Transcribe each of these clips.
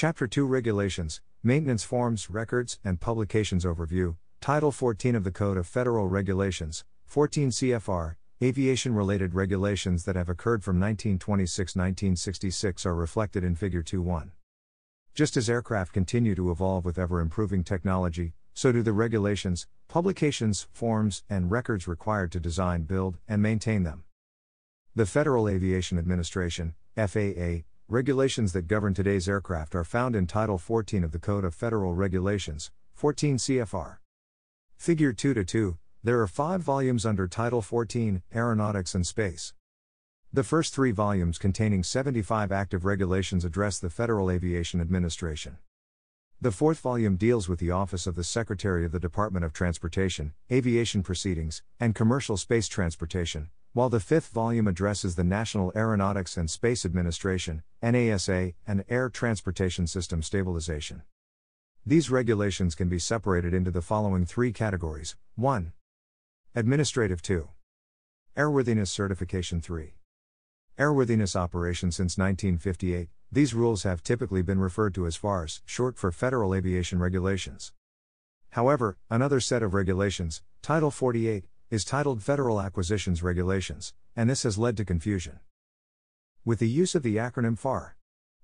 Chapter 2 Regulations, Maintenance Forms, Records, and Publications Overview, Title 14 of the Code of Federal Regulations, 14 CFR, Aviation related regulations that have occurred from 1926 1966 are reflected in Figure 2 1. Just as aircraft continue to evolve with ever improving technology, so do the regulations, publications, forms, and records required to design, build, and maintain them. The Federal Aviation Administration, FAA, regulations that govern today's aircraft are found in Title 14 of the Code of Federal Regulations, 14 CFR. Figure 2 to 2, there are five volumes under Title 14 Aeronautics and Space. The first three volumes containing 75 active regulations address the Federal Aviation Administration. The fourth volume deals with the Office of the Secretary of the Department of Transportation, Aviation Proceedings, and Commercial Space Transportation, while the fifth volume addresses the National Aeronautics and Space Administration, NASA, and Air Transportation System Stabilization. These regulations can be separated into the following three categories 1. Administrative 2. Airworthiness Certification 3. Airworthiness Operation since 1958, these rules have typically been referred to as FARs, short for Federal Aviation Regulations. However, another set of regulations, Title 48, is titled Federal Acquisitions Regulations, and this has led to confusion. With the use of the acronym FAR.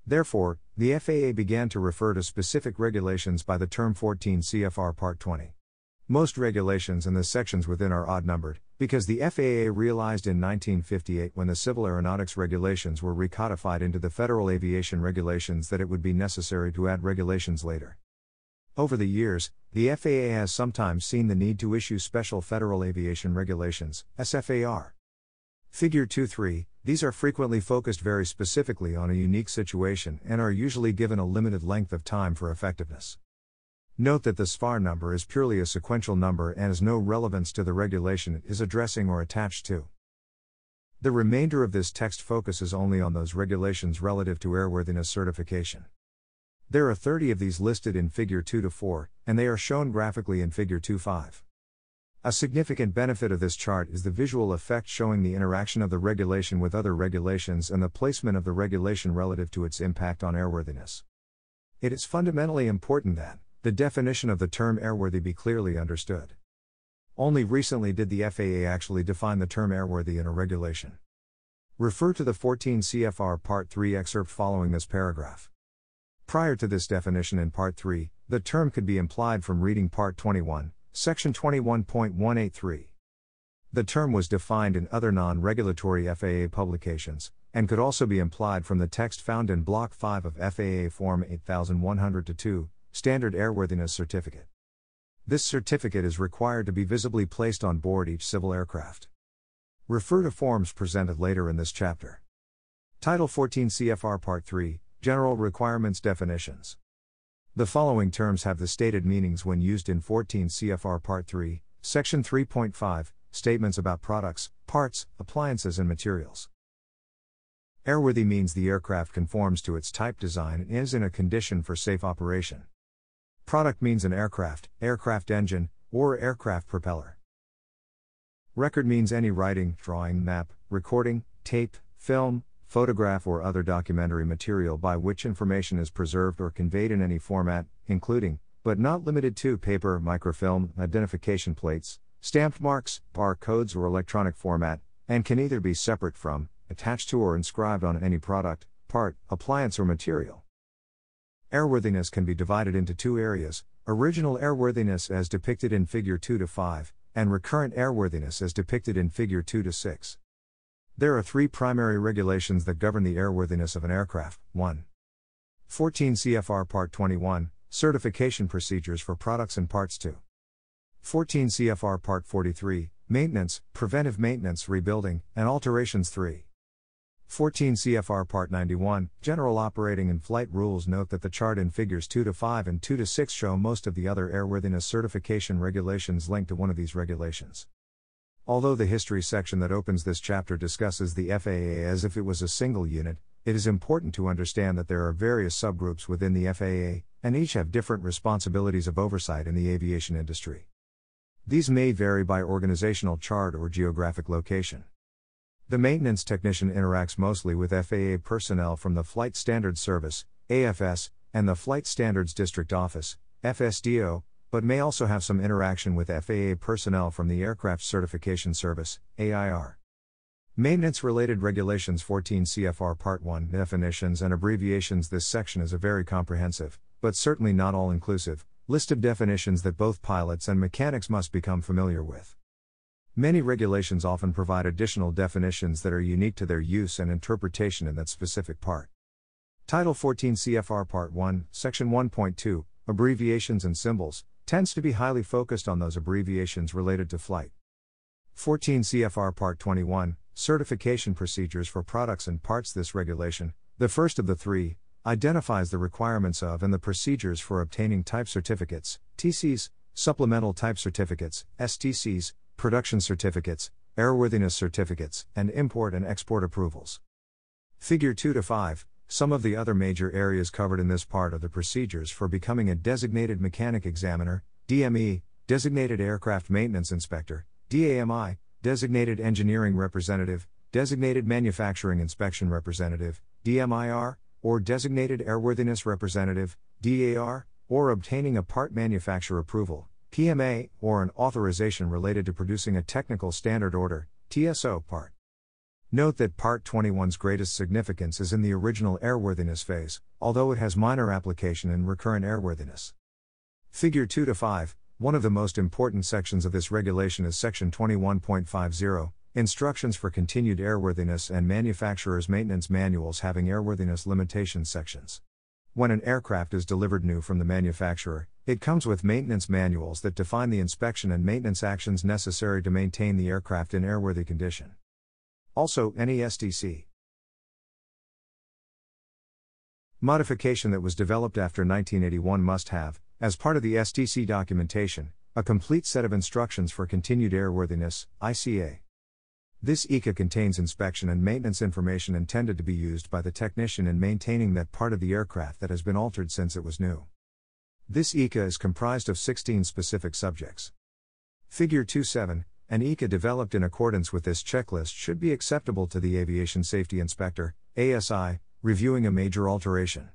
Therefore, the FAA began to refer to specific regulations by the term 14 CFR Part 20. Most regulations and the sections within are odd numbered, because the FAA realized in 1958 when the Civil Aeronautics Regulations were recodified into the Federal Aviation Regulations that it would be necessary to add regulations later. Over the years, the FAA has sometimes seen the need to issue special Federal Aviation Regulations, SFAR. Figure 2-3, these are frequently focused very specifically on a unique situation and are usually given a limited length of time for effectiveness. Note that the SFAR number is purely a sequential number and has no relevance to the regulation it is addressing or attached to. The remainder of this text focuses only on those regulations relative to airworthiness certification. There are 30 of these listed in Figure 2 to 4, and they are shown graphically in Figure 2 5. A significant benefit of this chart is the visual effect showing the interaction of the regulation with other regulations and the placement of the regulation relative to its impact on airworthiness. It is fundamentally important that, the definition of the term airworthy be clearly understood. Only recently did the FAA actually define the term airworthy in a regulation. Refer to the 14 CFR Part 3 excerpt following this paragraph. Prior to this definition in Part 3, the term could be implied from reading Part 21, Section 21.183. The term was defined in other non regulatory FAA publications, and could also be implied from the text found in Block 5 of FAA Form 8100 2, Standard Airworthiness Certificate. This certificate is required to be visibly placed on board each civil aircraft. Refer to forms presented later in this chapter. Title 14 CFR Part 3 General Requirements Definitions. The following terms have the stated meanings when used in 14 CFR Part 3, Section 3.5 Statements about products, parts, appliances, and materials. Airworthy means the aircraft conforms to its type design and is in a condition for safe operation. Product means an aircraft, aircraft engine, or aircraft propeller. Record means any writing, drawing, map, recording, tape, film, photograph, or other documentary material by which information is preserved or conveyed in any format, including, but not limited to, paper, microfilm, identification plates, stamped marks, bar codes, or electronic format, and can either be separate from, attached to, or inscribed on any product, part, appliance, or material. Airworthiness can be divided into two areas original airworthiness as depicted in Figure 2 to 5, and recurrent airworthiness as depicted in Figure 2 to 6. There are three primary regulations that govern the airworthiness of an aircraft 1. 14 CFR Part 21 Certification Procedures for Products and Parts 2. 14 CFR Part 43 Maintenance, Preventive Maintenance, Rebuilding, and Alterations 3. 14 CFR Part 91, General Operating and Flight Rules note that the chart in figures 2 to 5 and 2 to 6 show most of the other airworthiness certification regulations linked to one of these regulations. Although the history section that opens this chapter discusses the FAA as if it was a single unit, it is important to understand that there are various subgroups within the FAA, and each have different responsibilities of oversight in the aviation industry. These may vary by organizational chart or geographic location. The maintenance technician interacts mostly with FAA personnel from the Flight Standards Service, AFS, and the Flight Standards District Office, FSDO, but may also have some interaction with FAA personnel from the Aircraft Certification Service, AIR. Maintenance related regulations 14 CFR Part 1 definitions and abbreviations This section is a very comprehensive, but certainly not all inclusive, list of definitions that both pilots and mechanics must become familiar with. Many regulations often provide additional definitions that are unique to their use and interpretation in that specific part. Title 14 CFR Part 1, Section 1.2, Abbreviations and Symbols, tends to be highly focused on those abbreviations related to flight. 14 CFR Part 21, Certification Procedures for Products and Parts This regulation, the first of the three, identifies the requirements of and the procedures for obtaining type certificates, TCs, supplemental type certificates, STCs, production certificates, airworthiness certificates, and import and export approvals. Figure 2 to 5 some of the other major areas covered in this part are the procedures for becoming a designated mechanic examiner, DME, designated aircraft maintenance inspector, DAMI, designated engineering representative, designated manufacturing inspection representative, DMIR, or designated airworthiness representative, DAR, or obtaining a part manufacturer approval, PMA, or an authorization related to producing a technical standard order, TSO part. Note that Part 21's greatest significance is in the original airworthiness phase, although it has minor application in recurrent airworthiness. Figure 2 to 5, one of the most important sections of this regulation is Section 21.50, Instructions for Continued Airworthiness and Manufacturer's Maintenance Manuals having airworthiness limitations sections. When an aircraft is delivered new from the manufacturer, it comes with maintenance manuals that define the inspection and maintenance actions necessary to maintain the aircraft in airworthy condition. Also, any STC. Modification that was developed after 1981 must have, as part of the STC documentation, a complete set of instructions for continued airworthiness, ICA. This ICA contains inspection and maintenance information intended to be used by the technician in maintaining that part of the aircraft that has been altered since it was new. This ICA is comprised of 16 specific subjects. Figure 27 an ICA developed in accordance with this checklist should be acceptable to the Aviation Safety Inspector, ASI, reviewing a major alteration.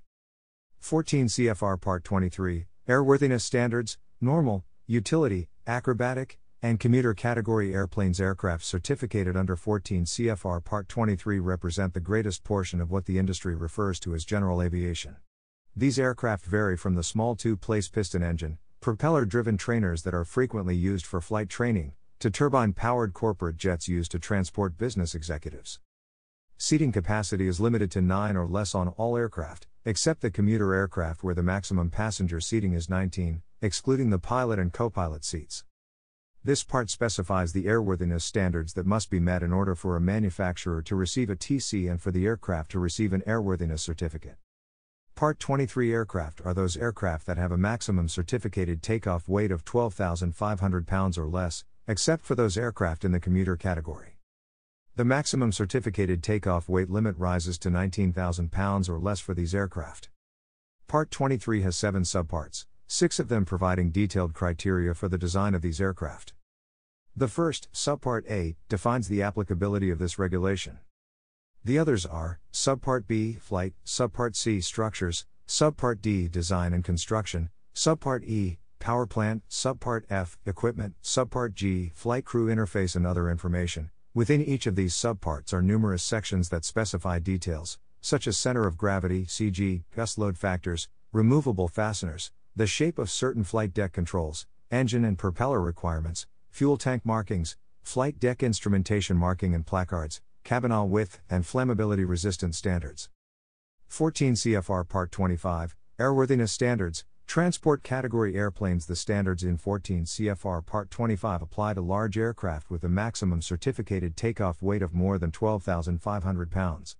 14 CFR Part 23, Airworthiness Standards, Normal, Utility, Acrobatic, and Commuter Category airplanes aircraft certificated under 14 CFR Part 23 represent the greatest portion of what the industry refers to as general aviation. These aircraft vary from the small two place piston engine, propeller driven trainers that are frequently used for flight training, to turbine powered corporate jets used to transport business executives. Seating capacity is limited to 9 or less on all aircraft, except the commuter aircraft where the maximum passenger seating is 19, excluding the pilot and co pilot seats. This part specifies the airworthiness standards that must be met in order for a manufacturer to receive a TC and for the aircraft to receive an airworthiness certificate. Part 23 aircraft are those aircraft that have a maximum certificated takeoff weight of 12,500 pounds or less, except for those aircraft in the commuter category. The maximum certificated takeoff weight limit rises to 19,000 pounds or less for these aircraft. Part 23 has seven subparts, six of them providing detailed criteria for the design of these aircraft. The first, Subpart A, defines the applicability of this regulation. The others are Subpart B, Flight, Subpart C, Structures, Subpart D, Design and Construction, Subpart E, Power Plant, Subpart F, Equipment, Subpart G, Flight Crew Interface, and other information. Within each of these subparts are numerous sections that specify details, such as center of gravity, CG, gust load factors, removable fasteners, the shape of certain flight deck controls, engine and propeller requirements, fuel tank markings, flight deck instrumentation marking and placards, cabin aisle width, and flammability resistance standards. 14 CFR Part 25, Airworthiness Standards, Transport category airplanes The standards in 14 CFR Part 25 apply to large aircraft with a maximum certificated takeoff weight of more than 12,500 pounds.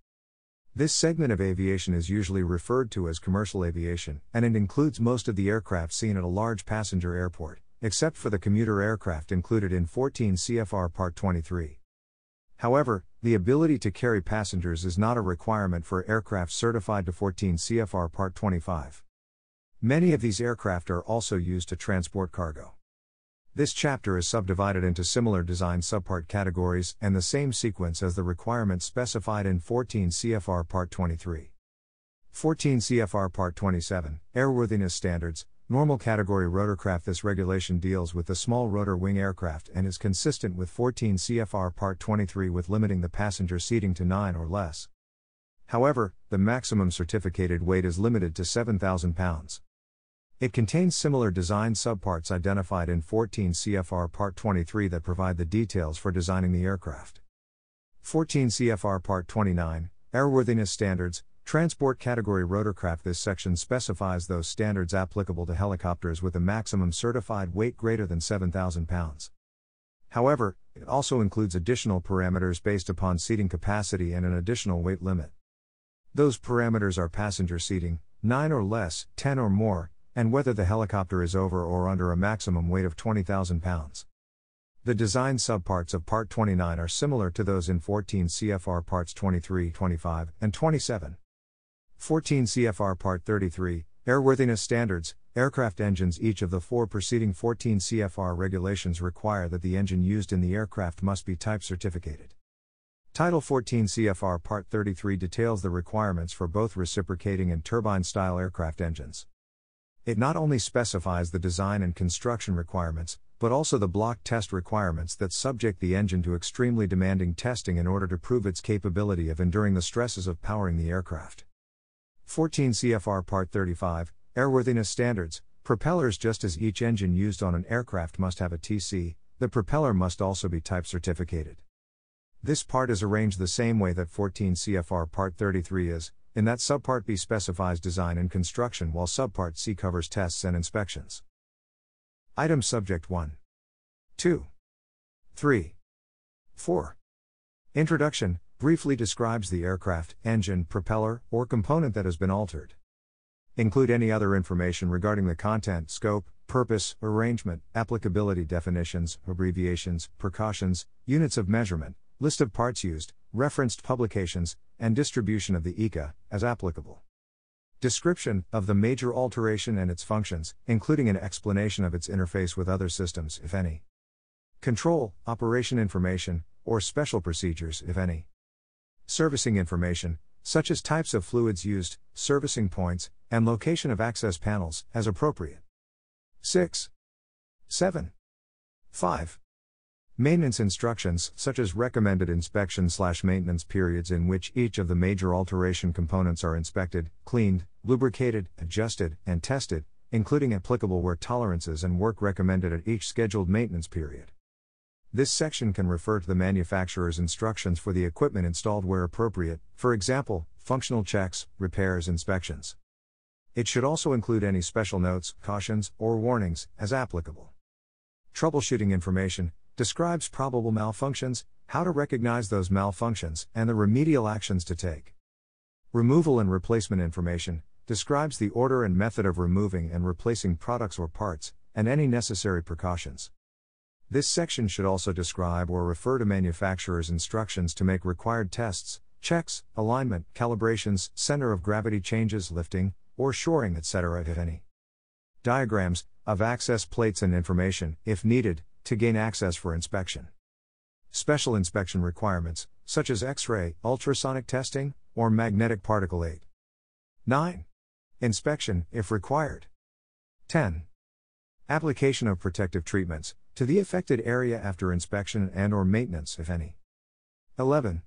This segment of aviation is usually referred to as commercial aviation, and it includes most of the aircraft seen at a large passenger airport, except for the commuter aircraft included in 14 CFR Part 23. However, the ability to carry passengers is not a requirement for aircraft certified to 14 CFR Part 25. Many of these aircraft are also used to transport cargo. This chapter is subdivided into similar design subpart categories and the same sequence as the requirements specified in 14 CFR Part 23. 14 CFR Part 27 Airworthiness Standards Normal category rotorcraft This regulation deals with the small rotor wing aircraft and is consistent with 14 CFR Part 23 with limiting the passenger seating to 9 or less. However, the maximum certificated weight is limited to 7,000 pounds. It contains similar design subparts identified in 14 CFR Part 23 that provide the details for designing the aircraft. 14 CFR Part 29 Airworthiness Standards Transport Category Rotorcraft This section specifies those standards applicable to helicopters with a maximum certified weight greater than 7,000 pounds. However, it also includes additional parameters based upon seating capacity and an additional weight limit. Those parameters are passenger seating, 9 or less, 10 or more, and whether the helicopter is over or under a maximum weight of 20,000 pounds. The design subparts of Part 29 are similar to those in 14 CFR Parts 23, 25, and 27. 14 CFR Part 33, Airworthiness Standards, aircraft engines Each of the four preceding 14 CFR regulations require that the engine used in the aircraft must be type certificated. Title 14 CFR Part 33 details the requirements for both reciprocating and turbine style aircraft engines. It not only specifies the design and construction requirements, but also the block test requirements that subject the engine to extremely demanding testing in order to prove its capability of enduring the stresses of powering the aircraft. 14 CFR Part 35, Airworthiness Standards, propellers Just as each engine used on an aircraft must have a TC, the propeller must also be type certificated. This part is arranged the same way that 14 CFR Part 33 is, in that Subpart B specifies design and construction while Subpart C covers tests and inspections. Item Subject 1. 2. 3. 4. Introduction briefly describes the aircraft, engine, propeller, or component that has been altered. Include any other information regarding the content, scope, purpose, arrangement, applicability definitions, abbreviations, precautions, units of measurement, list of parts used, referenced publications, and distribution of the ICA, as applicable. Description of the major alteration and its functions, including an explanation of its interface with other systems, if any. Control, operation information, or special procedures, if any. Servicing information, such as types of fluids used, servicing points, and location of access panels, as appropriate. 6. 7. 5. Maintenance instructions, such as recommended inspection slash maintenance periods in which each of the major alteration components are inspected, cleaned, lubricated, adjusted, and tested, including applicable wear tolerances and work recommended at each scheduled maintenance period. This section can refer to the manufacturer's instructions for the equipment installed where appropriate, for example, functional checks, repairs, inspections. It should also include any special notes, cautions, or warnings, as applicable. Troubleshooting information describes probable malfunctions, how to recognize those malfunctions, and the remedial actions to take. Removal and replacement information describes the order and method of removing and replacing products or parts, and any necessary precautions. This section should also describe or refer to manufacturer's instructions to make required tests, checks, alignment, calibrations, center of gravity changes, lifting, or shoring, etc., if any. Diagrams of access plates and information, if needed, to gain access for inspection. Special inspection requirements, such as X ray, ultrasonic testing, or magnetic particle 8. 9. Inspection, if required. 10. Application of protective treatments, to the affected area after inspection and or maintenance if any. 11.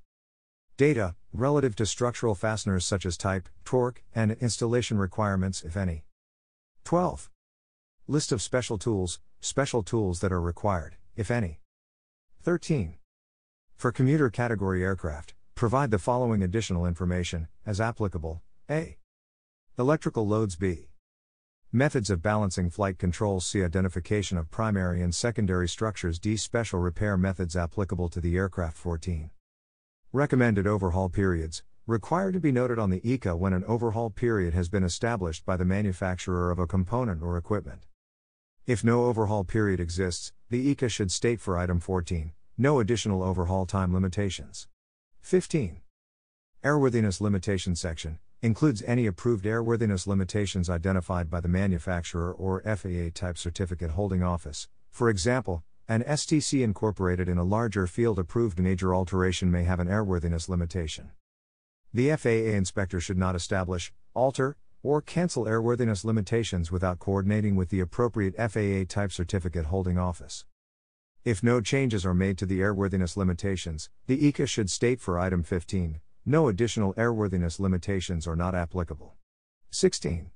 Data relative to structural fasteners such as type, torque, and installation requirements if any. 12. List of special tools, special tools that are required, if any. 13. For commuter category aircraft, provide the following additional information, as applicable A. Electrical loads B. Methods of balancing flight controls See identification of primary and secondary structures D Special repair methods applicable to the aircraft 14. Recommended overhaul periods required to be noted on the ICA when an overhaul period has been established by the manufacturer of a component or equipment. If no overhaul period exists, the ICA should state for item 14 no additional overhaul time limitations. 15. Airworthiness limitation section includes any approved airworthiness limitations identified by the manufacturer or FAA type certificate holding office. For example, an STC incorporated in a larger field approved major alteration may have an airworthiness limitation. The FAA inspector should not establish, alter, or cancel airworthiness limitations without coordinating with the appropriate FAA type certificate holding office. If no changes are made to the airworthiness limitations, the ICA should state for item 15 no additional airworthiness limitations are not applicable. 16.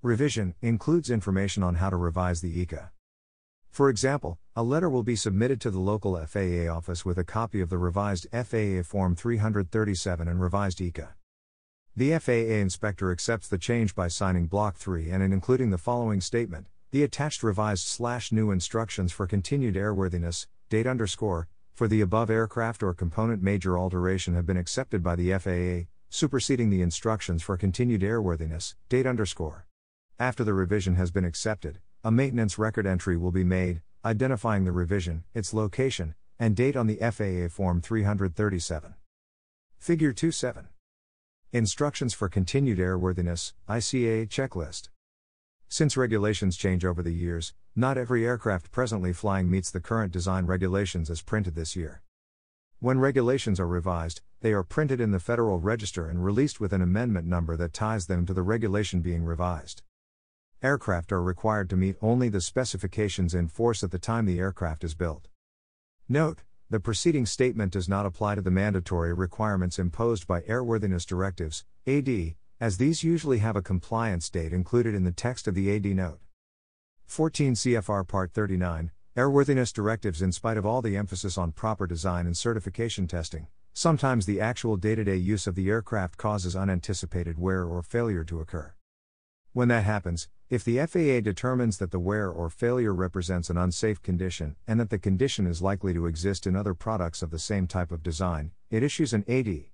Revision includes information on how to revise the ICA. For example, a letter will be submitted to the local FAA office with a copy of the revised FAA Form 337 and revised ICA. The FAA inspector accepts the change by signing Block 3 and in including the following statement the attached revised slash new instructions for continued airworthiness, date underscore, for the above aircraft or component major alteration have been accepted by the FAA, superseding the instructions for continued airworthiness, date underscore. After the revision has been accepted, a maintenance record entry will be made, identifying the revision, its location, and date on the FAA Form 337. Figure 27. Instructions for Continued Airworthiness, ICAA Checklist. Since regulations change over the years, not every aircraft presently flying meets the current design regulations as printed this year. When regulations are revised, they are printed in the Federal Register and released with an amendment number that ties them to the regulation being revised aircraft are required to meet only the specifications in force at the time the aircraft is built. Note, the preceding statement does not apply to the mandatory requirements imposed by airworthiness directives, AD, as these usually have a compliance date included in the text of the AD note. 14 CFR Part 39 Airworthiness directives In spite of all the emphasis on proper design and certification testing, sometimes the actual day to day use of the aircraft causes unanticipated wear or failure to occur. When that happens, if the FAA determines that the wear or failure represents an unsafe condition and that the condition is likely to exist in other products of the same type of design, it issues an AD.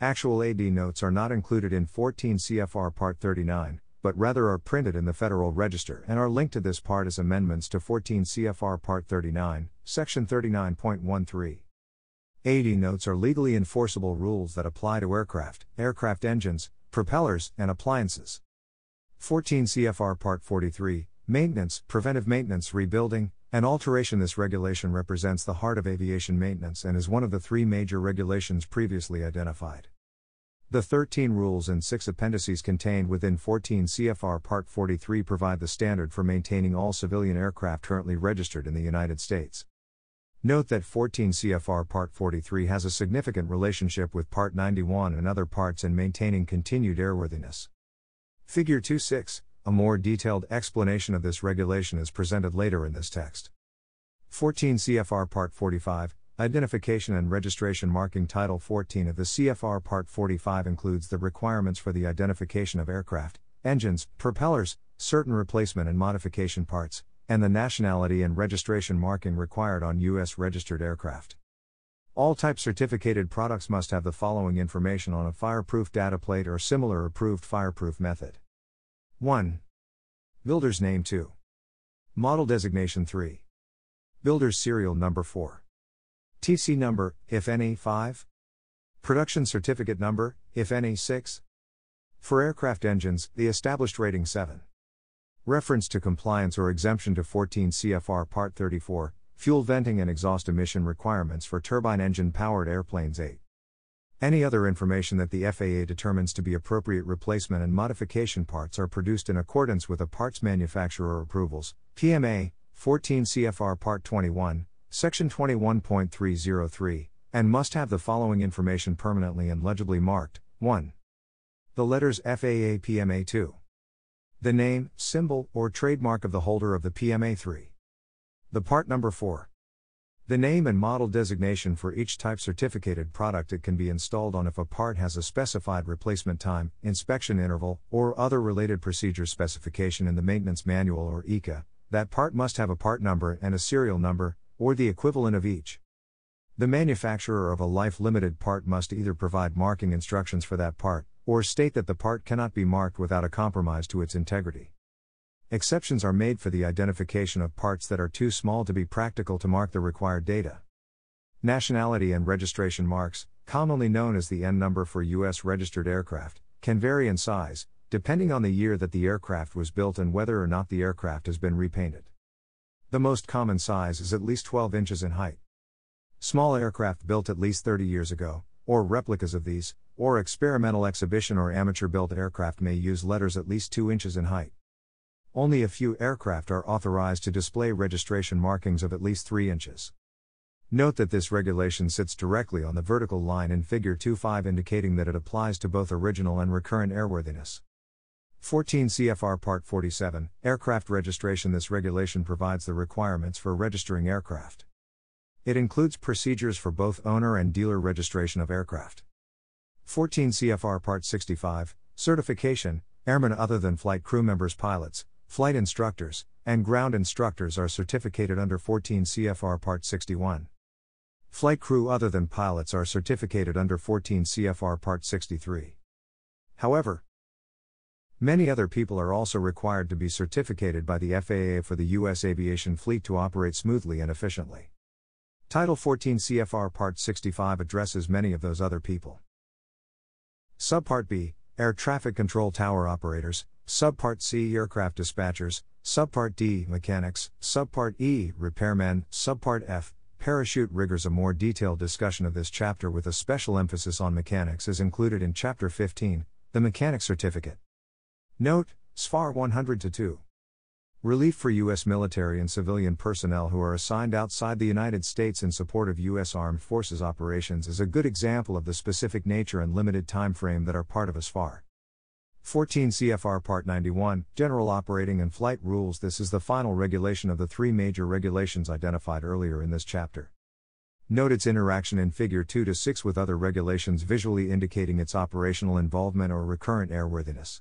Actual AD notes are not included in 14 CFR Part 39, but rather are printed in the Federal Register and are linked to this part as amendments to 14 CFR Part 39, Section 39.13. AD notes are legally enforceable rules that apply to aircraft, aircraft engines, propellers, and appliances. 14 CFR Part 43 Maintenance, preventive maintenance, rebuilding, and alteration. This regulation represents the heart of aviation maintenance and is one of the three major regulations previously identified. The 13 rules and 6 appendices contained within 14 CFR Part 43 provide the standard for maintaining all civilian aircraft currently registered in the United States. Note that 14 CFR Part 43 has a significant relationship with Part 91 and other parts in maintaining continued airworthiness. Figure 2.6, a more detailed explanation of this regulation is presented later in this text. 14 CFR Part 45, Identification and Registration Marking Title 14 of the CFR Part 45 includes the requirements for the identification of aircraft, engines, propellers, certain replacement and modification parts, and the nationality and registration marking required on U.S. registered aircraft. All type certificated products must have the following information on a fireproof data plate or similar approved fireproof method. 1. Builder's name 2. Model designation 3. Builder's serial number 4. TC number, if any, 5. Production certificate number, if any, 6. For aircraft engines, the established rating 7. Reference to compliance or exemption to 14 CFR Part 34, fuel venting and exhaust emission requirements for turbine engine powered airplanes 8. Any other information that the FAA determines to be appropriate replacement and modification parts are produced in accordance with a parts manufacturer approvals, PMA, 14 CFR Part 21, Section 21.303, and must have the following information permanently and legibly marked 1. The letters FAA PMA 2. The name, symbol, or trademark of the holder of the PMA 3. The part number 4. The name and model designation for each type certificated product it can be installed on if a part has a specified replacement time, inspection interval, or other related procedure specification in the maintenance manual or ICA. That part must have a part number and a serial number, or the equivalent of each. The manufacturer of a life limited part must either provide marking instructions for that part, or state that the part cannot be marked without a compromise to its integrity. Exceptions are made for the identification of parts that are too small to be practical to mark the required data. Nationality and registration marks, commonly known as the N number for U.S. registered aircraft, can vary in size, depending on the year that the aircraft was built and whether or not the aircraft has been repainted. The most common size is at least 12 inches in height. Small aircraft built at least 30 years ago, or replicas of these, or experimental exhibition or amateur built aircraft may use letters at least 2 inches in height. Only a few aircraft are authorized to display registration markings of at least 3 inches. Note that this regulation sits directly on the vertical line in Figure 2.5 indicating that it applies to both original and recurrent airworthiness. 14 CFR Part 47 Aircraft Registration This regulation provides the requirements for registering aircraft. It includes procedures for both owner and dealer registration of aircraft. 14 CFR Part 65 Certification Airmen other than flight crew members, pilots, flight instructors, and ground instructors are certificated under 14 CFR Part 61. Flight crew other than pilots are certificated under 14 CFR Part 63. However, many other people are also required to be certificated by the FAA for the U.S. aviation fleet to operate smoothly and efficiently. Title 14 CFR Part 65 addresses many of those other people. Subpart B Air Traffic Control Tower Operators, Subpart C Aircraft Dispatchers, Subpart D Mechanics, Subpart E Repairmen, Subpart F Parachute riggers. A more detailed discussion of this chapter with a special emphasis on mechanics is included in Chapter 15, the Mechanic Certificate. Note, SFAR 100 2. Relief for U.S. military and civilian personnel who are assigned outside the United States in support of U.S. Armed Forces operations is a good example of the specific nature and limited time frame that are part of a SFAR. 14 CFR Part 91 General Operating and Flight Rules This is the final regulation of the three major regulations identified earlier in this chapter. Note its interaction in Figure 2 to 6 with other regulations visually indicating its operational involvement or recurrent airworthiness.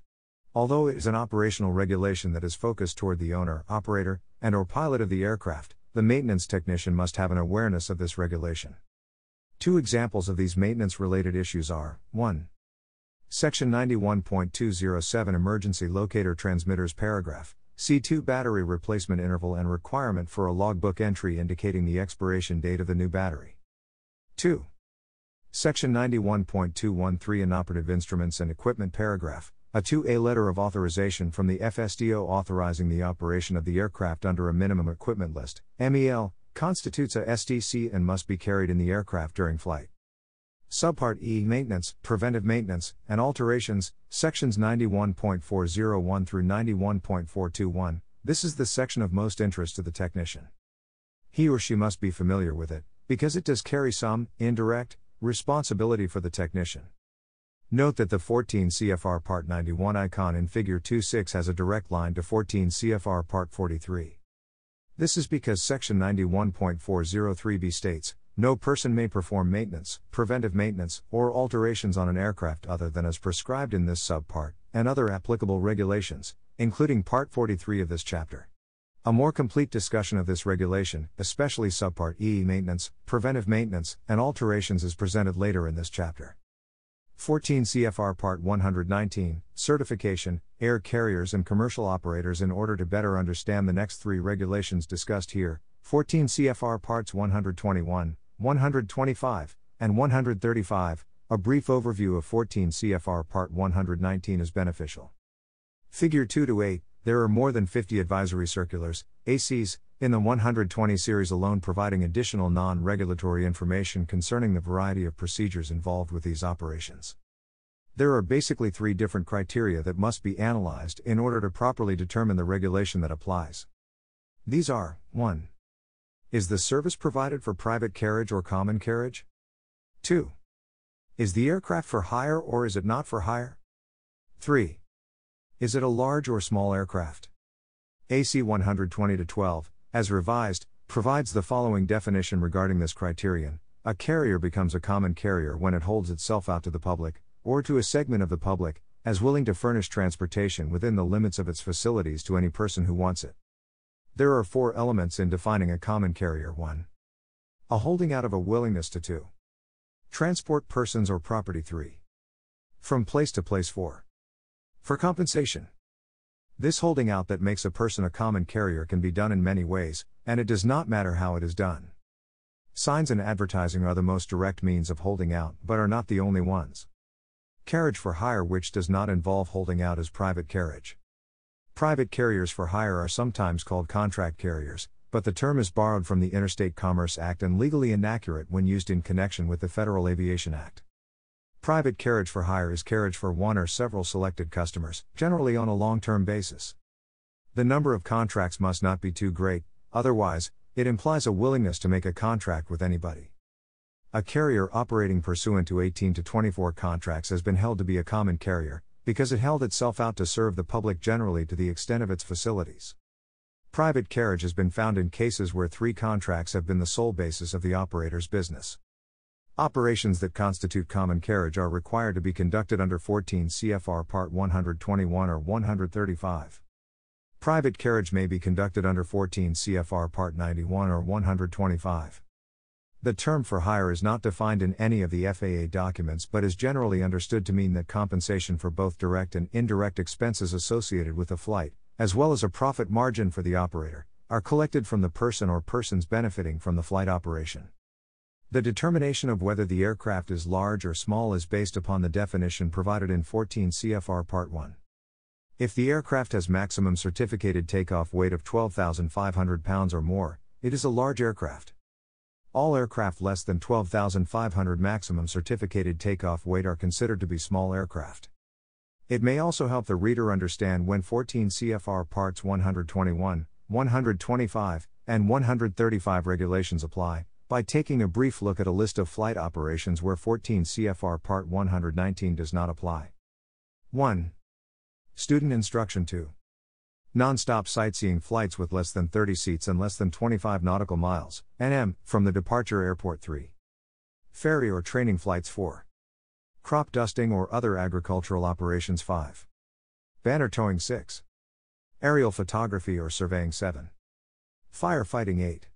Although it is an operational regulation that is focused toward the owner, operator, and or pilot of the aircraft, the maintenance technician must have an awareness of this regulation. Two examples of these maintenance related issues are 1. Section 91.207 Emergency Locator Transmitters Paragraph C2 Battery Replacement Interval and Requirement for a logbook entry indicating the expiration date of the new battery. 2. Section 91.213 Inoperative Instruments and Equipment Paragraph a 2A letter of authorization from the FSDO authorizing the operation of the aircraft under a minimum equipment list, MEL, constitutes a STC and must be carried in the aircraft during flight. Subpart E Maintenance, Preventive Maintenance, and Alterations, Sections 91.401 through 91.421. This is the section of most interest to the technician. He or she must be familiar with it, because it does carry some, indirect, responsibility for the technician. Note that the 14 CFR Part 91 icon in Figure 2.6 has a direct line to 14 CFR Part 43. This is because Section 91.403b states no person may perform maintenance, preventive maintenance, or alterations on an aircraft other than as prescribed in this subpart, and other applicable regulations, including Part 43 of this chapter. A more complete discussion of this regulation, especially subpart E maintenance, preventive maintenance, and alterations is presented later in this chapter. 14 CFR Part 119 Certification, Air Carriers and Commercial Operators In order to better understand the next three regulations discussed here, 14 CFR Parts 121, 125, and 135, a brief overview of 14 CFR Part 119 is beneficial. Figure 2 to 8, there are more than 50 advisory circulars, ACs, in the 120 series alone, providing additional non regulatory information concerning the variety of procedures involved with these operations. There are basically three different criteria that must be analyzed in order to properly determine the regulation that applies. These are 1. Is the service provided for private carriage or common carriage? 2. Is the aircraft for hire or is it not for hire? 3. Is it a large or small aircraft? AC 120 12, as revised, provides the following definition regarding this criterion A carrier becomes a common carrier when it holds itself out to the public, or to a segment of the public, as willing to furnish transportation within the limits of its facilities to any person who wants it. There are four elements in defining a common carrier 1. A holding out of a willingness to 2. Transport persons or property 3. From place to place 4. For compensation. This holding out that makes a person a common carrier can be done in many ways, and it does not matter how it is done. Signs and advertising are the most direct means of holding out, but are not the only ones. Carriage for hire, which does not involve holding out, is private carriage. Private carriers for hire are sometimes called contract carriers, but the term is borrowed from the Interstate Commerce Act and legally inaccurate when used in connection with the Federal Aviation Act. Private carriage for hire is carriage for one or several selected customers, generally on a long term basis. The number of contracts must not be too great, otherwise, it implies a willingness to make a contract with anybody. A carrier operating pursuant to 18 to 24 contracts has been held to be a common carrier, because it held itself out to serve the public generally to the extent of its facilities. Private carriage has been found in cases where three contracts have been the sole basis of the operator's business. Operations that constitute common carriage are required to be conducted under 14 CFR Part 121 or 135. Private carriage may be conducted under 14 CFR Part 91 or 125. The term for hire is not defined in any of the FAA documents but is generally understood to mean that compensation for both direct and indirect expenses associated with a flight, as well as a profit margin for the operator, are collected from the person or persons benefiting from the flight operation. The determination of whether the aircraft is large or small is based upon the definition provided in 14 CFR Part 1. If the aircraft has maximum certificated takeoff weight of 12,500 pounds or more, it is a large aircraft. All aircraft less than 12,500 maximum certificated takeoff weight are considered to be small aircraft. It may also help the reader understand when 14 CFR Parts 121, 125, and 135 regulations apply, by taking a brief look at a list of flight operations where 14 CFR Part 119 does not apply. 1. Student Instruction 2. Non-stop sightseeing flights with less than 30 seats and less than 25 nautical miles, NM, from the departure airport 3. Ferry or training flights 4. Crop dusting or other agricultural operations 5. Banner towing 6. Aerial photography or surveying 7. Firefighting 8.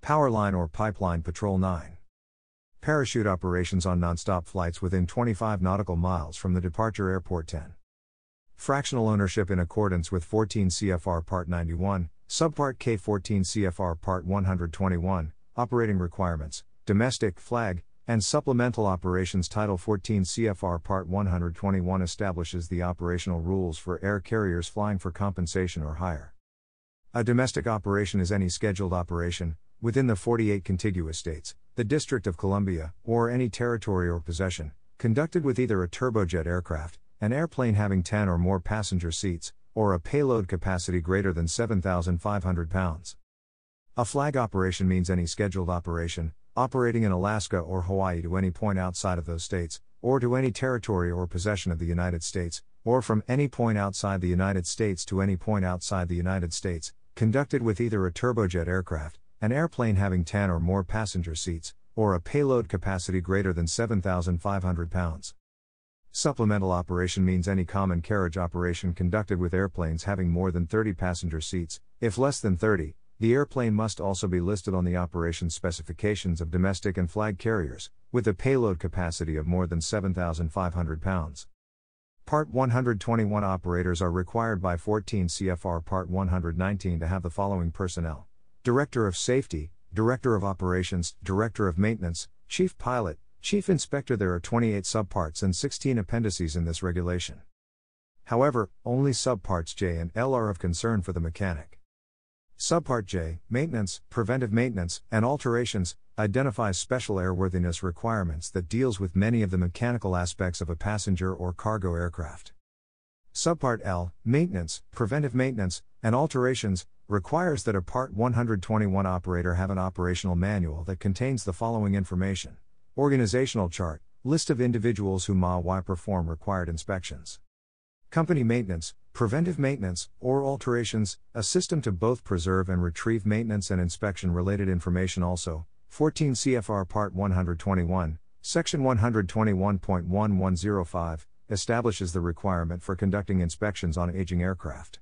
Power line or pipeline patrol 9. Parachute operations on nonstop flights within 25 nautical miles from the departure airport 10. Fractional ownership in accordance with 14 CFR Part 91, Subpart K 14 CFR Part 121, Operating Requirements, Domestic, Flag, and Supplemental Operations Title 14 CFR Part 121 establishes the operational rules for air carriers flying for compensation or hire. A domestic operation is any scheduled operation, within the 48 contiguous states, the District of Columbia, or any territory or possession, conducted with either a turbojet aircraft, an airplane having 10 or more passenger seats, or a payload capacity greater than 7,500 pounds. A flag operation means any scheduled operation, operating in Alaska or Hawaii to any point outside of those states, or to any territory or possession of the United States, or from any point outside the United States to any point outside the United States, conducted with either a turbojet aircraft, an airplane having 10 or more passenger seats, or a payload capacity greater than 7,500 pounds. Supplemental operation means any common carriage operation conducted with airplanes having more than 30 passenger seats. If less than 30, the airplane must also be listed on the operation specifications of domestic and flag carriers, with a payload capacity of more than 7,500 pounds. Part 121 operators are required by 14 CFR Part 119 to have the following personnel Director of Safety, Director of Operations, Director of Maintenance, Chief Pilot, Chief Inspector. There are 28 subparts and 16 appendices in this regulation. However, only subparts J and L are of concern for the mechanic. Subpart J, Maintenance, Preventive Maintenance, and Alterations, identifies special airworthiness requirements that deals with many of the mechanical aspects of a passenger or cargo aircraft. Subpart L, Maintenance, Preventive Maintenance, and Alterations, requires that a Part 121 operator have an operational manual that contains the following information Organizational chart, list of individuals who MA perform required inspections. Company maintenance, preventive maintenance, or alterations, a system to both preserve and retrieve maintenance and inspection related information also. 14 CFR Part 121, Section 121.1105, establishes the requirement for conducting inspections on aging aircraft.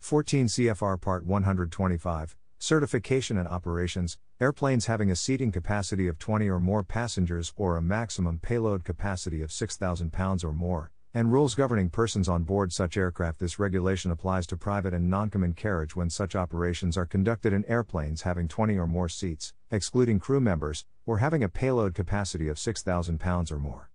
14 CFR Part 125, Certification and Operations, airplanes having a seating capacity of 20 or more passengers or a maximum payload capacity of 6,000 pounds or more, and rules governing persons on board such aircraft. This regulation applies to private and non-common carriage when such operations are conducted in airplanes having 20 or more seats, excluding crew members, or having a payload capacity of 6,000 pounds or more.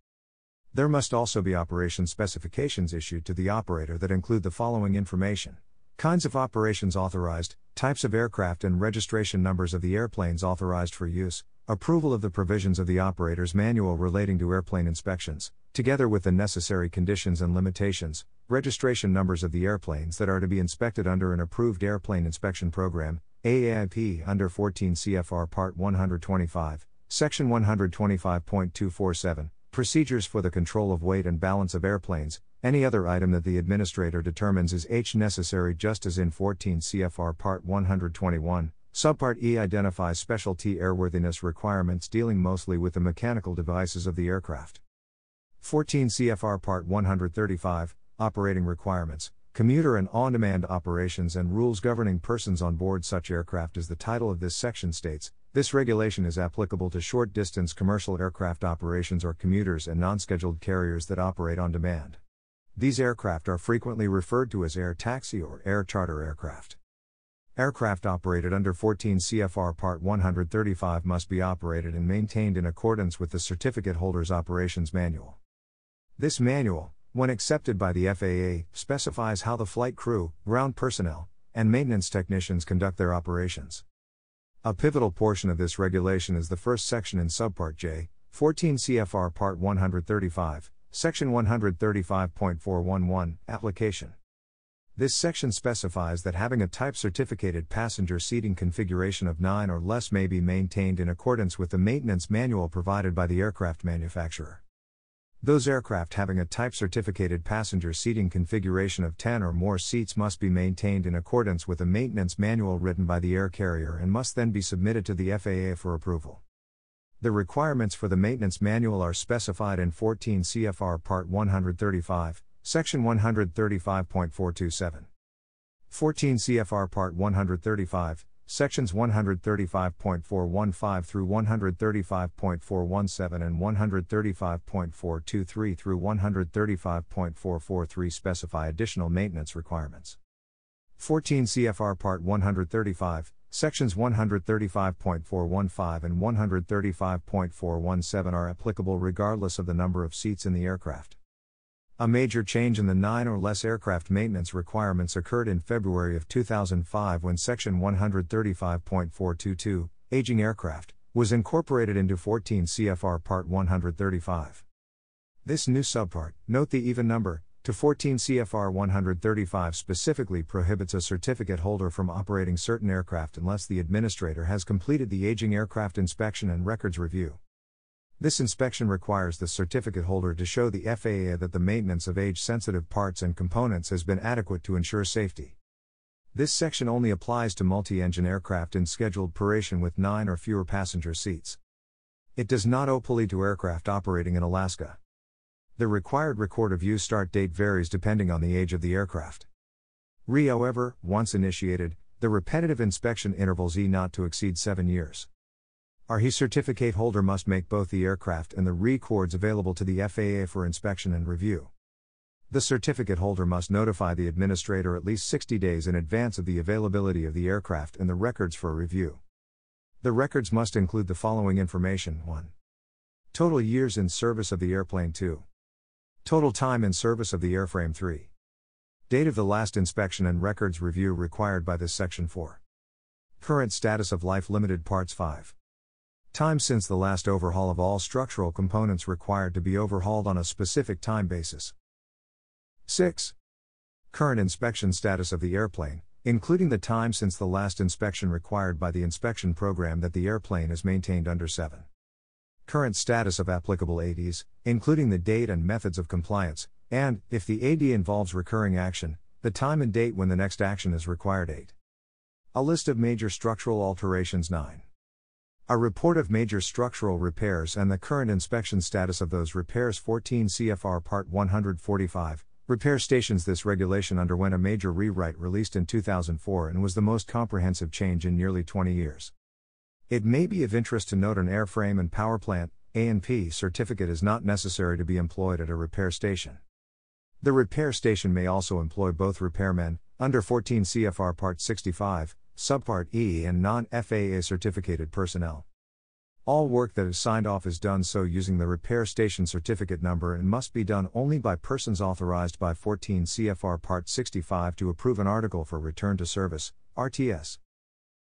There must also be operation specifications issued to the operator that include the following information Kinds of operations authorized, types of aircraft and registration numbers of the airplanes authorized for use, approval of the provisions of the operator's manual relating to airplane inspections, together with the necessary conditions and limitations, registration numbers of the airplanes that are to be inspected under an approved airplane inspection program, AAIP under 14 CFR Part 125, Section 125.247, procedures for the control of weight and balance of airplanes, any other item that the administrator determines is H necessary just as in 14 CFR Part 121, Subpart E identifies specialty airworthiness requirements dealing mostly with the mechanical devices of the aircraft. 14 CFR Part 135 Operating Requirements, Commuter and On Demand Operations and Rules Governing Persons on Board Such Aircraft as the title of this section states. This regulation is applicable to short distance commercial aircraft operations or commuters and non scheduled carriers that operate on demand. These aircraft are frequently referred to as air taxi or air charter aircraft. Aircraft operated under 14 CFR Part 135 must be operated and maintained in accordance with the Certificate Holder's Operations Manual. This manual, when accepted by the FAA, specifies how the flight crew, ground personnel, and maintenance technicians conduct their operations. A pivotal portion of this regulation is the first section in Subpart J, 14 CFR Part 135, Section 135.411, Application. This section specifies that having a type certificated passenger seating configuration of 9 or less may be maintained in accordance with the maintenance manual provided by the aircraft manufacturer. Those aircraft having a type certificated passenger seating configuration of 10 or more seats must be maintained in accordance with a maintenance manual written by the air carrier and must then be submitted to the FAA for approval. The requirements for the maintenance manual are specified in 14 CFR Part 135, Section 135.427. 14 CFR Part 135, Sections 135.415 through 135.417 and 135.423 through 135.443 specify additional maintenance requirements. 14 CFR Part 135, Sections 135.415 and 135.417 are applicable regardless of the number of seats in the aircraft. A major change in the nine or less aircraft maintenance requirements occurred in February of 2005 when Section 135.422, Aging Aircraft, was incorporated into 14 CFR Part 135. This new subpart, note the even number, to 14 CFR 135 specifically prohibits a certificate holder from operating certain aircraft unless the administrator has completed the aging aircraft inspection and records review. This inspection requires the certificate holder to show the FAA that the maintenance of age sensitive parts and components has been adequate to ensure safety. This section only applies to multi engine aircraft in scheduled operation with 9 or fewer passenger seats. It does not apply to aircraft operating in Alaska. The required record of use start date varies depending on the age of the aircraft. RE, however, once initiated, the repetitive inspection intervals E not to exceed 7 years. Our HE certificate holder must make both the aircraft and the records available to the FAA for inspection and review. The certificate holder must notify the administrator at least 60 days in advance of the availability of the aircraft and the records for review. The records must include the following information 1. Total years in service of the airplane 2. Total time in service of the airframe 3. Date of the last inspection and records review required by this section 4. Current status of life limited parts 5. Time since the last overhaul of all structural components required to be overhauled on a specific time basis. 6. Current inspection status of the airplane, including the time since the last inspection required by the inspection program that the airplane is maintained under 7. Current status of applicable ADs, including the date and methods of compliance, and, if the AD involves recurring action, the time and date when the next action is required. 8. A list of major structural alterations 9. A report of major structural repairs and the current inspection status of those repairs 14 CFR Part 145. Repair stations This regulation underwent a major rewrite released in 2004 and was the most comprehensive change in nearly 20 years. It may be of interest to note an airframe and power plant A&P certificate is not necessary to be employed at a repair station. The repair station may also employ both repairmen under 14 CFR Part 65 Subpart E and non FAA certificated personnel. All work that is signed off is done so using the repair station certificate number and must be done only by persons authorized by 14 CFR Part 65 to approve an article for return to service, RTS.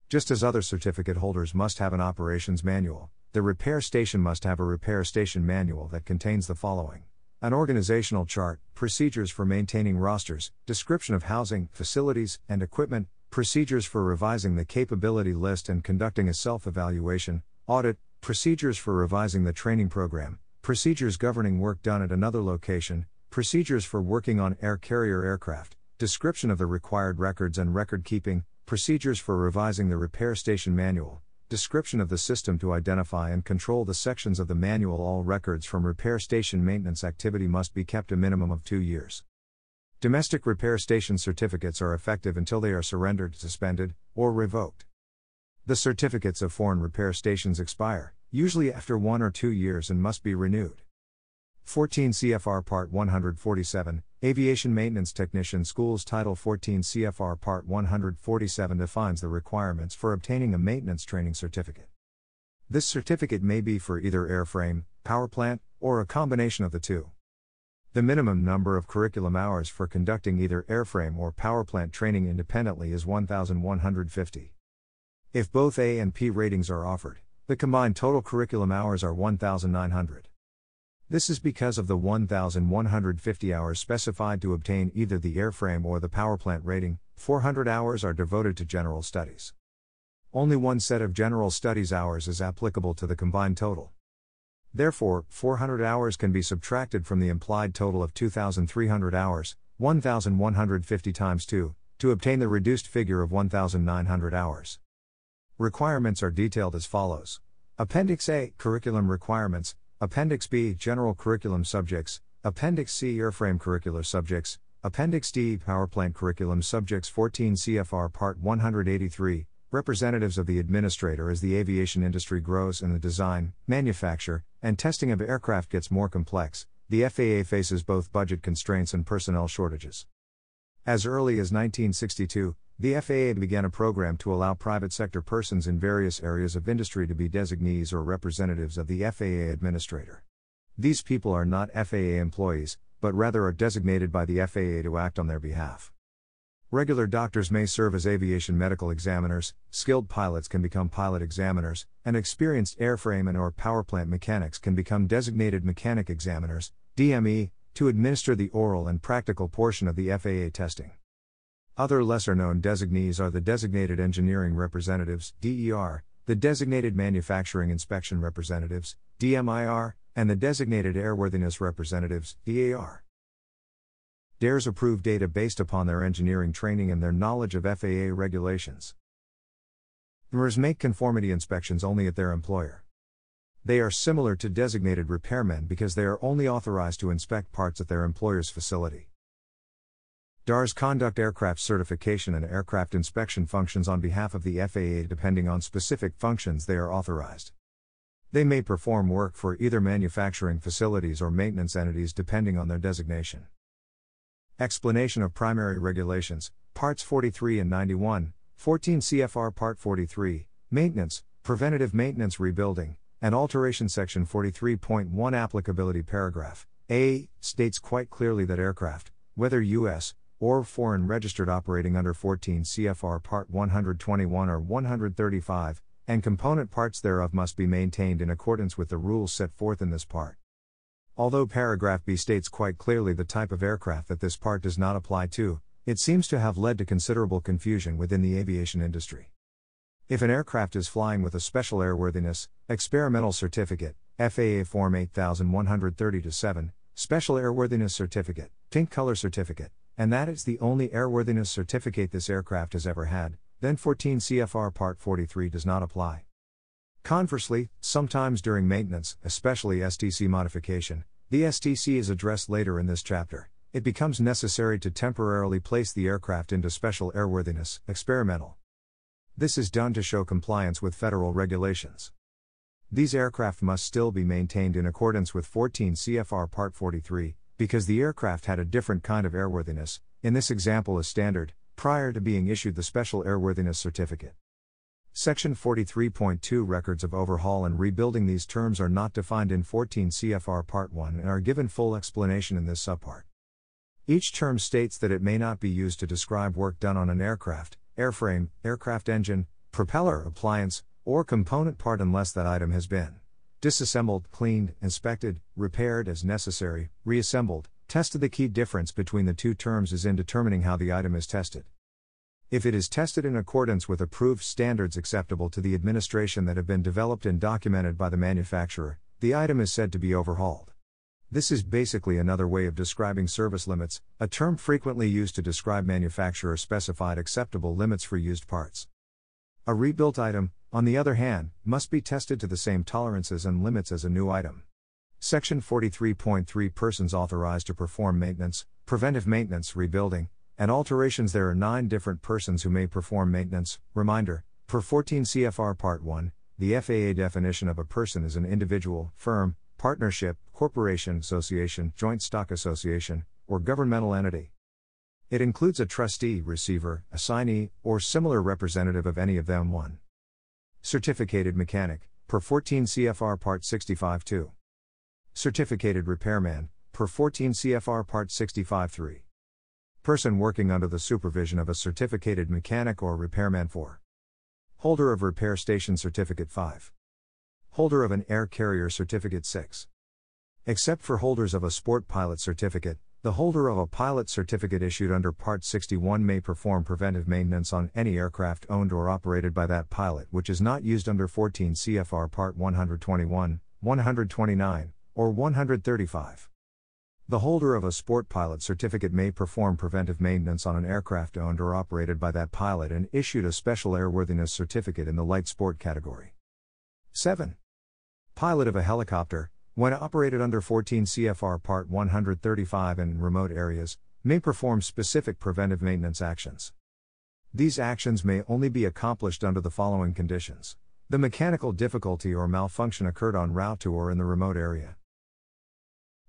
Just as other certificate holders must have an operations manual, the repair station must have a repair station manual that contains the following an organizational chart, procedures for maintaining rosters, description of housing, facilities, and equipment, procedures for revising the capability list and conducting a self evaluation, audit, procedures for revising the training program, procedures governing work done at another location, procedures for working on air carrier aircraft, description of the required records and record keeping, procedures for revising the repair station manual, description of the system to identify and control the sections of the manual. All records from repair station maintenance activity must be kept a minimum of two years. Domestic repair station certificates are effective until they are surrendered, suspended, or revoked. The certificates of foreign repair stations expire, usually after one or two years, and must be renewed. 14 CFR Part 147, Aviation Maintenance Technician Schools Title 14 CFR Part 147 defines the requirements for obtaining a maintenance training certificate. This certificate may be for either airframe, power plant, or a combination of the two. The minimum number of curriculum hours for conducting either airframe or power plant training independently is 1,150. If both A and P ratings are offered, the combined total curriculum hours are 1,900. This is because of the 1,150 hours specified to obtain either the airframe or the power plant rating, 400 hours are devoted to general studies. Only one set of general studies hours is applicable to the combined total. Therefore, 400 hours can be subtracted from the implied total of 2,300 hours, 1,150 times 2, to obtain the reduced figure of 1,900 hours. Requirements are detailed as follows. Appendix A Curriculum Requirements, Appendix B General Curriculum Subjects, Appendix C Airframe Curricular Subjects, Appendix D Powerplant Curriculum Subjects 14 CFR Part 183 Representatives of the Administrator as the aviation industry grows and the design, manufacture, and testing of aircraft gets more complex, the FAA faces both budget constraints and personnel shortages. As early as 1962, the FAA began a program to allow private sector persons in various areas of industry to be designees or representatives of the FAA administrator. These people are not FAA employees, but rather are designated by the FAA to act on their behalf. Regular doctors may serve as aviation medical examiners, skilled pilots can become pilot examiners, and experienced airframe and or power plant mechanics can become designated mechanic examiners, DME, to administer the oral and practical portion of the FAA testing. Other lesser known designees are the Designated Engineering Representatives, DER, the Designated Manufacturing Inspection Representatives, DMIR, and the Designated Airworthiness Representatives, DAR. DERs approve data based upon their engineering training and their knowledge of FAA regulations. MERS make conformity inspections only at their employer. They are similar to designated repairmen because they are only authorized to inspect parts at their employer's facility. DARS conduct aircraft certification and aircraft inspection functions on behalf of the FAA depending on specific functions they are authorized. They may perform work for either manufacturing facilities or maintenance entities depending on their designation. Explanation of Primary Regulations, Parts 43 and 91, 14 CFR Part 43, Maintenance, Preventative Maintenance Rebuilding, and Alteration Section 43.1 Applicability Paragraph A states quite clearly that aircraft, whether U.S., or foreign registered operating under 14 CFR Part 121 or 135, and component parts thereof must be maintained in accordance with the rules set forth in this part. Although paragraph B states quite clearly the type of aircraft that this part does not apply to, it seems to have led to considerable confusion within the aviation industry. If an aircraft is flying with a Special Airworthiness, Experimental Certificate, FAA Form 8130 7, Special Airworthiness Certificate, Pink Color Certificate, and that it's the only airworthiness certificate this aircraft has ever had, then 14 CFR Part 43 does not apply. Conversely, sometimes during maintenance, especially STC modification, the STC is addressed later in this chapter. It becomes necessary to temporarily place the aircraft into special airworthiness, experimental. This is done to show compliance with federal regulations. These aircraft must still be maintained in accordance with 14 CFR Part 43, because the aircraft had a different kind of airworthiness, in this example as standard, prior to being issued the Special Airworthiness Certificate. Section 43.2 Records of overhaul and rebuilding These terms are not defined in 14 CFR Part 1 and are given full explanation in this subpart. Each term states that it may not be used to describe work done on an aircraft, airframe, aircraft engine, propeller, appliance, or component part unless that item has been disassembled, cleaned, inspected, repaired as necessary, reassembled. Tested the key difference between the two terms is in determining how the item is tested. If it is tested in accordance with approved standards acceptable to the administration that have been developed and documented by the manufacturer, the item is said to be overhauled. This is basically another way of describing service limits, a term frequently used to describe manufacturer specified acceptable limits for used parts. A rebuilt item, on the other hand, must be tested to the same tolerances and limits as a new item. Section 43.3 Persons authorized to perform maintenance, preventive maintenance, rebuilding, and alterations. There are nine different persons who may perform maintenance. Reminder Per 14 CFR Part 1, the FAA definition of a person is an individual, firm, partnership, corporation, association, joint stock association, or governmental entity. It includes a trustee, receiver, assignee, or similar representative of any of them. 1. Certificated mechanic, per 14 CFR Part 65 2. Certificated repairman, per 14 CFR Part 65 3. Person working under the supervision of a certificated mechanic or repairman 4. Holder of Repair Station Certificate 5. Holder of an Air Carrier Certificate 6. Except for holders of a Sport Pilot Certificate, the holder of a pilot certificate issued under Part 61 may perform preventive maintenance on any aircraft owned or operated by that pilot which is not used under 14 CFR Part 121, 129, or 135. The holder of a sport pilot certificate may perform preventive maintenance on an aircraft owned or operated by that pilot and issued a special airworthiness certificate in the light sport category. 7. Pilot of a helicopter, when operated under 14 CFR Part 135 and in remote areas, may perform specific preventive maintenance actions. These actions may only be accomplished under the following conditions. The mechanical difficulty or malfunction occurred on route to or in the remote area.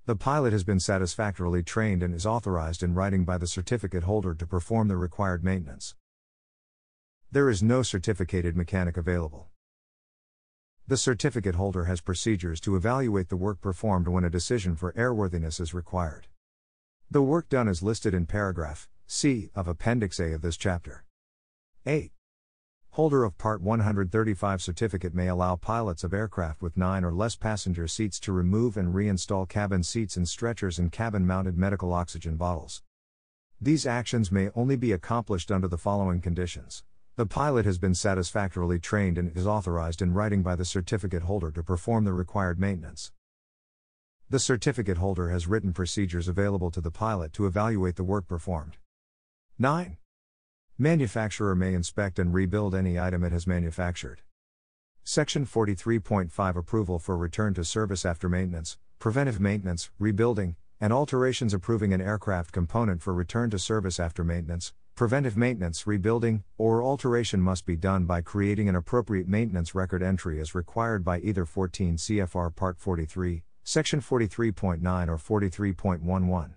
The pilot has been satisfactorily trained and is authorized in writing by the certificate holder to perform the required maintenance. There is no certificated mechanic available. The certificate holder has procedures to evaluate the work performed when a decision for airworthiness is required. The work done is listed in paragraph C of Appendix A of this chapter. 8. Holder of Part 135 certificate may allow pilots of aircraft with 9 or less passenger seats to remove and reinstall cabin seats and stretchers and cabin mounted medical oxygen bottles. These actions may only be accomplished under the following conditions. The pilot has been satisfactorily trained and is authorized in writing by the certificate holder to perform the required maintenance. The certificate holder has written procedures available to the pilot to evaluate the work performed. 9. Manufacturer may inspect and rebuild any item it has manufactured. Section 43.5 Approval for return to service after maintenance, preventive maintenance, rebuilding, and alterations approving an aircraft component for return to service after maintenance, Preventive maintenance, rebuilding, or alteration must be done by creating an appropriate maintenance record entry as required by either 14 CFR Part 43, Section 43.9 or 43.11.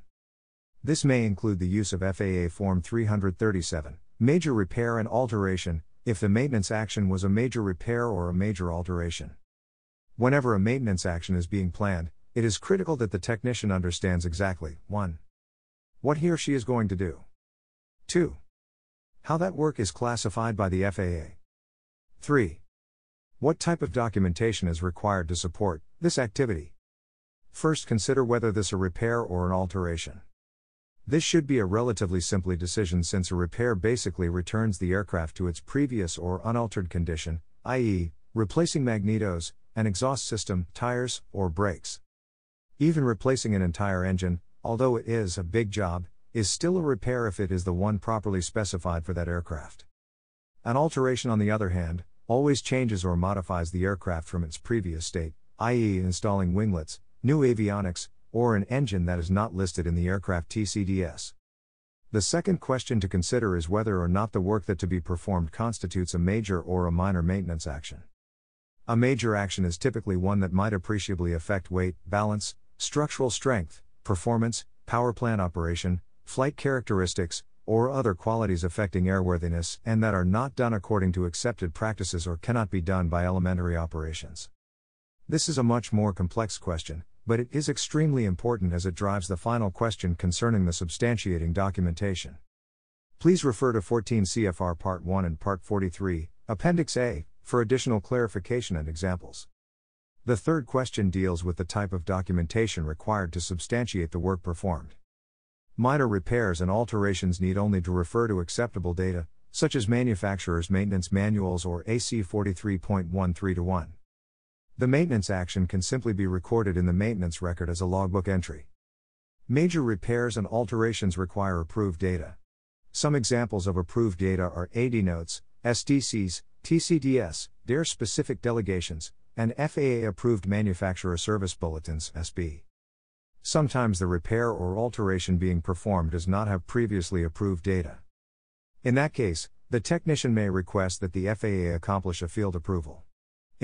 This may include the use of FAA Form 337, major repair and alteration, if the maintenance action was a major repair or a major alteration. Whenever a maintenance action is being planned, it is critical that the technician understands exactly 1. What he or she is going to do. 2. How that work is classified by the FAA. 3. What type of documentation is required to support this activity? First, consider whether this a repair or an alteration. This should be a relatively simple decision since a repair basically returns the aircraft to its previous or unaltered condition, i.e., replacing magnetos, an exhaust system, tires, or brakes. Even replacing an entire engine, although it is a big job, is still a repair if it is the one properly specified for that aircraft. An alteration, on the other hand, always changes or modifies the aircraft from its previous state, i.e., installing winglets, new avionics, or an engine that is not listed in the aircraft TCDS. The second question to consider is whether or not the work that to be performed constitutes a major or a minor maintenance action. A major action is typically one that might appreciably affect weight, balance, structural strength, performance, power plant operation, flight characteristics, or other qualities affecting airworthiness and that are not done according to accepted practices or cannot be done by elementary operations. This is a much more complex question, but it is extremely important as it drives the final question concerning the substantiating documentation. Please refer to 14 CFR Part 1 and Part 43, Appendix A, for additional clarification and examples. The third question deals with the type of documentation required to substantiate the work performed. Minor repairs and alterations need only to refer to acceptable data, such as manufacturer's maintenance manuals or AC 43.13 1. The maintenance action can simply be recorded in the maintenance record as a logbook entry. Major repairs and alterations require approved data. Some examples of approved data are AD notes, STCs, TCDS, DER specific delegations, and FAA approved manufacturer service bulletins SB. Sometimes the repair or alteration being performed does not have previously approved data. In that case, the technician may request that the FAA accomplish a field approval.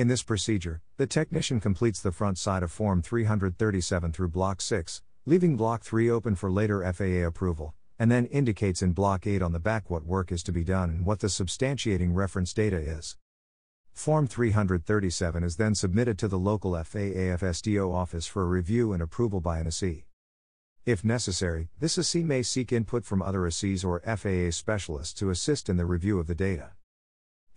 In this procedure, the technician completes the front side of Form 337 through Block 6, leaving Block 3 open for later FAA approval, and then indicates in Block 8 on the back what work is to be done and what the substantiating reference data is. Form 337 is then submitted to the local FAA FSDO office for review and approval by an ASI. If necessary, this ASI may seek input from other ASIs or FAA specialists to assist in the review of the data.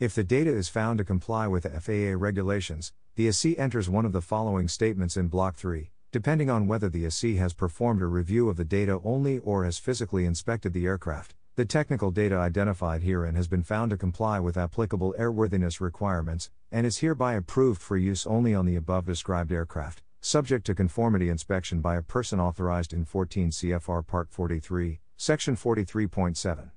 If the data is found to comply with FAA regulations, the ASI enters one of the following statements in Block 3, depending on whether the ASI has performed a review of the data only or has physically inspected the aircraft. The technical data identified herein has been found to comply with applicable airworthiness requirements, and is hereby approved for use only on the above described aircraft, subject to conformity inspection by a person authorized in 14 CFR Part 43, Section 43.7.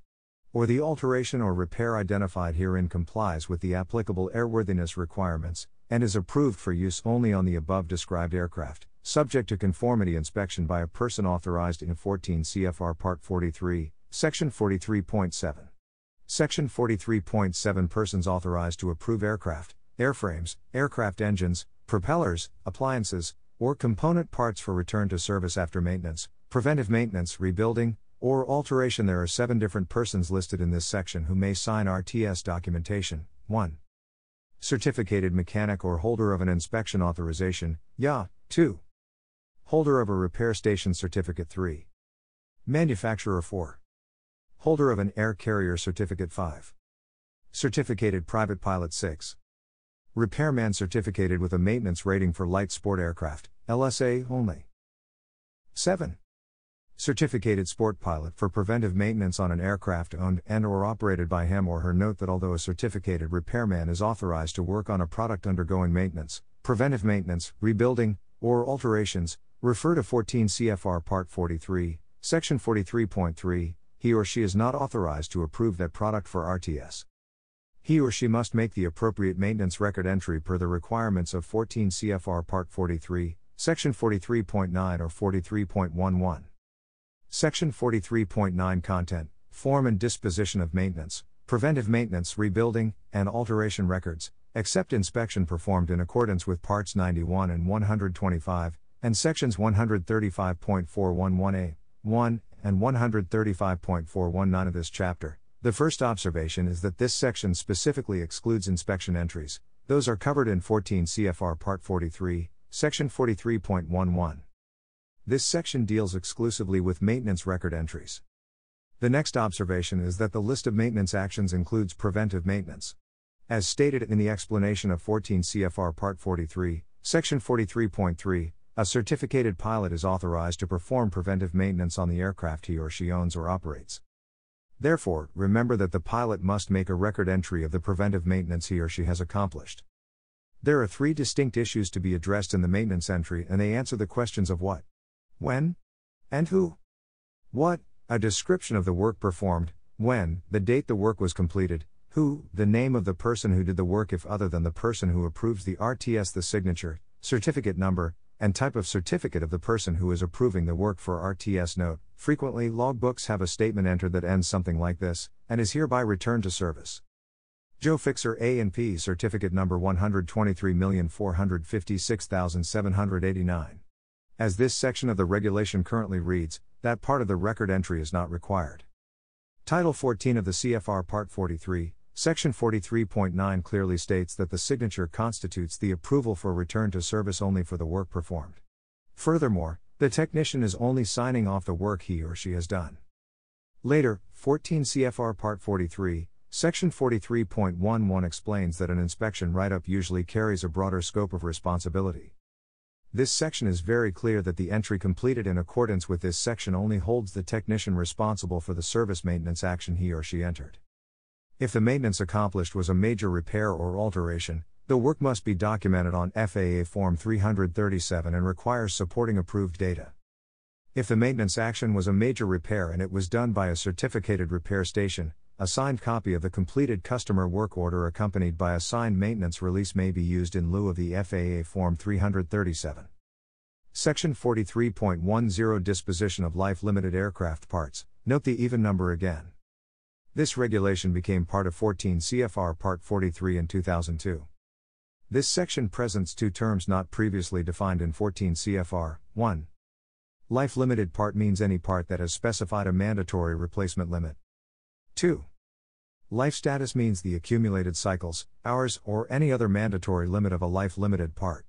Or the alteration or repair identified herein complies with the applicable airworthiness requirements, and is approved for use only on the above described aircraft, subject to conformity inspection by a person authorized in 14 CFR Part 43, Section 43.7. Section 43.7 Persons authorized to approve aircraft, airframes, aircraft engines, propellers, appliances, or component parts for return to service after maintenance, preventive maintenance, rebuilding, or alteration. There are seven different persons listed in this section who may sign RTS documentation. 1. Certificated mechanic or holder of an inspection authorization, IA. 2. Holder of a repair station certificate 3. Manufacturer 4. Holder of an Air Carrier Certificate 5. Certificated Private Pilot 6. Repairman certificated with a maintenance rating for light sport aircraft, LSA only. 7. Certificated sport pilot for preventive maintenance on an aircraft owned and or operated by him or her note that although a certificated repairman is authorized to work on a product undergoing maintenance, preventive maintenance, rebuilding, or alterations, refer to 14 CFR Part 43, Section 43.3, he or she is not authorized to approve that product for RTS. He or she must make the appropriate maintenance record entry per the requirements of 14 CFR Part 43, Section 43.9 or 43.11. Section 43.9 Content, Form and Disposition of Maintenance, Preventive Maintenance, Rebuilding, and Alteration Records, except inspection performed in accordance with Parts 91 and 125, and Sections 135.411a, 1, and 135.419 of this chapter. The first observation is that this section specifically excludes inspection entries, those are covered in 14 CFR Part 43, Section 43.11. This section deals exclusively with maintenance record entries. The next observation is that the list of maintenance actions includes preventive maintenance. As stated in the explanation of 14 CFR Part 43, Section 43.3, a certificated pilot is authorized to perform preventive maintenance on the aircraft he or she owns or operates. Therefore, remember that the pilot must make a record entry of the preventive maintenance he or she has accomplished. There are three distinct issues to be addressed in the maintenance entry, and they answer the questions of what, when, and who. What, a description of the work performed, when, the date the work was completed, who, the name of the person who did the work if other than the person who approves the RTS, the signature, certificate number, and type of certificate of the person who is approving the work for RTS note. Frequently, logbooks have a statement entered that ends something like this, and is hereby returned to service. Joe Fixer A and P certificate number 123456789. As this section of the regulation currently reads, that part of the record entry is not required. Title 14 of the CFR Part 43, Section 43.9 clearly states that the signature constitutes the approval for return to service only for the work performed. Furthermore, the technician is only signing off the work he or she has done. Later, 14 CFR Part 43, Section 43.11 explains that an inspection write up usually carries a broader scope of responsibility. This section is very clear that the entry completed in accordance with this section only holds the technician responsible for the service maintenance action he or she entered. If the maintenance accomplished was a major repair or alteration, the work must be documented on FAA Form 337 and requires supporting approved data. If the maintenance action was a major repair and it was done by a certificated repair station, a signed copy of the completed customer work order accompanied by a signed maintenance release may be used in lieu of the FAA Form 337. Section 43.10 Disposition of Life Limited Aircraft Parts. Note the even number again. This regulation became part of 14 CFR Part 43 in 2002. This section presents two terms not previously defined in 14 CFR 1. Life limited part means any part that has specified a mandatory replacement limit. 2. Life status means the accumulated cycles, hours, or any other mandatory limit of a life limited part.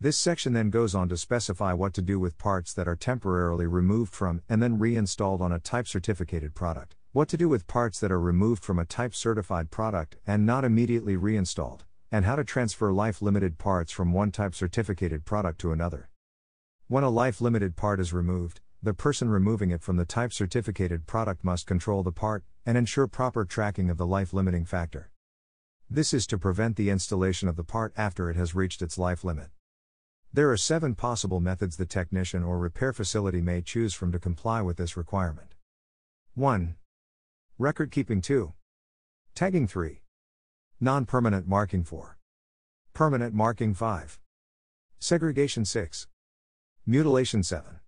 This section then goes on to specify what to do with parts that are temporarily removed from and then reinstalled on a type certificated product, what to do with parts that are removed from a type certified product and not immediately reinstalled, and how to transfer life limited parts from one type certificated product to another. When a life limited part is removed, the person removing it from the type certificated product must control the part and ensure proper tracking of the life limiting factor. This is to prevent the installation of the part after it has reached its life limit. There are seven possible methods the technician or repair facility may choose from to comply with this requirement. 1. Record keeping 2. Tagging 3. Non permanent marking 4. Permanent marking 5. Segregation 6. Mutilation 7.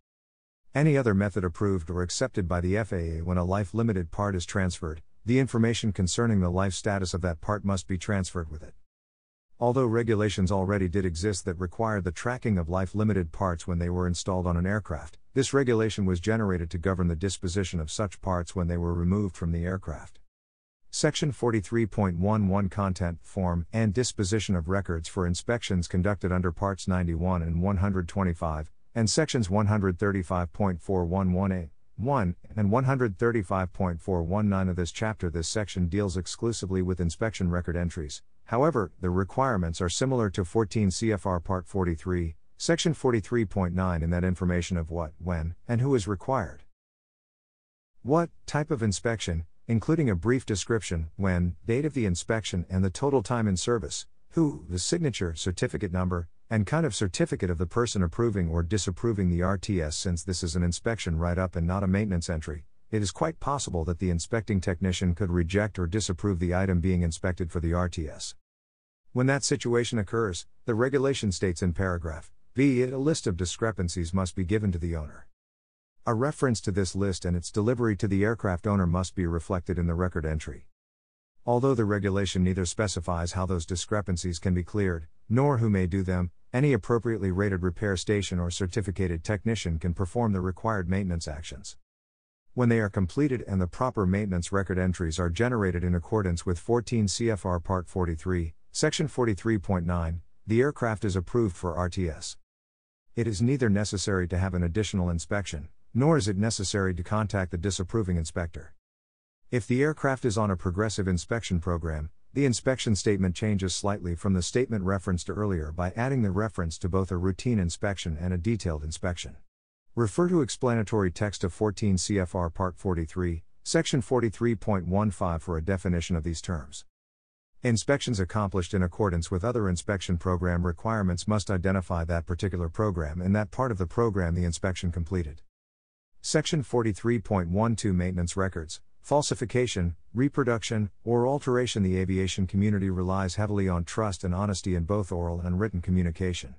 Any other method approved or accepted by the FAA when a life limited part is transferred, the information concerning the life status of that part must be transferred with it. Although regulations already did exist that required the tracking of life limited parts when they were installed on an aircraft, this regulation was generated to govern the disposition of such parts when they were removed from the aircraft. Section 43.11 Content, Form, and Disposition of Records for Inspections conducted under Parts 91 and 125, and sections 135.411a 1 and 135.419 of this chapter. This section deals exclusively with inspection record entries. However the requirements are similar to 14 cfr part 43 section 43.9 in that information of what when and who is required. What type of inspection including a brief description when date of the inspection and the total time in service who the signature certificate number and kind of certificate of the person approving or disapproving the RTS since this is an inspection write up and not a maintenance entry. It is quite possible that the inspecting technician could reject or disapprove the item being inspected for the RTS. When that situation occurs, the regulation states in paragraph B a list of discrepancies must be given to the owner. A reference to this list and its delivery to the aircraft owner must be reflected in the record entry. Although the regulation neither specifies how those discrepancies can be cleared, nor who may do them, any appropriately rated repair station or certificated technician can perform the required maintenance actions. When they are completed and the proper maintenance record entries are generated in accordance with 14 CFR Part 43, Section 43.9, the aircraft is approved for RTS. It is neither necessary to have an additional inspection, nor is it necessary to contact the disapproving inspector. If the aircraft is on a progressive inspection program, the inspection statement changes slightly from the statement referenced earlier by adding the reference to both a routine inspection and a detailed inspection. Refer to explanatory text of 14 CFR Part 43, Section 43.15 for a definition of these terms. Inspections accomplished in accordance with other inspection program requirements must identify that particular program and that part of the program the inspection completed. Section 43.12 Maintenance Records, falsification, reproduction, or alteration. The aviation community relies heavily on trust and honesty in both oral and written communication.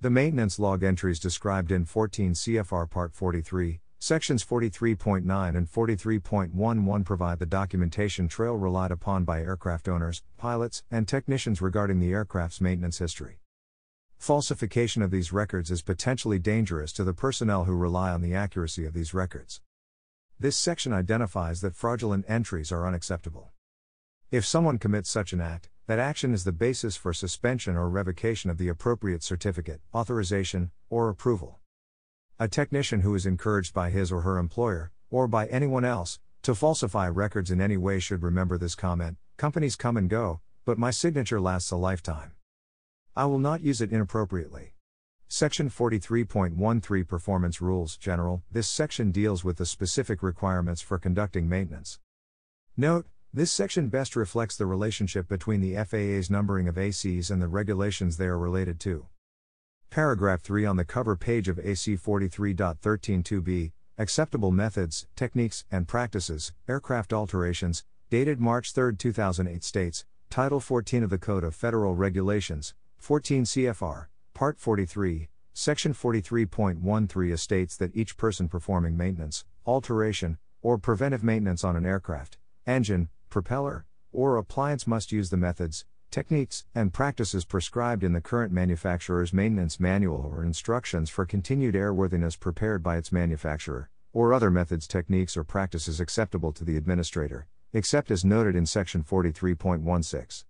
The maintenance log entries described in 14 CFR Part 43, Sections 43.9 and 43.11 provide the documentation trail relied upon by aircraft owners, pilots, and technicians regarding the aircraft's maintenance history. Falsification of these records is potentially dangerous to the personnel who rely on the accuracy of these records. This section identifies that fraudulent entries are unacceptable. If someone commits such an act, that action is the basis for suspension or revocation of the appropriate certificate, authorization, or approval. A technician who is encouraged by his or her employer, or by anyone else, To falsify records in any way should remember this comment companies come and go, but my signature lasts a lifetime. I will not use it inappropriately. Section 43.13 Performance Rules General This section deals with the specific requirements for conducting maintenance. Note, this section best reflects the relationship between the FAA's numbering of ACs and the regulations they are related to. Paragraph 3 on the cover page of AC 43.132b Acceptable Methods, Techniques, and Practices, Aircraft Alterations, dated March 3, 2008 states Title 14 of the Code of Federal Regulations, 14 CFR, Part 43, Section 43.13 states that each person performing maintenance, alteration, or preventive maintenance on an aircraft, engine, propeller, or appliance must use the methods, techniques, and practices prescribed in the current manufacturer's maintenance manual or instructions for continued airworthiness prepared by its manufacturer, or other methods, techniques, or practices acceptable to the administrator, except as noted in Section 43.16.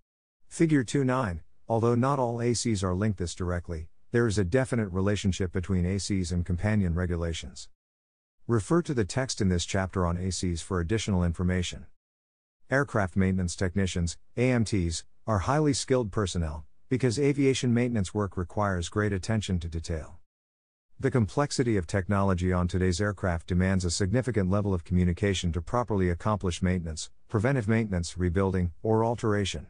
Figure 2.9 Although not all ACs are linked this directly, there is a definite relationship between ACs and companion regulations. Refer to the text in this chapter on ACs for additional information. Aircraft maintenance technicians, AMTs, are highly skilled personnel, because aviation maintenance work requires great attention to detail. The complexity of technology on today's aircraft demands a significant level of communication to properly accomplish maintenance, preventive maintenance, rebuilding, or alteration.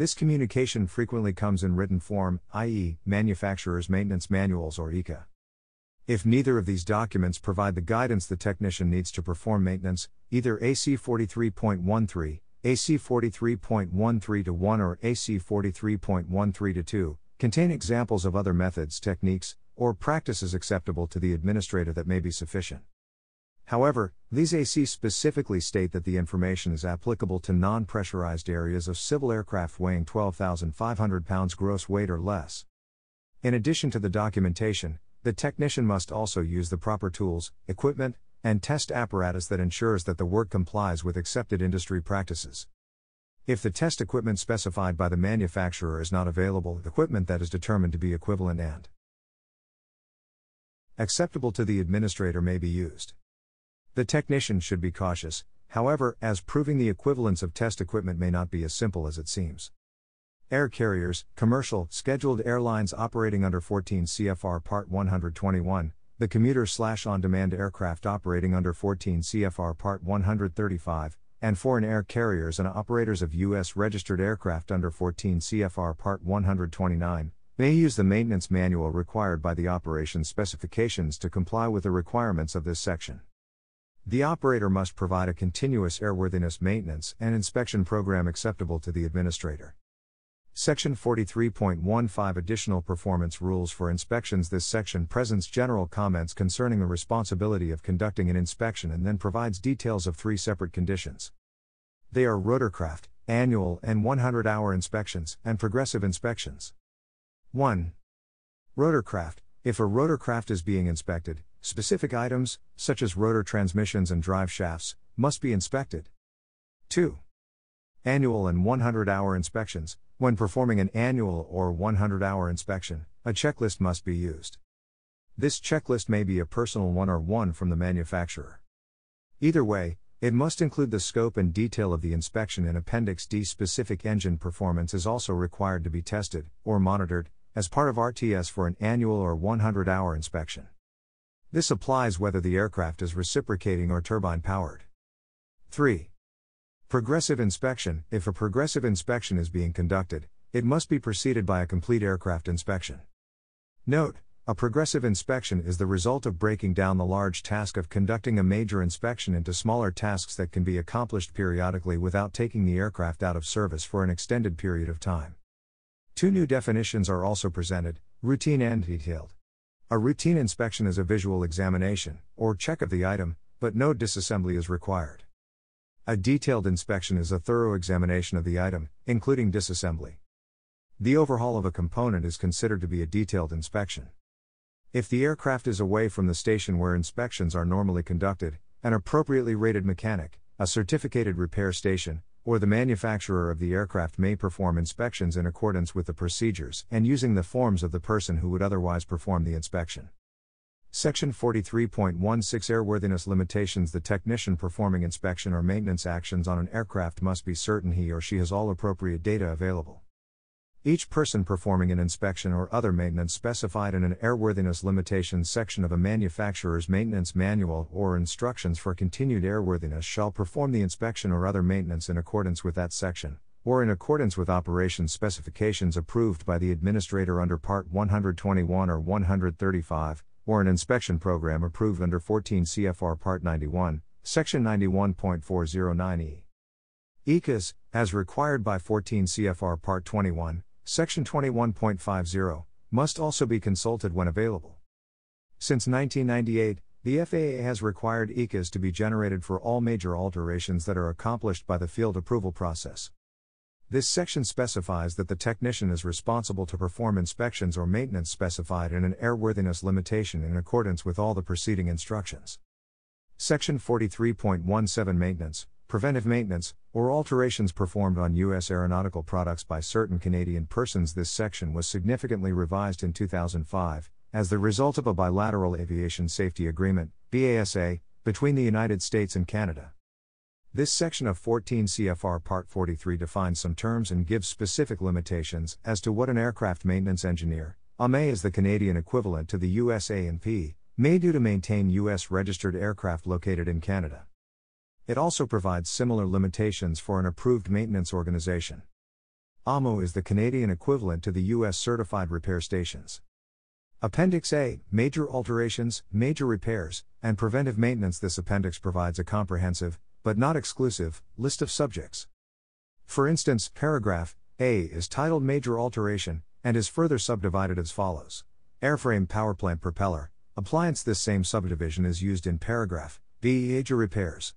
This communication frequently comes in written form, i.e., manufacturer's maintenance manuals or ICA. If neither of these documents provide the guidance the technician needs to perform maintenance, either AC 43.13, AC 43.13 to 1 or AC 43.13 to 2 contain examples of other methods, techniques, or practices acceptable to the administrator that may be sufficient. However, these AC specifically state that the information is applicable to non pressurized areas of civil aircraft weighing 12,500 pounds gross weight or less. In addition to the documentation, the technician must also use the proper tools, equipment, and test apparatus that ensures that the work complies with accepted industry practices. If the test equipment specified by the manufacturer is not available, equipment that is determined to be equivalent and acceptable to the administrator may be used. The technician should be cautious, however, as proving the equivalence of test equipment may not be as simple as it seems. Air carriers, commercial, scheduled airlines operating under 14 CFR Part 121, the commuter slash on demand aircraft operating under 14 CFR Part 135, and foreign air carriers and operators of U.S. registered aircraft under 14 CFR Part 129 may use the maintenance manual required by the operation specifications to comply with the requirements of this section. The operator must provide a continuous airworthiness maintenance and inspection program acceptable to the administrator. Section 43.15 Additional Performance Rules for Inspections This section presents general comments concerning the responsibility of conducting an inspection and then provides details of three separate conditions. They are rotorcraft, annual and 100 hour inspections, and progressive inspections. 1. Rotorcraft If a rotorcraft is being inspected, Specific items, such as rotor transmissions and drive shafts, must be inspected. 2. Annual and 100 hour inspections. When performing an annual or 100 hour inspection, a checklist must be used. This checklist may be a personal one or one from the manufacturer. Either way, it must include the scope and detail of the inspection in Appendix D. Specific engine performance is also required to be tested, or monitored, as part of RTS for an annual or 100 hour inspection. This applies whether the aircraft is reciprocating or turbine powered. 3. Progressive inspection If a progressive inspection is being conducted, it must be preceded by a complete aircraft inspection. Note, a progressive inspection is the result of breaking down the large task of conducting a major inspection into smaller tasks that can be accomplished periodically without taking the aircraft out of service for an extended period of time. Two new definitions are also presented routine and detailed. A routine inspection is a visual examination, or check of the item, but no disassembly is required. A detailed inspection is a thorough examination of the item, including disassembly. The overhaul of a component is considered to be a detailed inspection. If the aircraft is away from the station where inspections are normally conducted, an appropriately rated mechanic, a certificated repair station, or the manufacturer of the aircraft may perform inspections in accordance with the procedures and using the forms of the person who would otherwise perform the inspection. Section 43.16 Airworthiness Limitations The technician performing inspection or maintenance actions on an aircraft must be certain he or she has all appropriate data available. Each person performing an inspection or other maintenance specified in an airworthiness limitations section of a manufacturer's maintenance manual or instructions for continued airworthiness shall perform the inspection or other maintenance in accordance with that section, or in accordance with operations specifications approved by the administrator under Part 121 or 135 or an inspection program approved under 14 CFR Part 91, Section 91.409e. ICAs, as required by 14 CFR Part 21, Section 21.50, must also be consulted when available. Since 1998, the FAA has required ICAs to be generated for all major alterations that are accomplished by the field approval process. This section specifies that the technician is responsible to perform inspections or maintenance specified in an airworthiness limitation in accordance with all the preceding instructions. Section 43.17 Maintenance, preventive maintenance, or alterations performed on U.S. aeronautical products by certain Canadian persons. This section was significantly revised in 2005 as the result of a bilateral aviation safety agreement, BASA, between the United States and Canada. This section of 14 CFR Part 43 defines some terms and gives specific limitations as to what an aircraft maintenance engineer, AME is the Canadian equivalent to the US A&P, may do to maintain US registered aircraft located in Canada. It also provides similar limitations for an approved maintenance organization. AMO is the Canadian equivalent to the US certified repair stations. Appendix A Major alterations, major repairs, and preventive maintenance. This appendix provides a comprehensive, but not exclusive, list of subjects. For instance, paragraph A is titled Major Alteration, and is further subdivided as follows Airframe powerplant propeller, appliance. This same subdivision is used in paragraph B Major repairs.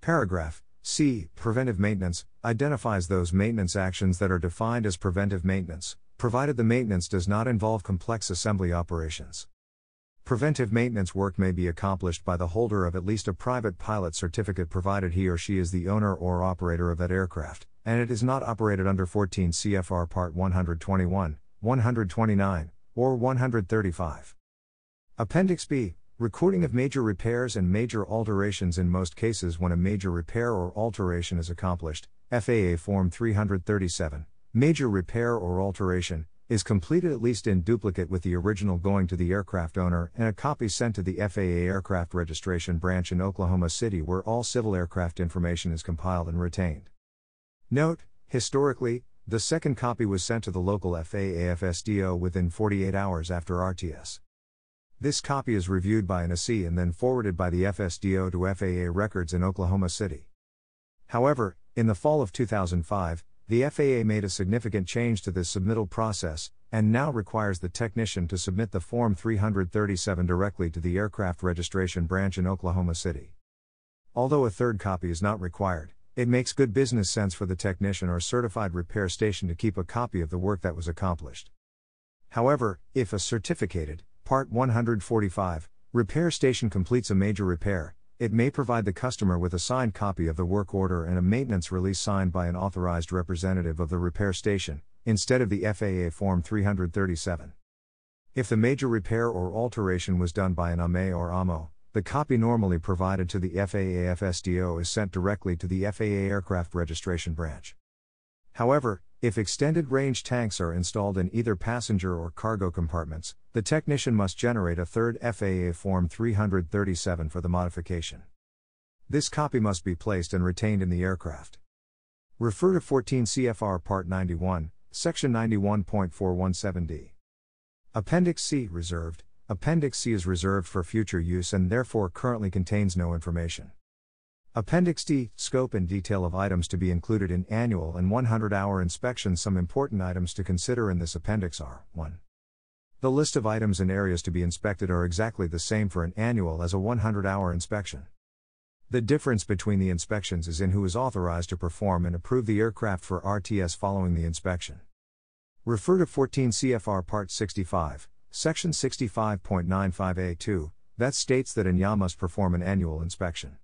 Paragraph C Preventive maintenance identifies those maintenance actions that are defined as preventive maintenance, provided the maintenance does not involve complex assembly operations. Preventive maintenance work may be accomplished by the holder of at least a private pilot certificate provided he or she is the owner or operator of that aircraft, and it is not operated under 14 CFR Part 121, 129, or 135. Appendix B Recording of major repairs and major alterations in most cases when a major repair or alteration is accomplished, FAA Form 337, major repair or alteration, is completed at least in duplicate with the original going to the aircraft owner and a copy sent to the FAA Aircraft Registration Branch in Oklahoma City where all civil aircraft information is compiled and retained. Note, historically, the second copy was sent to the local FAA FSDO within 48 hours after RTS. This copy is reviewed by an ASI and then forwarded by the FSDO to FAA records in Oklahoma City. However, in the fall of 2005, the FAA made a significant change to this submittal process, and now requires the technician to submit the Form 337 directly to the Aircraft Registration Branch in Oklahoma City. Although a third copy is not required, it makes good business sense for the technician or certified repair station to keep a copy of the work that was accomplished. However, if a certificated, Part 145, repair station completes a major repair, it may provide the customer with a signed copy of the work order and a maintenance release signed by an authorized representative of the repair station, instead of the FAA Form 337. If the major repair or alteration was done by an AME or AMO, the copy normally provided to the FAA FSDO is sent directly to the FAA Aircraft Registration Branch. However, if extended range tanks are installed in either passenger or cargo compartments, the technician must generate a third FAA Form 337 for the modification. This copy must be placed and retained in the aircraft. Refer to 14 CFR Part 91, Section 91.417d. Appendix C reserved. Appendix C is reserved for future use and therefore currently contains no information. Appendix D Scope and detail of items to be included in annual and 100 hour inspections. Some important items to consider in this appendix are 1. The list of items and areas to be inspected are exactly the same for an annual as a 100 hour inspection. The difference between the inspections is in who is authorized to perform and approve the aircraft for RTS following the inspection. Refer to 14 CFR Part 65, Section 65.95A2, that states that an IA must perform an annual inspection.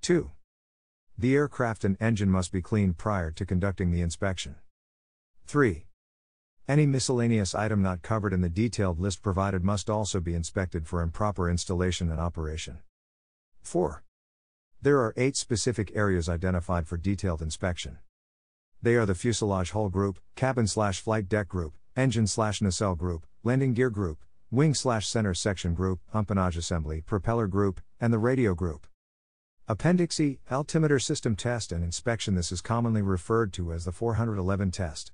2. The aircraft and engine must be cleaned prior to conducting the inspection. 3. Any miscellaneous item not covered in the detailed list provided must also be inspected for improper installation and operation. 4. There are eight specific areas identified for detailed inspection. They are the fuselage hull group, cabin slash flight deck group, engine slash nacelle group, landing gear group, wing slash center section group, empennage assembly, propeller group, and the radio group. Appendix E, altimeter system test and inspection. This is commonly referred to as the 411 test.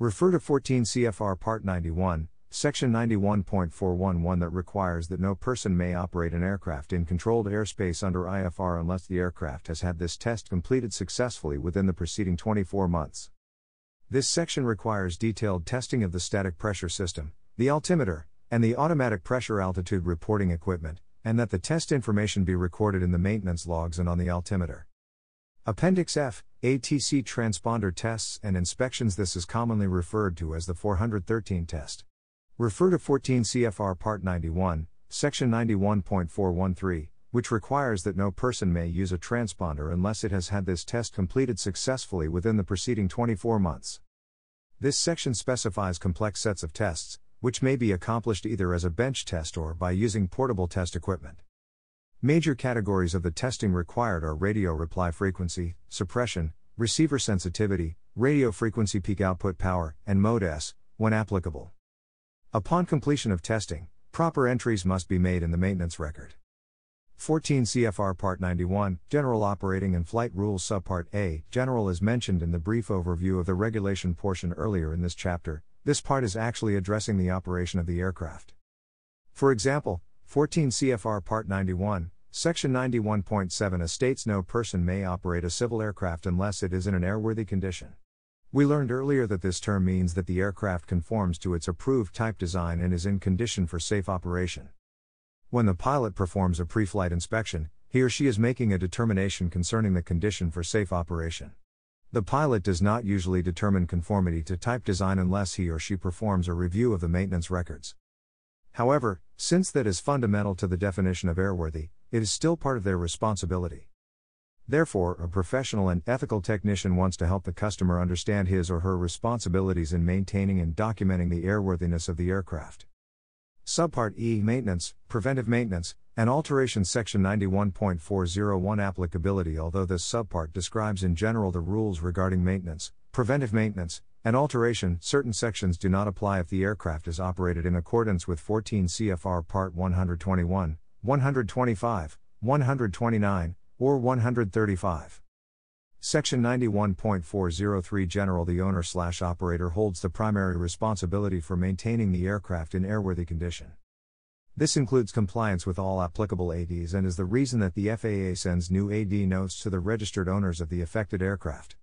Refer to 14 CFR Part 91, Section 91.411 that requires that no person may operate an aircraft in controlled airspace under IFR unless the aircraft has had this test completed successfully within the preceding 24 months. This section requires detailed testing of the static pressure system, the altimeter, and the automatic pressure altitude reporting equipment, and that the test information be recorded in the maintenance logs and on the altimeter. Appendix F ATC transponder tests and inspections. This is commonly referred to as the 413 test. Refer to 14 CFR Part 91, Section 91.413, which requires that no person may use a transponder unless it has had this test completed successfully within the preceding 24 months. This section specifies complex sets of tests, which may be accomplished either as a bench test or by using portable test equipment. Major categories of the testing required are radio reply frequency, suppression, receiver sensitivity, radio frequency peak output power, and mode S, when applicable. Upon completion of testing, proper entries must be made in the maintenance record. 14 CFR Part 91, General Operating and Flight Rules Subpart A, General is mentioned in the brief overview of the regulation portion earlier in this chapter, this part is actually addressing the operation of the aircraft. For example, 14 CFR Part 91, Section 91.7 states no person may operate a civil aircraft unless it is in an airworthy condition. We learned earlier that this term means that the aircraft conforms to its approved type design and is in condition for safe operation. When the pilot performs a pre flight inspection, he or she is making a determination concerning the condition for safe operation. The pilot does not usually determine conformity to type design unless he or she performs a review of the maintenance records. However, since that is fundamental to the definition of airworthy, it is still part of their responsibility. Therefore, a professional and ethical technician wants to help the customer understand his or her responsibilities in maintaining and documenting the airworthiness of the aircraft. Subpart E Maintenance, Preventive Maintenance, and Alteration Section 91.401 Applicability Although this subpart describes in general the rules regarding maintenance, preventive maintenance, and alteration, certain sections do not apply if the aircraft is operated in accordance with 14 CFR Part 121, 125, 129, or 135. Section 91.403 General The owner slash operator holds the primary responsibility for maintaining the aircraft in airworthy condition. This includes compliance with all applicable ADs and is the reason that the FAA sends new AD notes to the registered owners of the affected aircraft.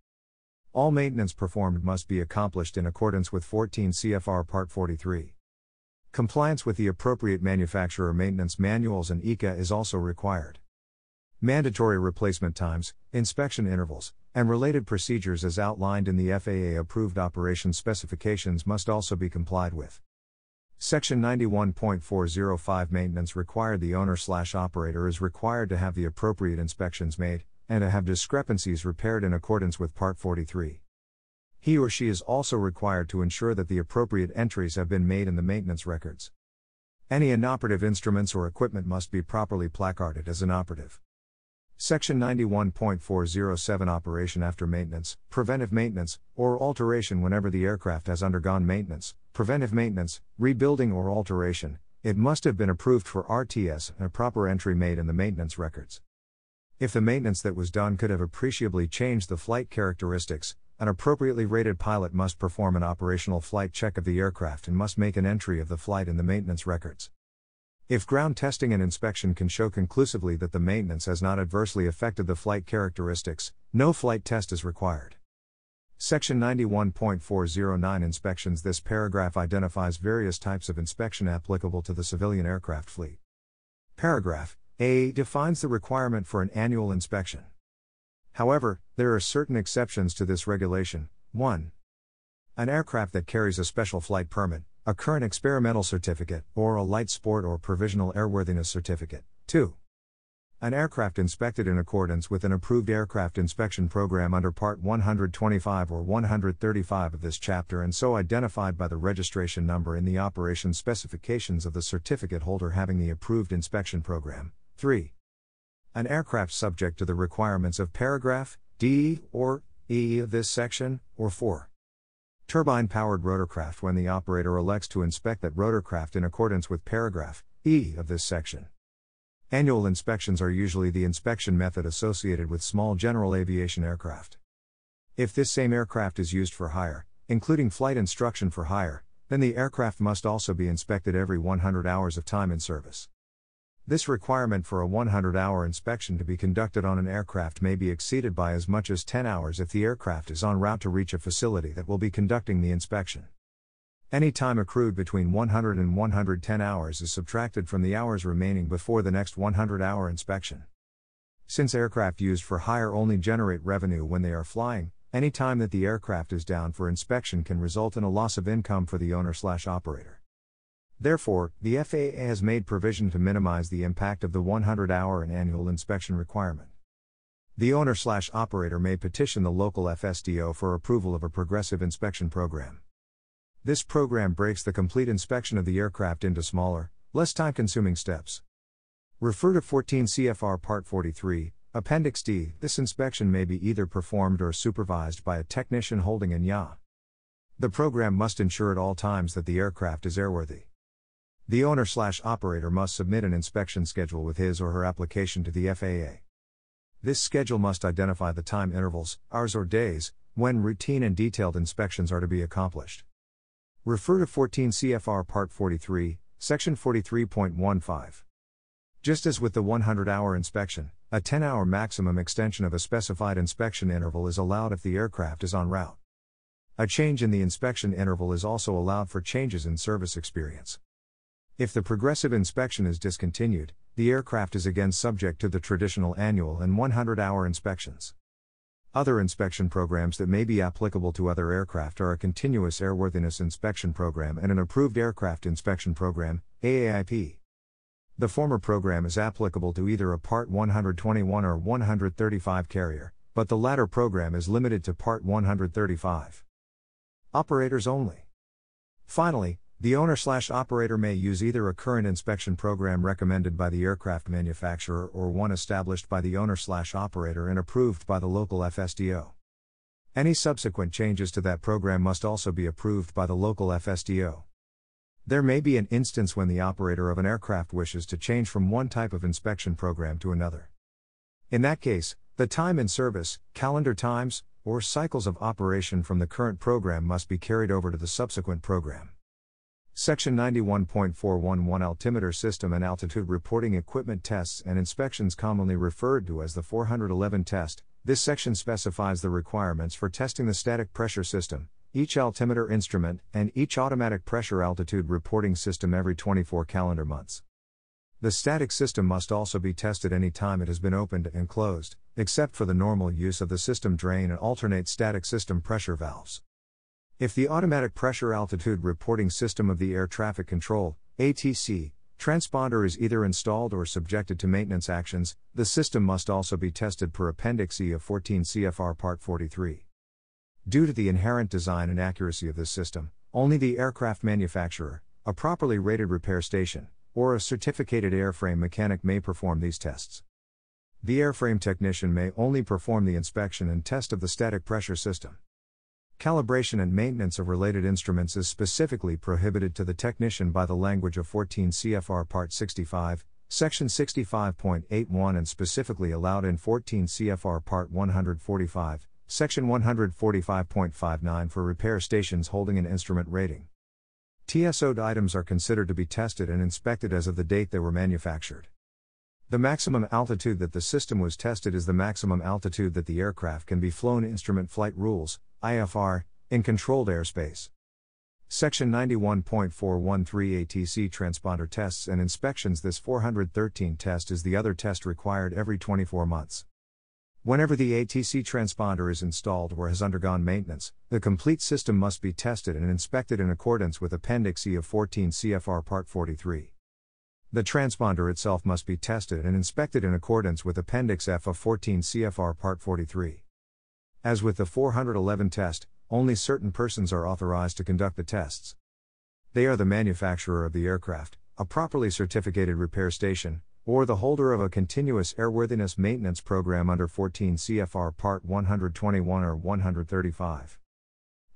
All maintenance performed must be accomplished in accordance with 14 CFR Part 43. Compliance with the appropriate manufacturer maintenance manuals and ICA is also required. Mandatory replacement times, inspection intervals, and related procedures as outlined in the FAA approved operation specifications must also be complied with. Section 91.405 Maintenance required the owner/operator is required to have the appropriate inspections made, and to have discrepancies repaired in accordance with Part 43. He or she is also required to ensure that the appropriate entries have been made in the maintenance records. Any inoperative instruments or equipment must be properly placarded as inoperative. Section 91.407 Operation after maintenance, preventive maintenance, or alteration whenever the aircraft has undergone maintenance, preventive maintenance, rebuilding, or alteration, it must have been approved for RTS and a proper entry made in the maintenance records. If the maintenance that was done could have appreciably changed the flight characteristics, an appropriately rated pilot must perform an operational flight check of the aircraft and must make an entry of the flight in the maintenance records. If ground testing and inspection can show conclusively that the maintenance has not adversely affected the flight characteristics, no flight test is required. Section 91.409 Inspections This paragraph identifies various types of inspection applicable to the civilian aircraft fleet. Paragraph a defines the requirement for an annual inspection. However, there are certain exceptions to this regulation. 1. An aircraft that carries a special flight permit, a current experimental certificate, or a light sport or provisional airworthiness certificate. 2. An aircraft inspected in accordance with an approved aircraft inspection program under Part 125 or 135 of this chapter and so identified by the registration number in the operation specifications of the certificate holder having the approved inspection program. 3. An aircraft subject to the requirements of paragraph D or E of this section, or 4. Turbine powered rotorcraft when the operator elects to inspect that rotorcraft in accordance with paragraph E of this section. Annual inspections are usually the inspection method associated with small general aviation aircraft. If this same aircraft is used for hire, including flight instruction for hire, then the aircraft must also be inspected every 100 hours of time in service. This requirement for a 100 hour inspection to be conducted on an aircraft may be exceeded by as much as 10 hours if the aircraft is en route to reach a facility that will be conducting the inspection. Any time accrued between 100 and 110 hours is subtracted from the hours remaining before the next 100 hour inspection. Since aircraft used for hire only generate revenue when they are flying, any time that the aircraft is down for inspection can result in a loss of income for the owner/operator. Therefore, the FAA has made provision to minimize the impact of the 100 hour and annual inspection requirement. The owner/operator may petition the local FSDO for approval of a progressive inspection program. This program breaks the complete inspection of the aircraft into smaller, less time consuming steps. Refer to 14 CFR Part 43, Appendix D. This inspection may be either performed or supervised by a technician holding an IA. The program must ensure at all times that the aircraft is airworthy. The owner slash operator must submit an inspection schedule with his or her application to the FAA. This schedule must identify the time intervals, hours or days, when routine and detailed inspections are to be accomplished. Refer to 14 CFR Part 43, Section 43.15. Just as with the 100 hour inspection, a 10 hour maximum extension of a specified inspection interval is allowed if the aircraft is en route. A change in the inspection interval is also allowed for changes in service experience. If the progressive inspection is discontinued, the aircraft is again subject to the traditional annual and 100 hour inspections. Other inspection programs that may be applicable to other aircraft are a continuous airworthiness inspection program and an approved aircraft inspection program, AAIP. The former program is applicable to either a Part 121 or 135 carrier, but the latter program is limited to Part 135. Operators only. Finally, the owner slash operator may use either a current inspection program recommended by the aircraft manufacturer or one established by the owner slash operator and approved by the local FSDO. Any subsequent changes to that program must also be approved by the local FSDO. There may be an instance when the operator of an aircraft wishes to change from one type of inspection program to another. In that case, the time in service, calendar times, or cycles of operation from the current program must be carried over to the subsequent program. Section 91.411 Altimeter System and Altitude Reporting Equipment Tests and Inspections, commonly referred to as the 411 test. This section specifies the requirements for testing the static pressure system, each altimeter instrument, and each automatic pressure altitude reporting system every 24 calendar months. The static system must also be tested any time it has been opened and closed, except for the normal use of the system drain and alternate static system pressure valves. If the automatic pressure altitude reporting system of the air traffic control ATC transponder is either installed or subjected to maintenance actions, the system must also be tested per Appendix E of 14 CFR Part 43. Due to the inherent design and accuracy of this system, only the aircraft manufacturer, a properly rated repair station, or a certificated airframe mechanic may perform these tests. The airframe technician may only perform the inspection and test of the static pressure system. Calibration and maintenance of related instruments is specifically prohibited to the technician by the language of 14 CFR Part 65, Section 65.81 and specifically allowed in 14 CFR Part 145, Section 145.59 for repair stations holding an instrument rating. TSO'd items are considered to be tested and inspected as of the date they were manufactured. The maximum altitude that the system was tested is the maximum altitude that the aircraft can be flown. Instrument Flight Rules, IFR, in controlled airspace. Section 91.413 ATC transponder tests and inspections. This 413 test is the other test required every 24 months. Whenever the ATC transponder is installed or has undergone maintenance, the complete system must be tested and inspected in accordance with Appendix E of 14 CFR Part 43. The transponder itself must be tested and inspected in accordance with Appendix F of 14 CFR Part 43. As with the 411 test, only certain persons are authorized to conduct the tests. They are the manufacturer of the aircraft, a properly certificated repair station, or the holder of a continuous airworthiness maintenance program under 14 CFR Part 121 or 135.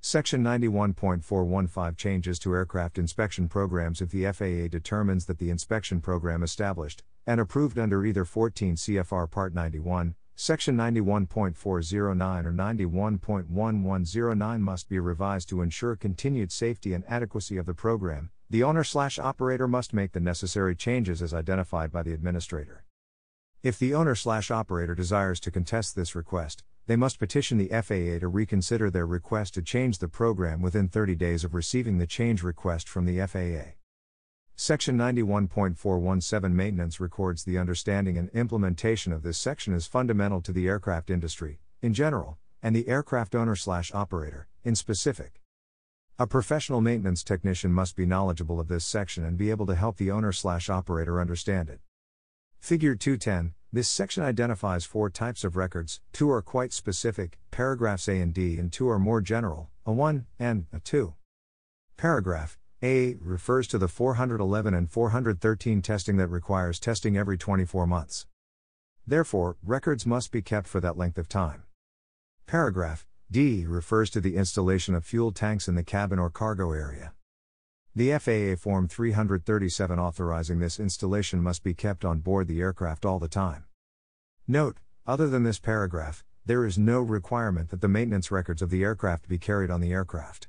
Section 91.415 changes to aircraft inspection programs if the FAA determines that the inspection program established and approved under either 14 CFR Part 91, Section 91.409 or 91.1109 must be revised to ensure continued safety and adequacy of the program. The owner/operator must make the necessary changes as identified by the administrator. If the owner/operator desires to contest this request, they must petition the FAA to reconsider their request to change the program within 30 days of receiving the change request from the FAA. Section 91.417 Maintenance records the understanding and implementation of this section is fundamental to the aircraft industry, in general, and the aircraft owner slash operator, in specific. A professional maintenance technician must be knowledgeable of this section and be able to help the owner slash operator understand it. Figure 210 this section identifies four types of records, two are quite specific, paragraphs A and D, and two are more general, a 1 and a 2. Paragraph A refers to the 411 and 413 testing that requires testing every 24 months. Therefore, records must be kept for that length of time. Paragraph D refers to the installation of fuel tanks in the cabin or cargo area. The FAA Form 337 authorizing this installation must be kept on board the aircraft all the time. Note, other than this paragraph, there is no requirement that the maintenance records of the aircraft be carried on the aircraft.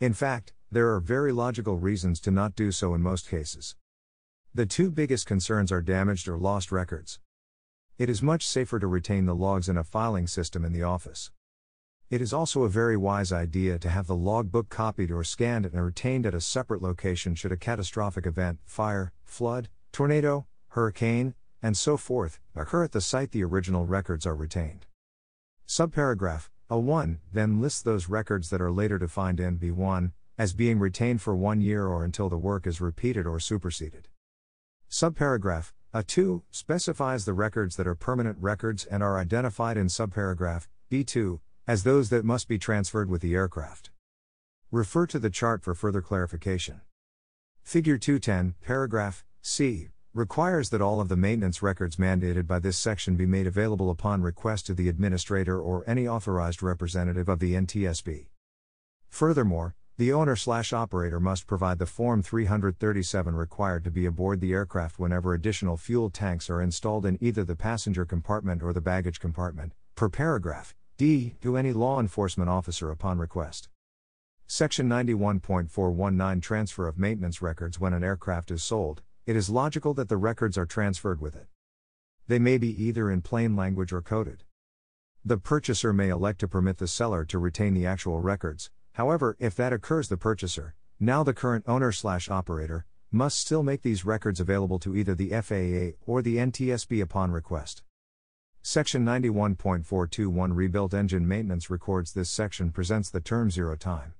In fact, there are very logical reasons to not do so in most cases. The two biggest concerns are damaged or lost records. It is much safer to retain the logs in a filing system in the office. It is also a very wise idea to have the logbook copied or scanned and retained at a separate location should a catastrophic event, fire, flood, tornado, hurricane, and so forth, occur at the site the original records are retained. Subparagraph A1 then lists those records that are later defined in B1 as being retained for one year or until the work is repeated or superseded. Subparagraph A2 specifies the records that are permanent records and are identified in subparagraph B2 as those that must be transferred with the aircraft. Refer to the chart for further clarification. Figure 210, paragraph C, requires that all of the maintenance records mandated by this section be made available upon request to the administrator or any authorized representative of the NTSB. Furthermore, the owner slash operator must provide the Form 337 required to be aboard the aircraft whenever additional fuel tanks are installed in either the passenger compartment or the baggage compartment, per paragraph, D. To any law enforcement officer upon request. Section 91.419 Transfer of maintenance records When an aircraft is sold, it is logical that the records are transferred with it. They may be either in plain language or coded. The purchaser may elect to permit the seller to retain the actual records, however, if that occurs, the purchaser, now the current owner slash operator, must still make these records available to either the FAA or the NTSB upon request. Section 91.421 Rebuilt engine maintenance records this section presents the term zero time.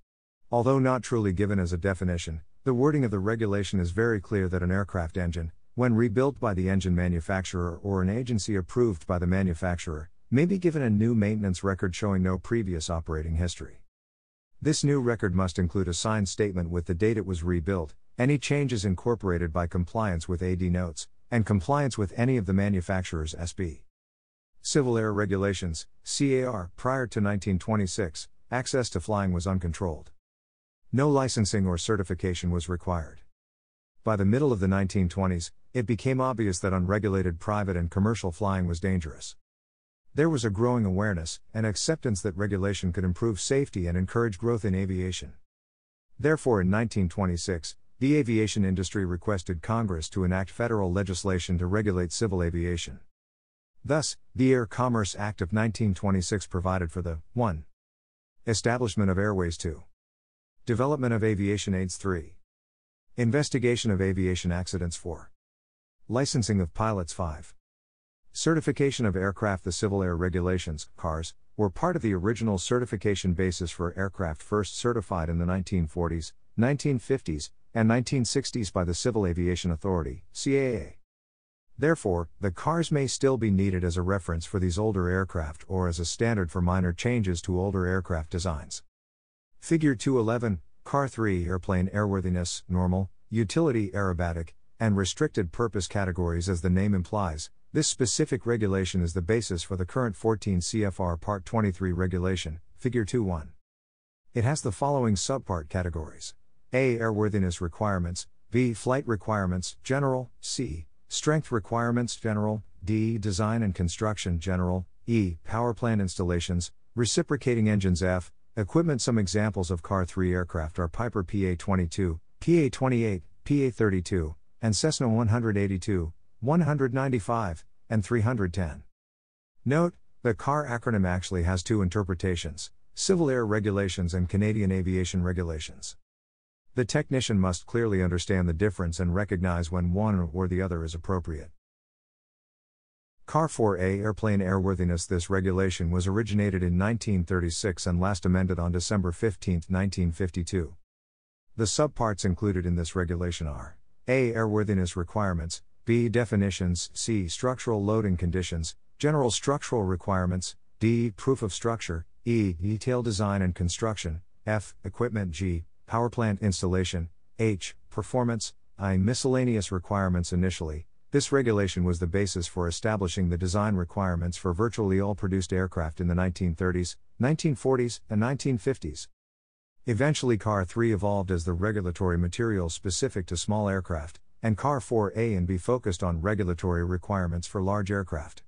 Although not truly given as a definition, the wording of the regulation is very clear that an aircraft engine, when rebuilt by the engine manufacturer or an agency approved by the manufacturer, may be given a new maintenance record showing no previous operating history. This new record must include a signed statement with the date it was rebuilt, any changes incorporated by compliance with AD notes, and compliance with any of the manufacturer's SB. Civil Air Regulations, CAR, prior to 1926, access to flying was uncontrolled. No licensing or certification was required. By the middle of the 1920s, it became obvious that unregulated private and commercial flying was dangerous. There was a growing awareness and acceptance that regulation could improve safety and encourage growth in aviation. Therefore, in 1926, the aviation industry requested Congress to enact federal legislation to regulate civil aviation. Thus, the Air Commerce Act of 1926 provided for the 1. Establishment of airways 2. Development of aviation aids 3. Investigation of aviation accidents 4. Licensing of pilots 5. Certification of aircraft The Civil Air Regulations, CARS, were part of the original certification basis for aircraft first certified in the 1940s, 1950s, and 1960s by the Civil Aviation Authority, CAA. Therefore, the CARS may still be needed as a reference for these older aircraft or as a standard for minor changes to older aircraft designs. Figure 211 CAR 3 airplane airworthiness, normal, utility aerobatic, and restricted purpose categories as the name implies. This specific regulation is the basis for the current 14 CFR Part 23 regulation, Figure 21. It has the following subpart categories A. Airworthiness requirements, B. Flight requirements, general, C. Strength requirements, general, D. Design and construction, general, E. Power plant installations, reciprocating engines, F. Equipment Some examples of CAR 3 aircraft are Piper PA 22, PA 28, PA 32, and Cessna 182, 195, and 310. Note, the CAR acronym actually has two interpretations Civil Air Regulations and Canadian Aviation Regulations. The technician must clearly understand the difference and recognize when one or the other is appropriate. CAR 4A Airplane Airworthiness This regulation was originated in 1936 and last amended on December 15, 1952. The subparts included in this regulation are A. Airworthiness requirements, B. Definitions, C. Structural loading conditions, General structural requirements, D. Proof of structure, E. Detail design and construction, F. Equipment G. Power plant installation, H. Performance, I. Miscellaneous requirements Initially, this regulation was the basis for establishing the design requirements for virtually all produced aircraft in the 1930s, 1940s, and 1950s. Eventually, CAR 3 evolved as the regulatory material specific to small aircraft, and CAR 4A and B focused on regulatory requirements for large aircraft.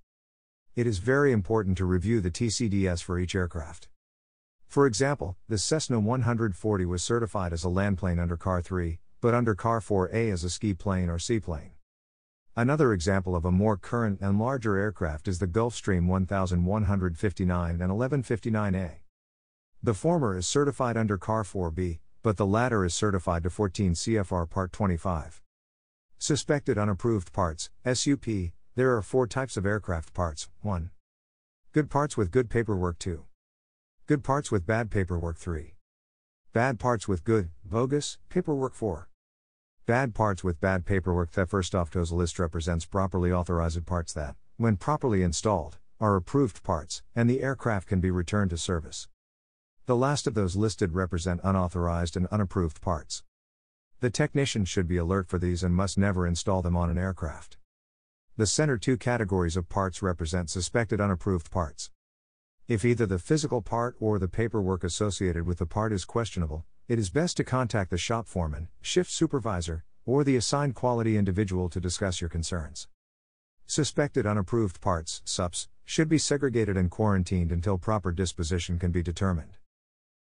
It is very important to review the TCDS for each aircraft. For example, the Cessna 140 was certified as a landplane under CAR 3, but under CAR 4A as a ski plane or seaplane. Another example of a more current and larger aircraft is the Gulfstream 1159 and 1159A. The former is certified under CAR 4B, but the latter is certified to 14 CFR Part 25. Suspected unapproved parts, SUP, there are four types of aircraft parts 1. Good parts with good paperwork 2. Good parts with bad paperwork 3. Bad parts with good, bogus, paperwork 4. Bad parts with bad paperwork The first off those list represents properly authorized parts that, when properly installed, are approved parts, and the aircraft can be returned to service. The last of those listed represent unauthorized and unapproved parts. The technician should be alert for these and must never install them on an aircraft. The center two categories of parts represent suspected unapproved parts. If either the physical part or the paperwork associated with the part is questionable, it is best to contact the shop foreman, shift supervisor, or the assigned quality individual to discuss your concerns. Suspected unapproved parts, SUPs, should be segregated and quarantined until proper disposition can be determined.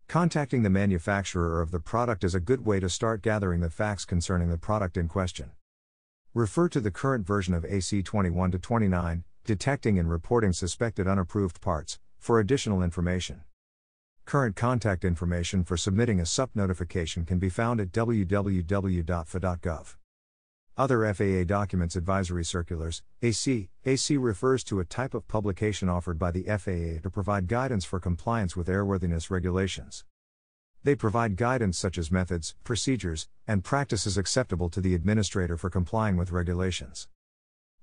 Contacting the manufacturer of the product is a good way to start gathering the facts concerning the product in question. Refer to the current version of AC 21 to 29, Detecting and Reporting Suspected Unapproved Parts, for additional information. Current contact information for submitting a SUP notification can be found at www.faa.gov. Other FAA documents advisory circulars, AC. AC refers to a type of publication offered by the FAA to provide guidance for compliance with airworthiness regulations. They provide guidance such as methods, procedures, and practices acceptable to the administrator for complying with regulations.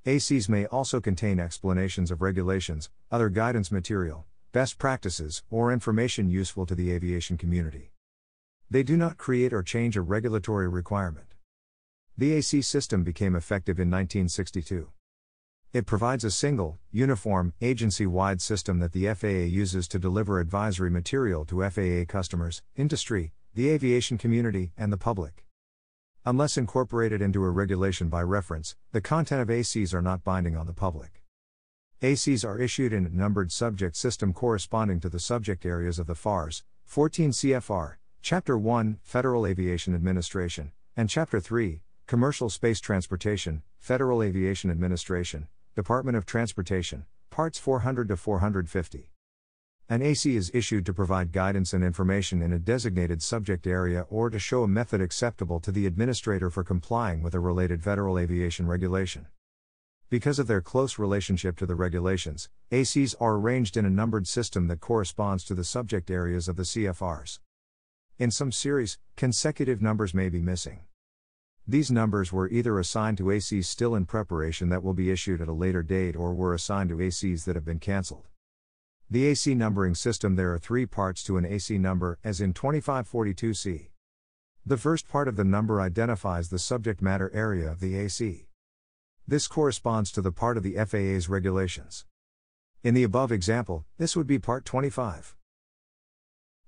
ACs may also contain explanations of regulations, other guidance material, best practices, or information useful to the aviation community. They do not create or change a regulatory requirement. The AC system became effective in 1962. It provides a single, uniform, agency wide system that the FAA uses to deliver advisory material to FAA customers, industry, the aviation community, and the public. Unless incorporated into a regulation by reference, the content of ACs are not binding on the public. ACs are issued in a numbered subject system corresponding to the subject areas of the FARS, 14 CFR, Chapter 1, Federal Aviation Administration, and Chapter 3, Commercial Space Transportation, Federal Aviation Administration, Department of Transportation, Parts 400 to 450. An AC is issued to provide guidance and information in a designated subject area or to show a method acceptable to the administrator for complying with a related federal aviation regulation. Because of their close relationship to the regulations, ACs are arranged in a numbered system that corresponds to the subject areas of the CFRs. In some series, consecutive numbers may be missing. These numbers were either assigned to ACs still in preparation that will be issued at a later date or were assigned to ACs that have been cancelled. The AC numbering system there are three parts to an AC number, as in 2542C. The first part of the number identifies the subject matter area of the AC. This corresponds to the part of the FAA's regulations. In the above example, this would be part 25.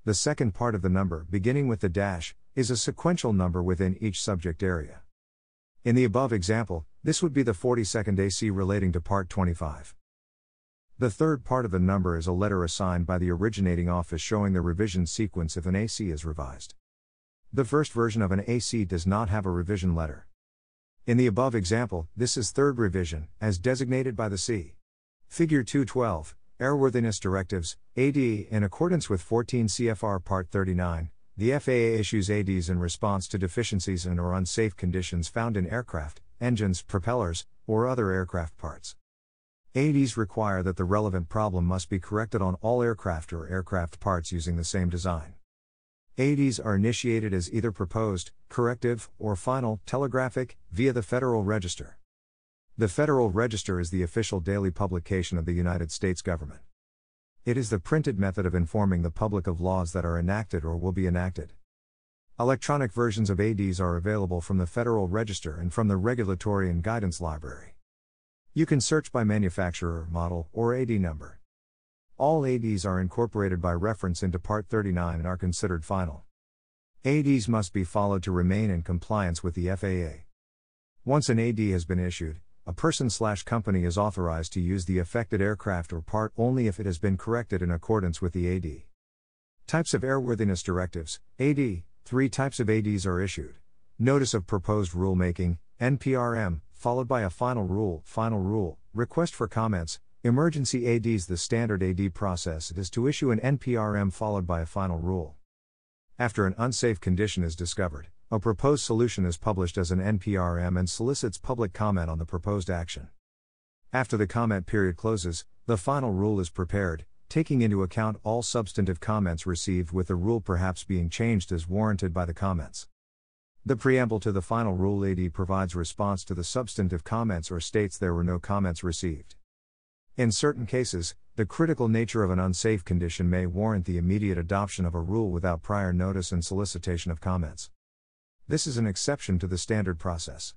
The second part of the number, beginning with the dash, is a sequential number within each subject area. In the above example, this would be the 42nd AC relating to part 25. The third part of the number is a letter assigned by the originating office showing the revision sequence if an AC is revised. The first version of an AC does not have a revision letter. In the above example, this is third revision, as designated by the C. Figure 212, Airworthiness Directives, AD, in accordance with 14 CFR Part 39, the FAA issues ADs in response to deficiencies and or unsafe conditions found in aircraft, engines, propellers, or other aircraft parts. ADs require that the relevant problem must be corrected on all aircraft or aircraft parts using the same design. ADs are initiated as either proposed, corrective, or final, telegraphic, via the Federal Register. The Federal Register is the official daily publication of the United States government. It is the printed method of informing the public of laws that are enacted or will be enacted. Electronic versions of ADs are available from the Federal Register and from the Regulatory and Guidance Library. You can search by manufacturer, model, or AD number. All ADs are incorporated by reference into Part 39 and are considered final. ADs must be followed to remain in compliance with the FAA. Once an AD has been issued, a person slash company is authorized to use the affected aircraft or part only if it has been corrected in accordance with the AD. Types of Airworthiness Directives AD Three types of ADs are issued Notice of Proposed Rulemaking, NPRM, followed by a final rule, final rule, request for comments, emergency ADs. The standard AD process is to issue an NPRM followed by a final rule. After an unsafe condition is discovered, a proposed solution is published as an NPRM and solicits public comment on the proposed action. After the comment period closes, the final rule is prepared, taking into account all substantive comments received, with the rule perhaps being changed as warranted by the comments. The preamble to the final Rule AD provides response to the substantive comments or states there were no comments received. In certain cases, the critical nature of an unsafe condition may warrant the immediate adoption of a rule without prior notice and solicitation of comments. This is an exception to the standard process.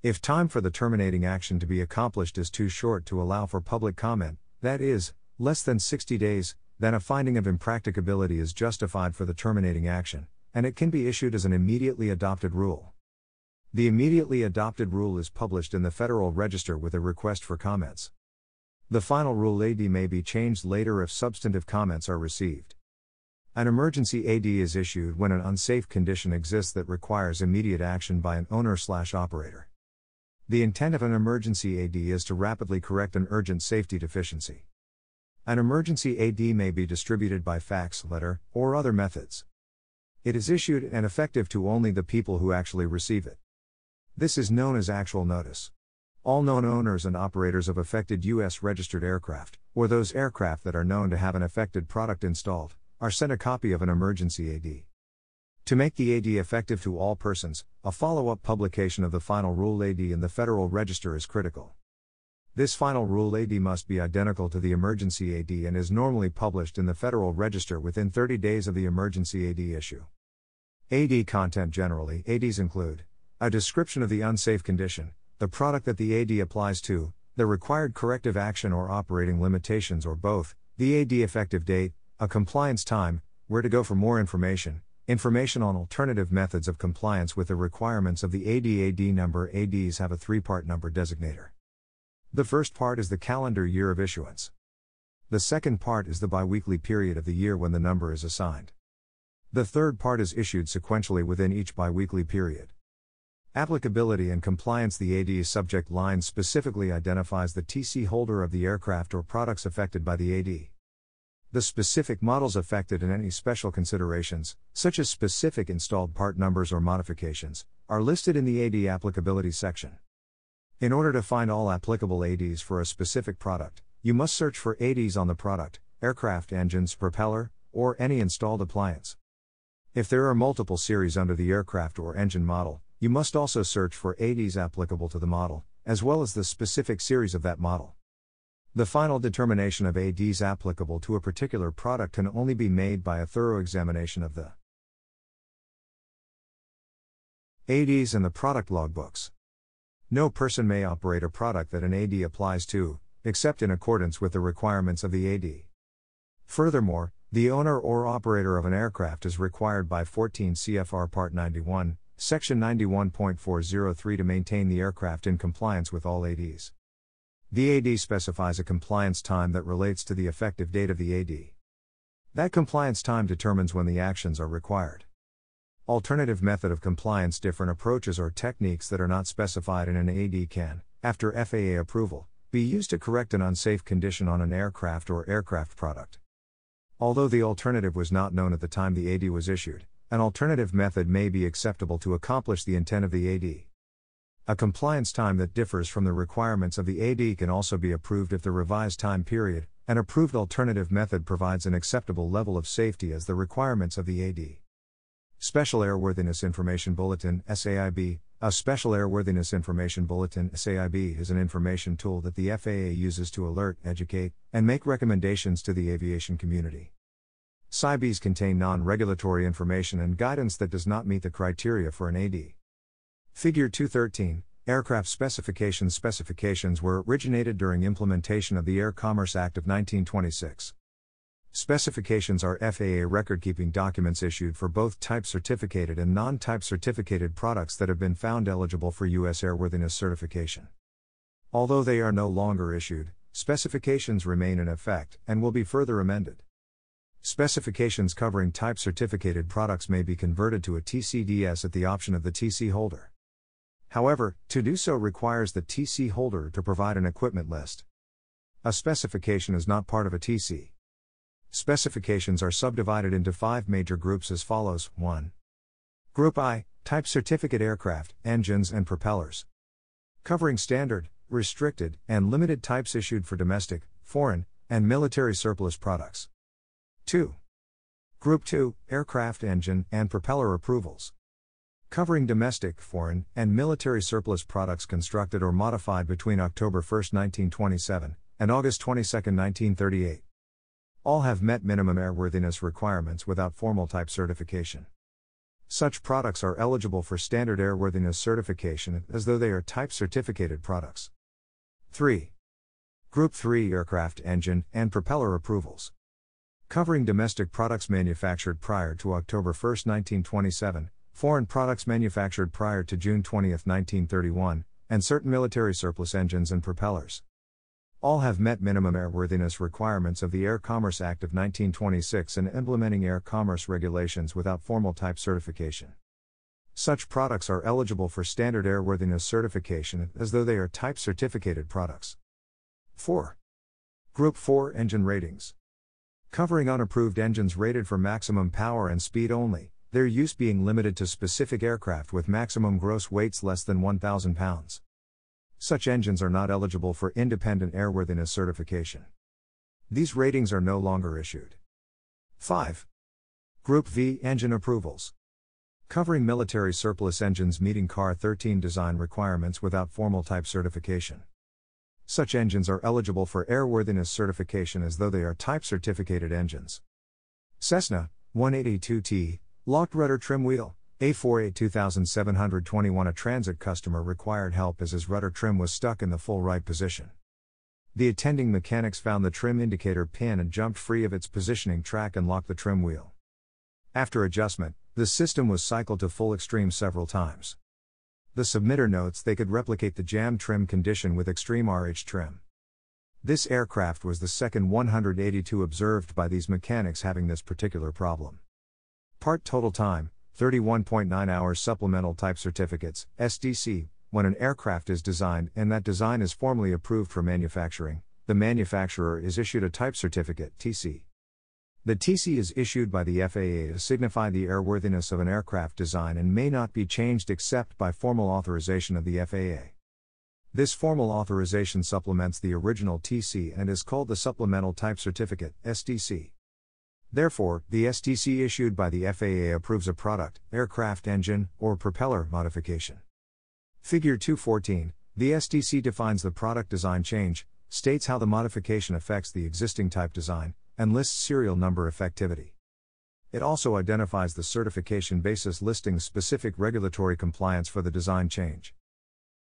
If time for the terminating action to be accomplished is too short to allow for public comment, that is, less than 60 days, then a finding of impracticability is justified for the terminating action, and it can be issued as an immediately adopted rule. The immediately adopted rule is published in the Federal Register with a request for comments. The final rule AD may be changed later if substantive comments are received. An emergency AD is issued when an unsafe condition exists that requires immediate action by an owner/operator. The intent of an emergency AD is to rapidly correct an urgent safety deficiency. An emergency AD may be distributed by fax, letter, or other methods. It is issued and effective to only the people who actually receive it. This is known as actual notice. All known owners and operators of affected U.S. registered aircraft, or those aircraft that are known to have an affected product installed, are sent a copy of an emergency AD. To make the AD effective to all persons, a follow up publication of the final Rule AD in the Federal Register is critical. This final Rule AD must be identical to the Emergency AD and is normally published in the Federal Register within 30 days of the Emergency AD issue. AD content generally, ADs include a description of the unsafe condition, the product that the AD applies to, the required corrective action or operating limitations or both, the AD effective date, a compliance time, where to go for more information, information on alternative methods of compliance with the requirements of the AD AD number. ADs have a three part number designator. The first part is the calendar year of issuance. The second part is the biweekly period of the year when the number is assigned. The third part is issued sequentially within each biweekly period. Applicability and compliance The AD subject line specifically identifies the TC holder of the aircraft or products affected by the AD. The specific models affected and any special considerations, such as specific installed part numbers or modifications, are listed in the AD applicability section. In order to find all applicable ADs for a specific product, you must search for ADs on the product, aircraft engines, propeller, or any installed appliance. If there are multiple series under the aircraft or engine model, you must also search for ADs applicable to the model, as well as the specific series of that model. The final determination of ADs applicable to a particular product can only be made by a thorough examination of the ADs and the product logbooks. No person may operate a product that an AD applies to, except in accordance with the requirements of the AD. Furthermore, the owner or operator of an aircraft is required by 14 CFR Part 91, Section 91.403 to maintain the aircraft in compliance with all ADs. The AD specifies a compliance time that relates to the effective date of the AD. That compliance time determines when the actions are required. Alternative method of compliance different approaches or techniques that are not specified in an AD can, after FAA approval, be used to correct an unsafe condition on an aircraft or aircraft product. Although the alternative was not known at the time the AD was issued, an alternative method may be acceptable to accomplish the intent of the AD. A compliance time that differs from the requirements of the AD can also be approved if the revised time period, an approved alternative method provides an acceptable level of safety as the requirements of the AD. Special Airworthiness Information Bulletin SAIB A Special Airworthiness Information Bulletin SAIB is an information tool that the FAA uses to alert, educate, and make recommendations to the aviation community. SAIBs contain non regulatory information and guidance that does not meet the criteria for an AD. Figure 213 Aircraft specifications Specifications were originated during implementation of the Air Commerce Act of 1926. Specifications are FAA record keeping documents issued for both type certificated and non type certificated products that have been found eligible for U.S. airworthiness certification. Although they are no longer issued, specifications remain in effect and will be further amended. Specifications covering type certificated products may be converted to a TCDS at the option of the TC holder. However, to do so requires the TC holder to provide an equipment list. A specification is not part of a TC. Specifications are subdivided into five major groups as follows 1. Group I Type Certificate Aircraft, Engines, and Propellers. Covering standard, restricted, and limited types issued for domestic, foreign, and military surplus products. 2. Group 2 Aircraft, Engine, and Propeller Approvals covering domestic, foreign, and military surplus products constructed or modified between October 1, 1927, and August 22, 1938. All have met minimum airworthiness requirements without formal type certification. Such products are eligible for standard airworthiness certification as though they are type certificated products. 3. Group 3 Aircraft Engine and Propeller Approvals. Covering domestic products manufactured prior to October 1, 1927, foreign products manufactured prior to June 20, 1931, and certain military surplus engines and propellers. All have met minimum airworthiness requirements of the Air Commerce Act of 1926 and implementing air commerce regulations without formal type certification. Such products are eligible for standard airworthiness certification as though they are type certificated products. 4. Group 4 Engine Ratings. Covering unapproved engines rated for maximum power and speed only, their use being limited to specific aircraft with maximum gross weights less than 1,000 pounds. Such engines are not eligible for independent airworthiness certification. These ratings are no longer issued. 5. Group V Engine Approvals. Covering military surplus engines meeting CAR 13 design requirements without formal type certification. Such engines are eligible for airworthiness certification as though they are type certificated engines. Cessna 182T Locked rudder trim wheel. A48 2721 A transit customer required help as his rudder trim was stuck in the full right position. The attending mechanics found the trim indicator pin and jumped free of its positioning track and locked the trim wheel. After adjustment, the system was cycled to full extreme several times. The submitter notes they could replicate the jam trim condition with extreme RH trim. This aircraft was the second 182 observed by these mechanics having this particular problem. Part total time 31.9 hours supplemental type certificates STC when an aircraft is designed and that design is formally approved for manufacturing the manufacturer is issued a type certificate TC the TC is issued by the FAA to signify the airworthiness of an aircraft design and may not be changed except by formal authorization of the FAA. This formal authorization supplements the original TC and is called the Supplemental Type Certificate STC. Therefore, the STC issued by the FAA approves a product, aircraft engine, or propeller modification. Figure 214 The STC defines the product design change, states how the modification affects the existing type design, and lists serial number effectivity. It also identifies the certification basis listing specific regulatory compliance for the design change.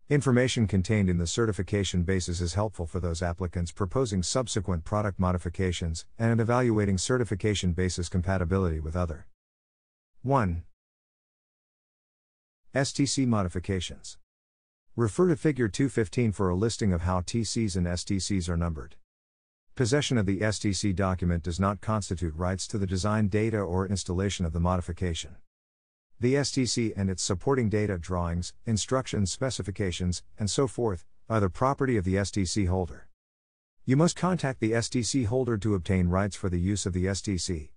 Information contained in the certification basis is helpful for those applicants proposing subsequent product modifications and evaluating certification basis compatibility with other. 1. STC modifications. Refer to Figure 215 for a listing of how TCs and STCs are numbered. Possession of the STC document does not constitute rights to the design data or installation of the modification. The STC and its supporting data, drawings, instructions, specifications, and so forth, are the property of the STC holder. You must contact the STC holder to obtain rights for the use of the STC.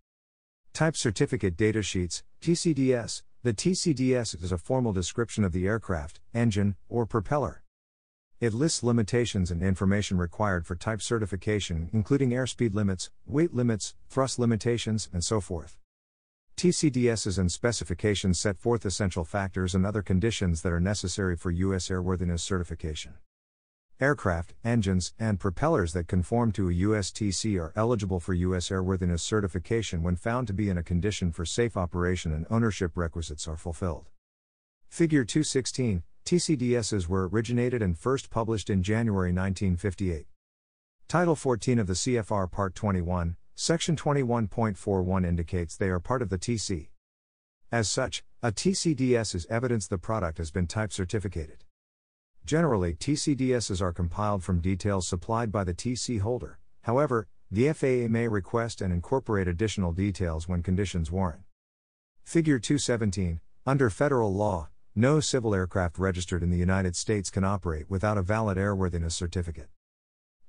Type Certificate Data Sheets, TCDS. The TCDS is a formal description of the aircraft, engine, or propeller. It lists limitations and information required for type certification, including airspeed limits, weight limits, thrust limitations, and so forth. TCDSs and specifications set forth essential factors and other conditions that are necessary for U.S. airworthiness certification. Aircraft, engines, and propellers that conform to a USTC are eligible for U.S. airworthiness certification when found to be in a condition for safe operation and ownership requisites are fulfilled. Figure 216 TCDSs were originated and first published in January 1958. Title 14 of the CFR Part 21, Section 21.41 indicates they are part of the TC. As such, a TCDS is evidence the product has been type certificated. Generally, TCDSs are compiled from details supplied by the TC holder, however, the FAA may request and incorporate additional details when conditions warrant. Figure 217 Under federal law, no civil aircraft registered in the United States can operate without a valid airworthiness certificate.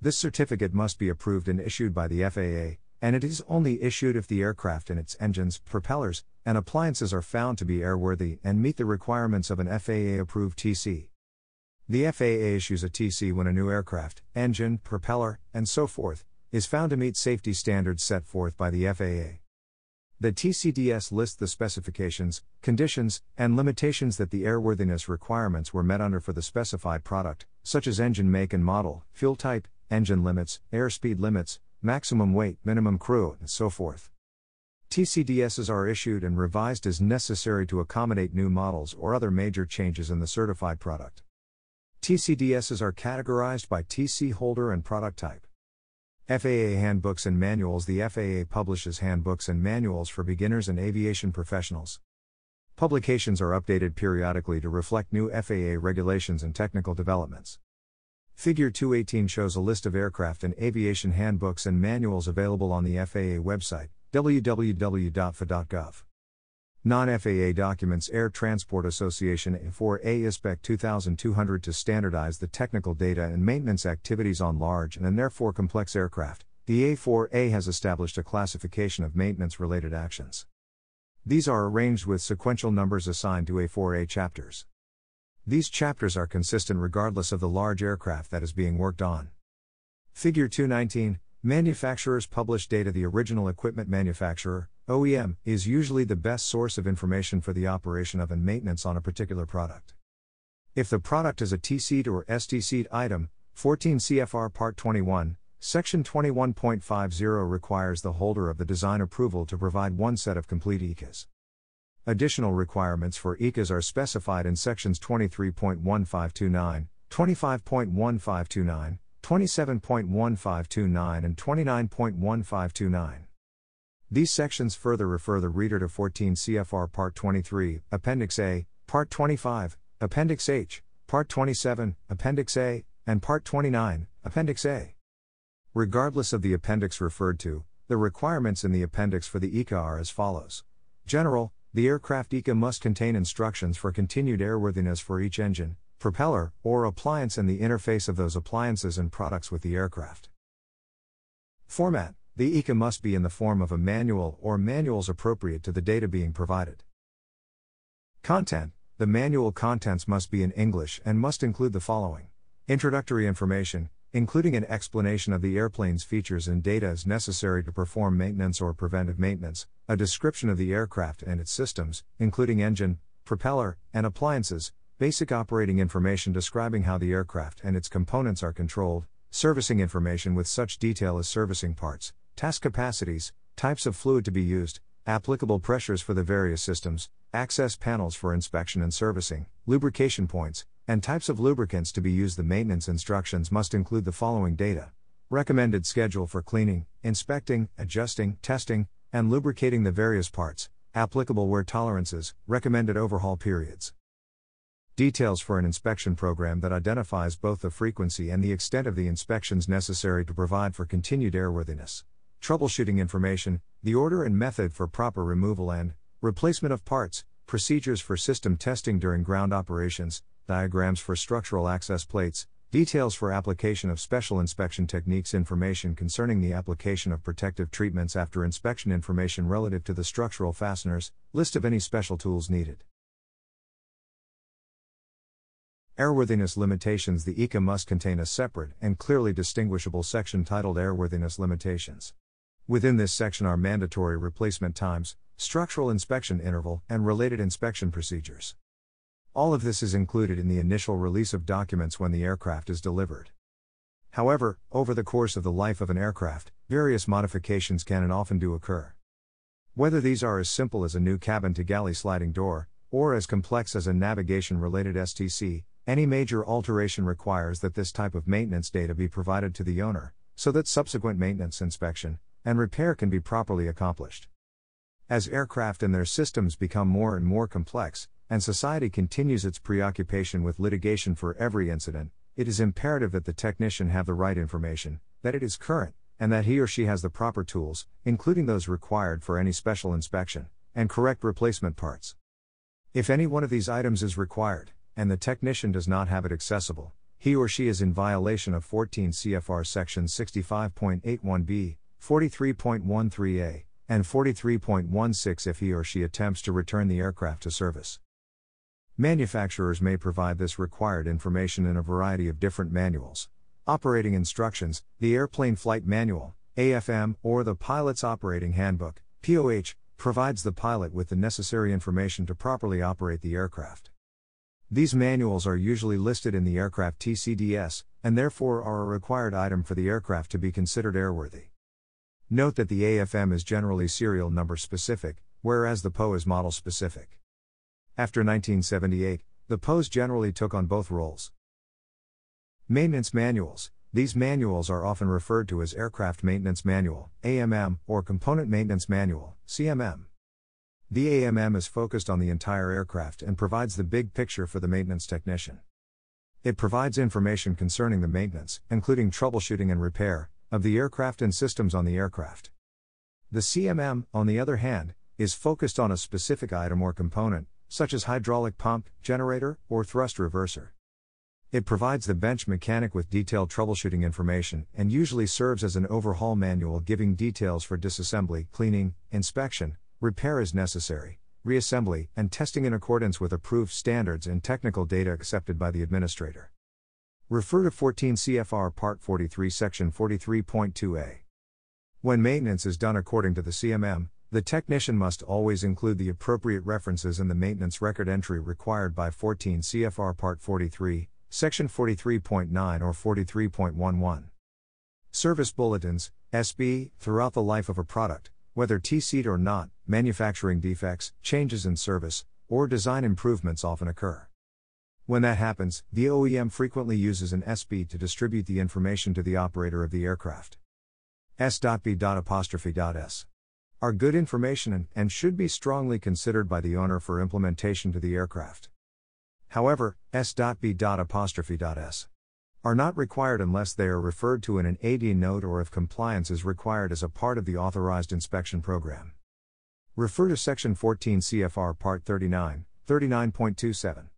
This certificate must be approved and issued by the FAA, and it is only issued if the aircraft and its engines, propellers, and appliances are found to be airworthy and meet the requirements of an FAA approved TC. The FAA issues a TC when a new aircraft, engine, propeller, and so forth, is found to meet safety standards set forth by the FAA. The TCDS lists the specifications, conditions, and limitations that the airworthiness requirements were met under for the specified product, such as engine make and model, fuel type, engine limits, airspeed limits, maximum weight, minimum crew, and so forth. TCDSs are issued and revised as necessary to accommodate new models or other major changes in the certified product. TCDSs are categorized by TC holder and product type. FAA Handbooks and Manuals The FAA publishes handbooks and manuals for beginners and aviation professionals. Publications are updated periodically to reflect new FAA regulations and technical developments. Figure 218 shows a list of aircraft and aviation handbooks and manuals available on the FAA website, www.faa.gov. Non FAA documents Air Transport Association A4A ISPEC 2200 to standardize the technical data and maintenance activities on large and therefore complex aircraft. The A4A has established a classification of maintenance related actions. These are arranged with sequential numbers assigned to A4A chapters. These chapters are consistent regardless of the large aircraft that is being worked on. Figure 219 Manufacturers publish data. The original equipment manufacturer, OEM, is usually the best source of information for the operation of and maintenance on a particular product. If the product is a TC'd or STC'd item, 14 CFR Part 21, Section 21.50 requires the holder of the design approval to provide one set of complete ICAs. Additional requirements for ICAs are specified in Sections 23.1529, 25.1529, 27.1529 and 29.1529. These sections further refer the reader to 14 CFR Part 23, Appendix A, Part 25, Appendix H, Part 27, Appendix A, and Part 29, Appendix A. Regardless of the appendix referred to, the requirements in the appendix for the ICA are as follows General, the aircraft ICA must contain instructions for continued airworthiness for each engine, propeller, or appliance and the interface of those appliances and products with the aircraft. Format The ICA must be in the form of a manual or manuals appropriate to the data being provided. Content The manual contents must be in English and must include the following Introductory information, including an explanation of the airplane's features and data as necessary to perform maintenance or preventive maintenance, a description of the aircraft and its systems, including engine, propeller, and appliances, basic operating information describing how the aircraft and its components are controlled, servicing information with such detail as servicing parts, task capacities, types of fluid to be used, applicable pressures for the various systems, access panels for inspection and servicing, lubrication points, and types of lubricants to be used. The maintenance instructions must include the following data recommended schedule for cleaning, inspecting, adjusting, testing, and lubricating the various parts, applicable wear tolerances, recommended overhaul periods. Details for an inspection program that identifies both the frequency and the extent of the inspections necessary to provide for continued airworthiness. Troubleshooting information, the order and method for proper removal and replacement of parts, procedures for system testing during ground operations, diagrams for structural access plates, details for application of special inspection techniques, information concerning the application of protective treatments after inspection, information relative to the structural fasteners, list of any special tools needed. Airworthiness Limitations The ICA must contain a separate and clearly distinguishable section titled Airworthiness Limitations. Within this section are mandatory replacement times, structural inspection interval, and related inspection procedures. All of this is included in the initial release of documents when the aircraft is delivered. However, over the course of the life of an aircraft, various modifications can and often do occur. Whether these are as simple as a new cabin to galley sliding door, or as complex as a navigation related STC, any major alteration requires that this type of maintenance data be provided to the owner, so that subsequent maintenance, inspection, and repair can be properly accomplished. As aircraft and their systems become more and more complex, and society continues its preoccupation with litigation for every incident, it is imperative that the technician have the right information, that it is current, and that he or she has the proper tools, including those required for any special inspection, and correct replacement parts. If any one of these items is required, and the technician does not have it accessible, he or she is in violation of 14 CFR Section 65.81b, 43.13a, and 43.16 if he or she attempts to return the aircraft to service. Manufacturers may provide this required information in a variety of different manuals. Operating instructions, the Airplane Flight Manual, AFM, or the Pilot's Operating Handbook, POH, provides the pilot with the necessary information to properly operate the aircraft. These manuals are usually listed in the aircraft TCDS, and therefore are a required item for the aircraft to be considered airworthy. Note that the AFM is generally serial number specific, whereas the PO is model specific. After 1978, the POs generally took on both roles. Maintenance manuals. These manuals are often referred to as Aircraft Maintenance Manual, AMM, or Component Maintenance Manual, CMM. The AMM is focused on the entire aircraft and provides the big picture for the maintenance technician. It provides information concerning the maintenance, including troubleshooting and repair, of the aircraft and systems on the aircraft. The CMM, on the other hand, is focused on a specific item or component, such as hydraulic pump, generator, or thrust reverser. It provides the bench mechanic with detailed troubleshooting information and usually serves as an overhaul manual giving details for disassembly, cleaning, inspection, repair as necessary, reassembly, and testing in accordance with approved standards and technical data accepted by the administrator. Refer to 14 CFR Part 43, Section 43.2a. When maintenance is done according to the CMM, the technician must always include the appropriate references in the maintenance record entry required by 14 CFR Part 43, Section 43.9 or 43.11. Service bulletins, SB, throughout the life of a product, whether TC'd or not, manufacturing defects, changes in service, or design improvements often occur. When that happens, the OEM frequently uses an SB to distribute the information to the operator of the aircraft. S.B.S are good information and, and should be strongly considered by the owner for implementation to the aircraft. However, S.B.S are not required unless they are referred to in an AD note or if compliance is required as a part of the authorized inspection program. Refer to Section 14 CFR Part 39, 39.27.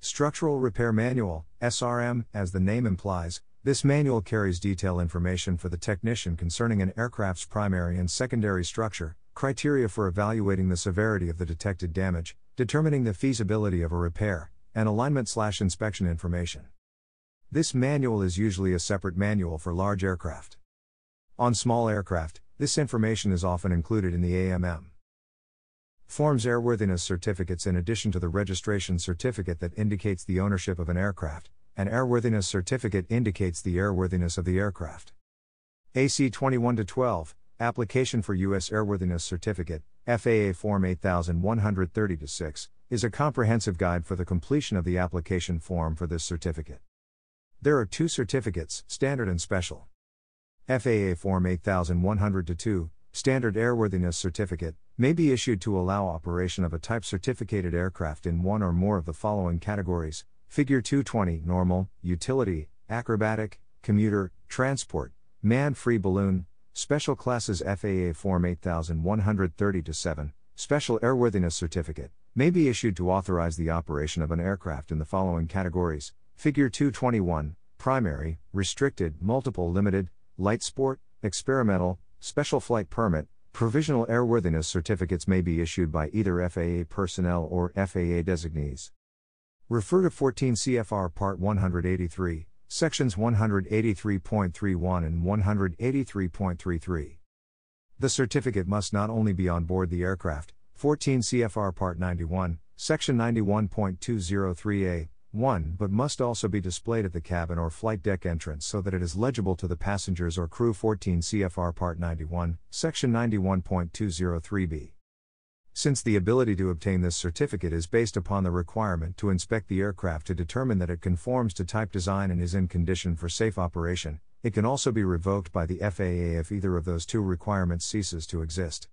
Structural Repair Manual, SRM, as the name implies, this manual carries detailed information for the technician concerning an aircraft's primary and secondary structure, criteria for evaluating the severity of the detected damage, determining the feasibility of a repair, and alignment/inspection information. This manual is usually a separate manual for large aircraft. On small aircraft, this information is often included in the AMM. Forms airworthiness certificates in addition to the registration certificate that indicates the ownership of an aircraft, an airworthiness certificate indicates the airworthiness of the aircraft. AC 21 12, Application for U.S. Airworthiness Certificate, FAA Form 8130 6, is a comprehensive guide for the completion of the application form for this certificate. There are two certificates, standard and special. FAA Form 8100 2, Standard Airworthiness Certificate, may be issued to allow operation of a type certificated aircraft in one or more of the following categories Figure 220 Normal, Utility, Acrobatic, Commuter, Transport, Manned Free Balloon, Special Classes FAA Form 8130 7, Special Airworthiness Certificate, may be issued to authorize the operation of an aircraft in the following categories Figure 221 Primary, Restricted, Multiple Limited, Light Sport, Experimental, Special Flight Permit, Provisional airworthiness certificates may be issued by either FAA personnel or FAA designees. Refer to 14 CFR Part 183, Sections 183.31 and 183.33. The certificate must not only be on board the aircraft, 14 CFR Part 91, Section 91.203a, 1 but must also be displayed at the cabin or flight deck entrance so that it is legible to the passengers or crew 14 CFR Part 91, Section 91.203b. Since the ability to obtain this certificate is based upon the requirement to inspect the aircraft to determine that it conforms to type design and is in condition for safe operation, it can also be revoked by the FAA if either of those two requirements ceases to exist.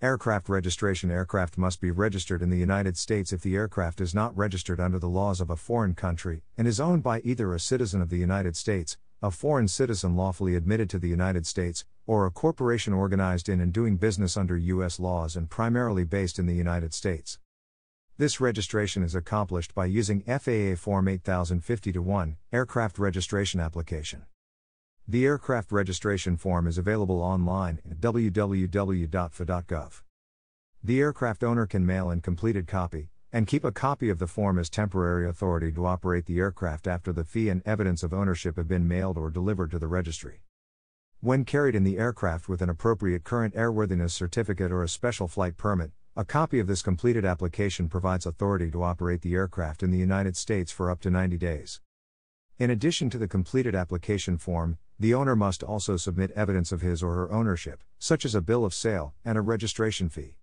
Aircraft registration Aircraft must be registered in the United States if the aircraft is not registered under the laws of a foreign country and is owned by either a citizen of the United States, a foreign citizen lawfully admitted to the United States, or a corporation organized in and doing business under U.S. laws and primarily based in the United States. This registration is accomplished by using FAA Form 8050 1, Aircraft Registration Application. The aircraft registration form is available online at www.faa.gov. The aircraft owner can mail in completed copy and keep a copy of the form as temporary authority to operate the aircraft after the fee and evidence of ownership have been mailed or delivered to the registry. When carried in the aircraft with an appropriate current airworthiness certificate or a special flight permit, a copy of this completed application provides authority to operate the aircraft in the United States for up to 90 days. In addition to the completed application form, the owner must also submit evidence of his or her ownership, such as a bill of sale and a registration fee.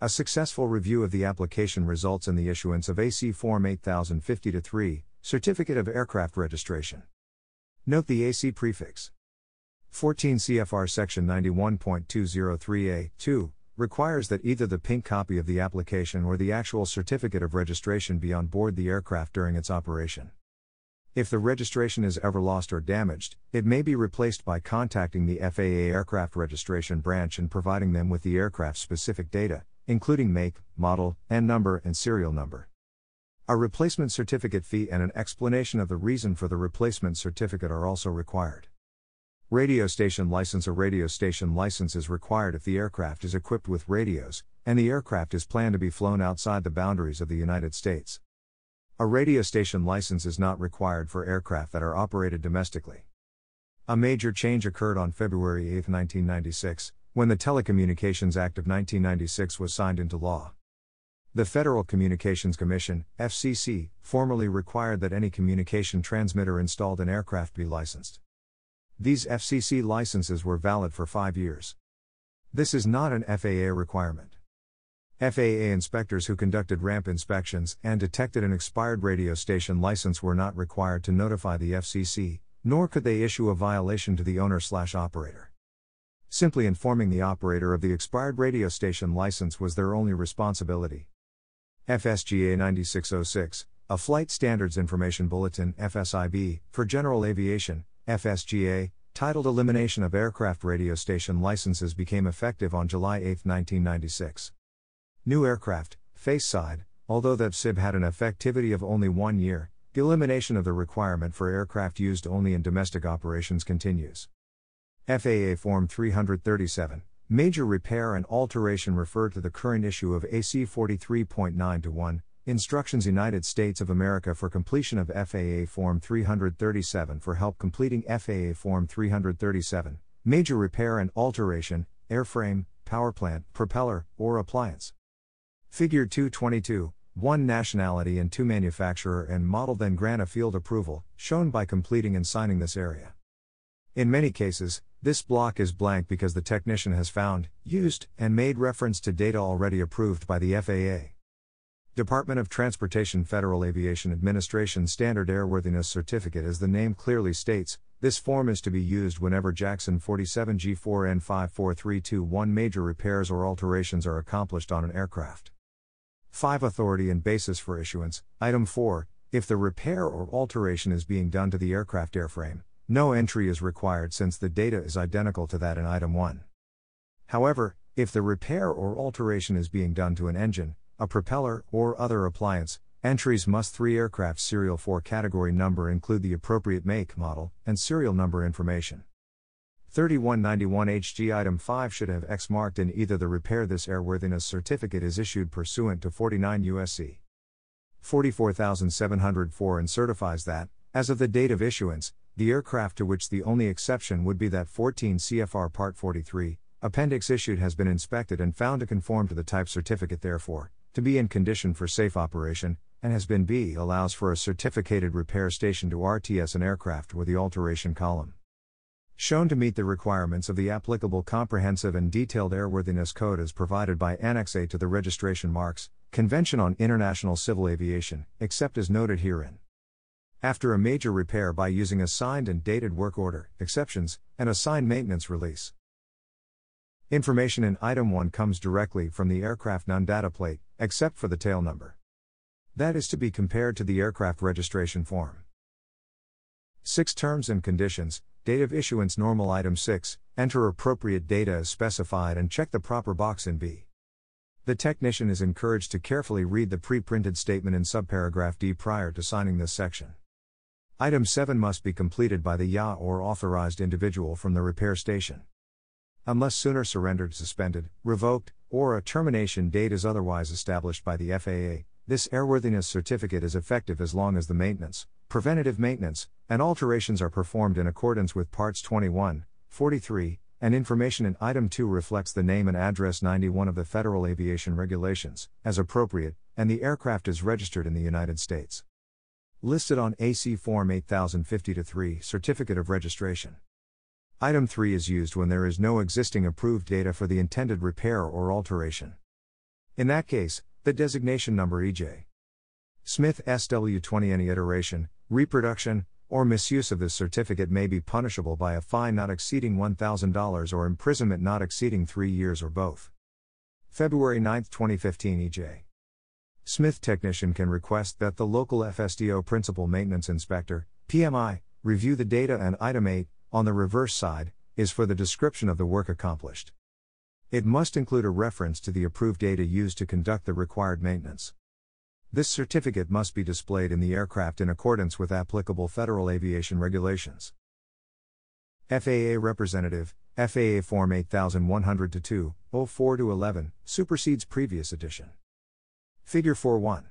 A successful review of the application results in the issuance of AC Form 8050 3, Certificate of Aircraft Registration. Note the AC prefix. 14 CFR Section 91.203a 2 requires that either the pink copy of the application or the actual certificate of registration be on board the aircraft during its operation. If the registration is ever lost or damaged, it may be replaced by contacting the FAA Aircraft Registration Branch and providing them with the aircraft specific data, including make, model, and number and serial number. A replacement certificate fee and an explanation of the reason for the replacement certificate are also required. Radio station license A radio station license is required if the aircraft is equipped with radios, and the aircraft is planned to be flown outside the boundaries of the United States. A radio station license is not required for aircraft that are operated domestically. A major change occurred on February 8, 1996, when the Telecommunications Act of 1996 was signed into law. The Federal Communications Commission, FCC, formally required that any communication transmitter installed in aircraft be licensed. These FCC licenses were valid for five years. This is not an FAA requirement. FAA inspectors who conducted ramp inspections and detected an expired radio station license were not required to notify the FCC, nor could they issue a violation to the owner/operator. Simply informing the operator of the expired radio station license was their only responsibility. FSGA 9606, a Flight Standards Information Bulletin FSIB for general aviation, FSGA, titled Elimination of Aircraft Radio Station Licenses became effective on July 8, 1996. New aircraft, face side, although that FSIB had an effectivity of only one year, the elimination of the requirement for aircraft used only in domestic operations continues. FAA Form 337, Major Repair and Alteration refer to the current issue of AC 43.9 to 1, Instructions United States of America for completion of FAA Form 337 for help completing FAA Form 337, major repair and alteration, airframe, powerplant, propeller, or appliance. Figure 222, 1 nationality and 2 manufacturer and model then grant a field approval, shown by completing and signing this area. In many cases, this block is blank because the technician has found, used, and made reference to data already approved by the FAA. Department of Transportation Federal Aviation Administration Standard Airworthiness Certificate as the name clearly states, this form is to be used whenever Jackson 47G4N 54321 major repairs or alterations are accomplished on an aircraft. 5. Authority and basis for issuance. Item 4. If the repair or alteration is being done to the aircraft airframe, no entry is required since the data is identical to that in Item 1. However, if the repair or alteration is being done to an engine, a propeller, or other appliance, entries must 3 aircraft serial 4 category number include the appropriate make, model, and serial number information. 3191 HG Item 5 should have X marked in either the repair this airworthiness certificate is issued pursuant to 49 USC 44704 and certifies that, as of the date of issuance, the aircraft to which the only exception would be that 14 CFR Part 43, Appendix issued has been inspected and found to conform to the type certificate therefore, to be in condition for safe operation, and has been B allows for a certificated repair station to RTS an aircraft with the alteration column. Shown to meet the requirements of the applicable comprehensive and detailed airworthiness code as provided by Annex A to the registration marks, Convention on International Civil Aviation, except as noted herein. After a major repair by using a signed and dated work order, exceptions, and a signed maintenance release. Information in Item 1 comes directly from the aircraft non data plate, except for the tail number. That is to be compared to the aircraft registration form. 6 Terms and Conditions, Date of Issuance Normal Item 6, enter appropriate data as specified and check the proper box in B. The technician is encouraged to carefully read the pre printed statement in subparagraph D prior to signing this section. Item 7 must be completed by the IA or authorized individual from the repair station unless sooner surrendered, suspended, revoked, or a termination date is otherwise established by the FAA. This airworthiness certificate is effective as long as the maintenance, preventative maintenance, and alterations are performed in accordance with Parts 21, 43, and information in Item 2 reflects the name and address 91 of the Federal Aviation Regulations, as appropriate, and the aircraft is registered in the United States. Listed on AC Form 8050 3, Certificate of Registration. Item 3 is used when there is no existing approved data for the intended repair or alteration. In that case, the designation number EJ. Smith SW20 any iteration, reproduction, or misuse of this certificate may be punishable by a fine not exceeding $1,000 or imprisonment not exceeding 3 years or both. February 9, 2015 EJ. Smith technician can request that the local FSDO principal maintenance inspector, PMI, review the data and item 8 on the reverse side, is for the description of the work accomplished. It must include a reference to the approved data used to conduct the required maintenance. This certificate must be displayed in the aircraft in accordance with applicable federal aviation regulations. FAA Representative, FAA Form 8100 2, 04 11, supersedes previous edition. Figure 4 1.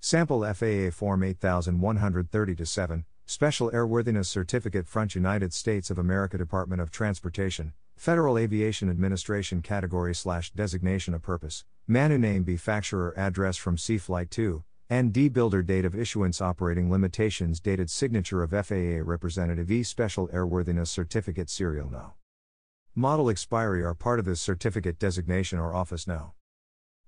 Sample FAA Form 8130 7, Special Airworthiness Certificate Front United States of America Department of Transportation, Federal Aviation Administration Category slash Designation of Purpose, Manu Name Manufacturer Address from C Flight 2, ND Builder Date of Issuance Operating Limitations Dated Signature of FAA Representative E Special Airworthiness Certificate Serial No. Model expiry are part of this certificate designation or office no.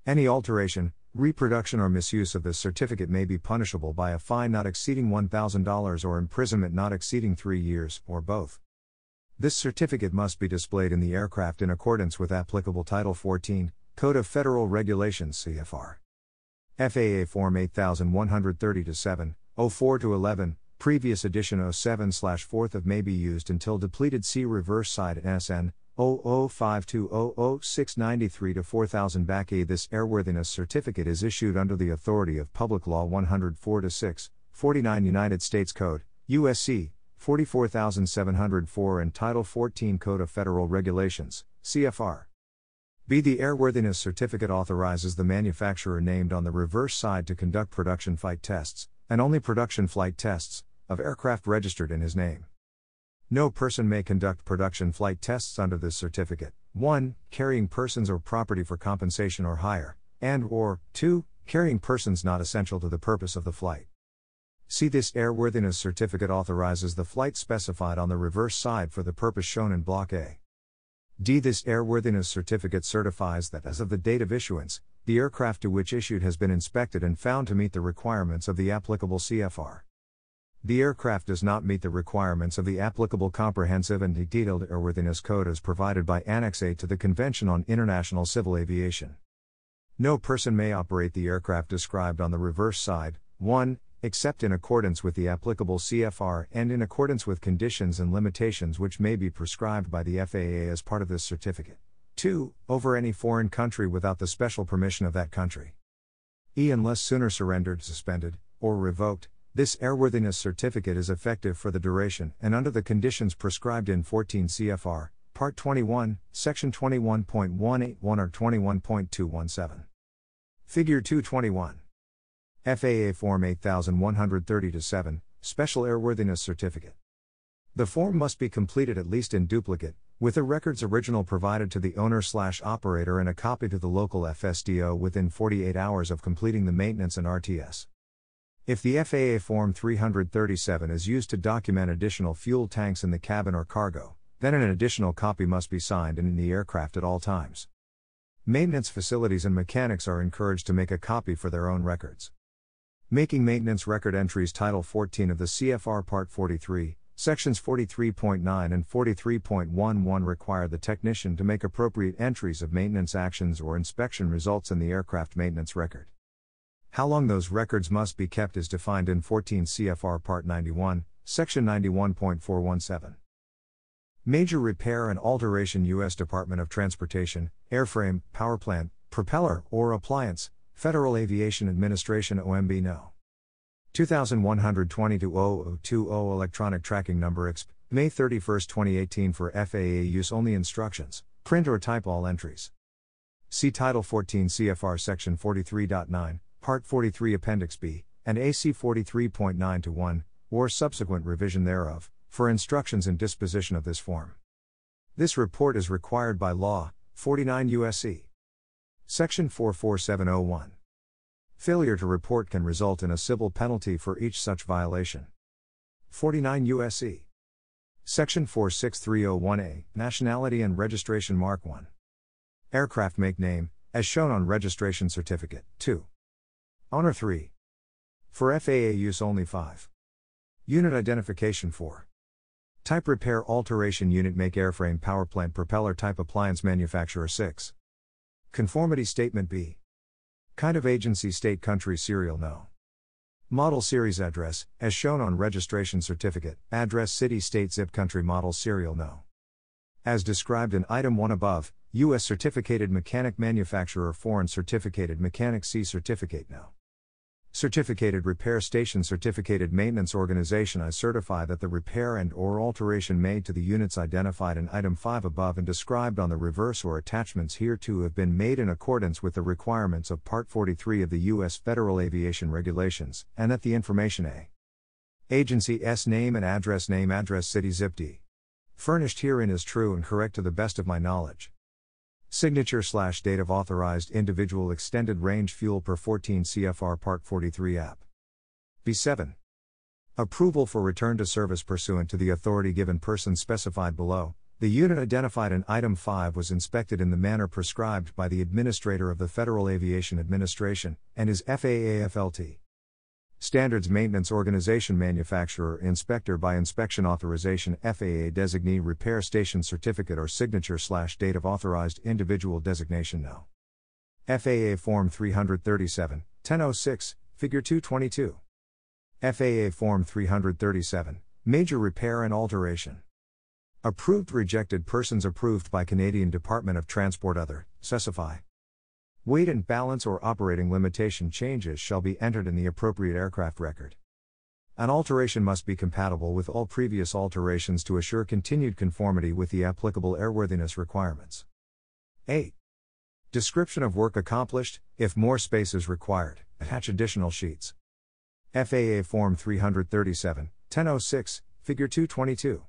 Any alteration, reproduction, or misuse of this certificate may be punishable by a fine not exceeding $1,000 or imprisonment not exceeding three years, or both. This certificate must be displayed in the aircraft in accordance with applicable Title 14, Code of Federal Regulations CFR. FAA Form 8130 7, 04 11, previous edition 07 4th of may be used until depleted C reverse side SN 0052000693 to 4000 back A. This airworthiness certificate is issued under the authority of Public Law 104 to 6, 49 United States Code, USC 44704 and Title 14 Code of Federal Regulations, CFR. B. The airworthiness certificate authorizes the manufacturer named on the reverse side to conduct production flight tests, and only production flight tests, of aircraft registered in his name. No person may conduct production flight tests under this certificate. 1. Carrying persons or property for compensation or hire, and or 2. Carrying persons not essential to the purpose of the flight. See this airworthiness certificate authorizes the flight specified on the reverse side for the purpose shown in Block A. D. This airworthiness certificate certifies that as of the date of issuance, the aircraft to which issued has been inspected and found to meet the requirements of the applicable CFR. The aircraft does not meet the requirements of the applicable comprehensive and detailed airworthiness code as provided by Annex A to the Convention on International Civil Aviation. No person may operate the aircraft described on the reverse side, 1, except in accordance with the applicable CFR and in accordance with conditions and limitations which may be prescribed by the FAA as part of this certificate. 2. Over any foreign country without the special permission of that country. E. Unless sooner surrendered, suspended, or revoked, this airworthiness certificate is effective for the duration and under the conditions prescribed in 14 CFR, Part 21, Section 21.181 or 21.217. Figure 221. FAA Form 8130 7, Special Airworthiness Certificate. The form must be completed at least in duplicate, with the record's original provided to the owner slash operator and a copy to the local FSDO within 48 hours of completing the maintenance and RTS. If the FAA Form 337 is used to document additional fuel tanks in the cabin or cargo, then an additional copy must be signed and in the aircraft at all times. Maintenance facilities and mechanics are encouraged to make a copy for their own records. Making maintenance record entries Title 14 of the CFR Part 43, Sections 43.9 and 43.11 require the technician to make appropriate entries of maintenance actions or inspection results in the aircraft maintenance record. How long those records must be kept is defined in 14 CFR Part 91, Section 91.417. Major repair and alteration U.S. Department of Transportation, airframe, powerplant, propeller, or appliance, Federal Aviation Administration OMB No. 2120 0020 Electronic Tracking Number EXP, May 31, 2018 for FAA use only instructions, print or type all entries. See Title 14 CFR Section 43.9, Part 43 Appendix B, and AC 43.9 to 1, or subsequent revision thereof, for instructions in disposition of this form. This report is required by law, 49 U.S.C. Section 44701. Failure to report can result in a civil penalty for each such violation. 49 U.S.C. Section 46301A, Nationality and Registration Mark 1. Aircraft make name, as shown on registration certificate, 2. Owner 3. For FAA use only 5. Unit identification 4. Type repair alteration unit make airframe powerplant propeller type appliance manufacturer 6. Conformity statement B. Kind of agency state country serial no. Model series address, as shown on registration certificate, address city state zip country model serial no. As described in item 1 above, U.S. certificated mechanic manufacturer foreign certificated mechanic C certificate no. Certificated Repair Station Certificated Maintenance Organization I certify that the repair and or alteration made to the units identified in item 5 above and described on the reverse or attachments hereto have been made in accordance with the requirements of Part 43 of the U.S. Federal Aviation Regulations, and that the information A. Agency S name and address name address city zip D. Furnished herein is true and correct to the best of my knowledge. Signature slash date of authorized individual extended range fuel per 14 CFR Part 43 app. B7. Approval for return to service pursuant to the authority given person specified below. The unit identified in Item 5 was inspected in the manner prescribed by the Administrator of the Federal Aviation Administration, and is FAA FLT. Standards Maintenance Organization Manufacturer Inspector by Inspection Authorization FAA Designee Repair Station Certificate or Signature slash Date of Authorized Individual Designation No. FAA Form 337, 1006, Figure 222. FAA Form 337, Major Repair and Alteration. Approved Rejected Persons Approved by Canadian Department of Transport Other, specify. Weight and balance or operating limitation changes shall be entered in the appropriate aircraft record. An alteration must be compatible with all previous alterations to assure continued conformity with the applicable airworthiness requirements. 8. Description of work accomplished, if more space is required, attach additional sheets. FAA Form 337, 1006, Figure 222.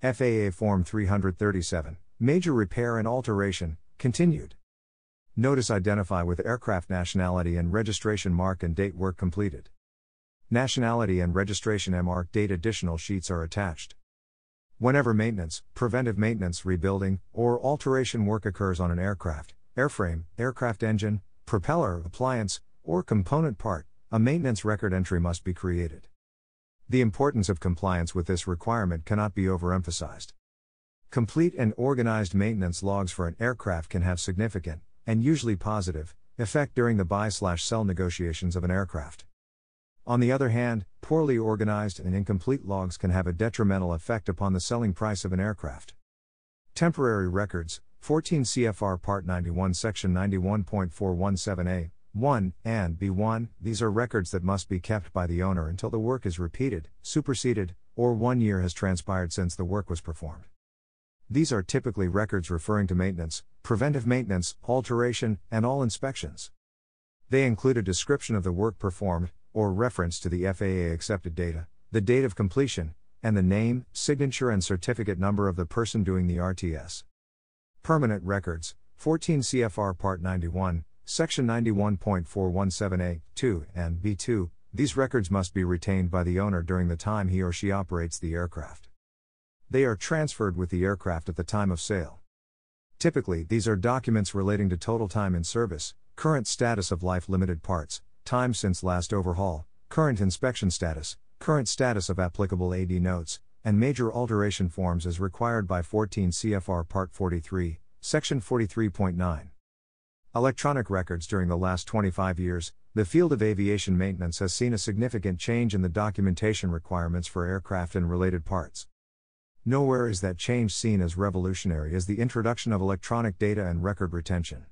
FAA Form 337, Major Repair and Alteration, continued. Notice identify with aircraft nationality and registration mark and date work completed. Nationality and registration MARC date additional sheets are attached. Whenever maintenance, preventive maintenance, rebuilding, or alteration work occurs on an aircraft, airframe, aircraft engine, propeller, appliance, or component part, a maintenance record entry must be created. The importance of compliance with this requirement cannot be overemphasized. Complete and organized maintenance logs for an aircraft can have significant, and usually positive, effect during the buy/sell negotiations of an aircraft. On the other hand, poorly organized and incomplete logs can have a detrimental effect upon the selling price of an aircraft. Temporary records, 14 CFR Part 91 Section 91.417a, 1, and B1, these are records that must be kept by the owner until the work is repeated, superseded, or one year has transpired since the work was performed. These are typically records referring to maintenance, preventive maintenance, alteration, and all inspections. They include a description of the work performed, or reference to the FAA accepted data, the date of completion, and the name, signature, and certificate number of the person doing the RTS. Permanent records, 14 CFR Part 91, Section 91.417A, 2, and B2, these records must be retained by the owner during the time he or she operates the aircraft. They are transferred with the aircraft at the time of sale. Typically, these are documents relating to total time in service, current status of life limited parts, time since last overhaul, current inspection status, current status of applicable AD notes, and major alteration forms as required by 14 CFR Part 43, Section 43.9. Electronic records during the last 25 years, the field of aviation maintenance has seen a significant change in the documentation requirements for aircraft and related parts. Nowhere is that change seen as revolutionary as the introduction of electronic data and record retention.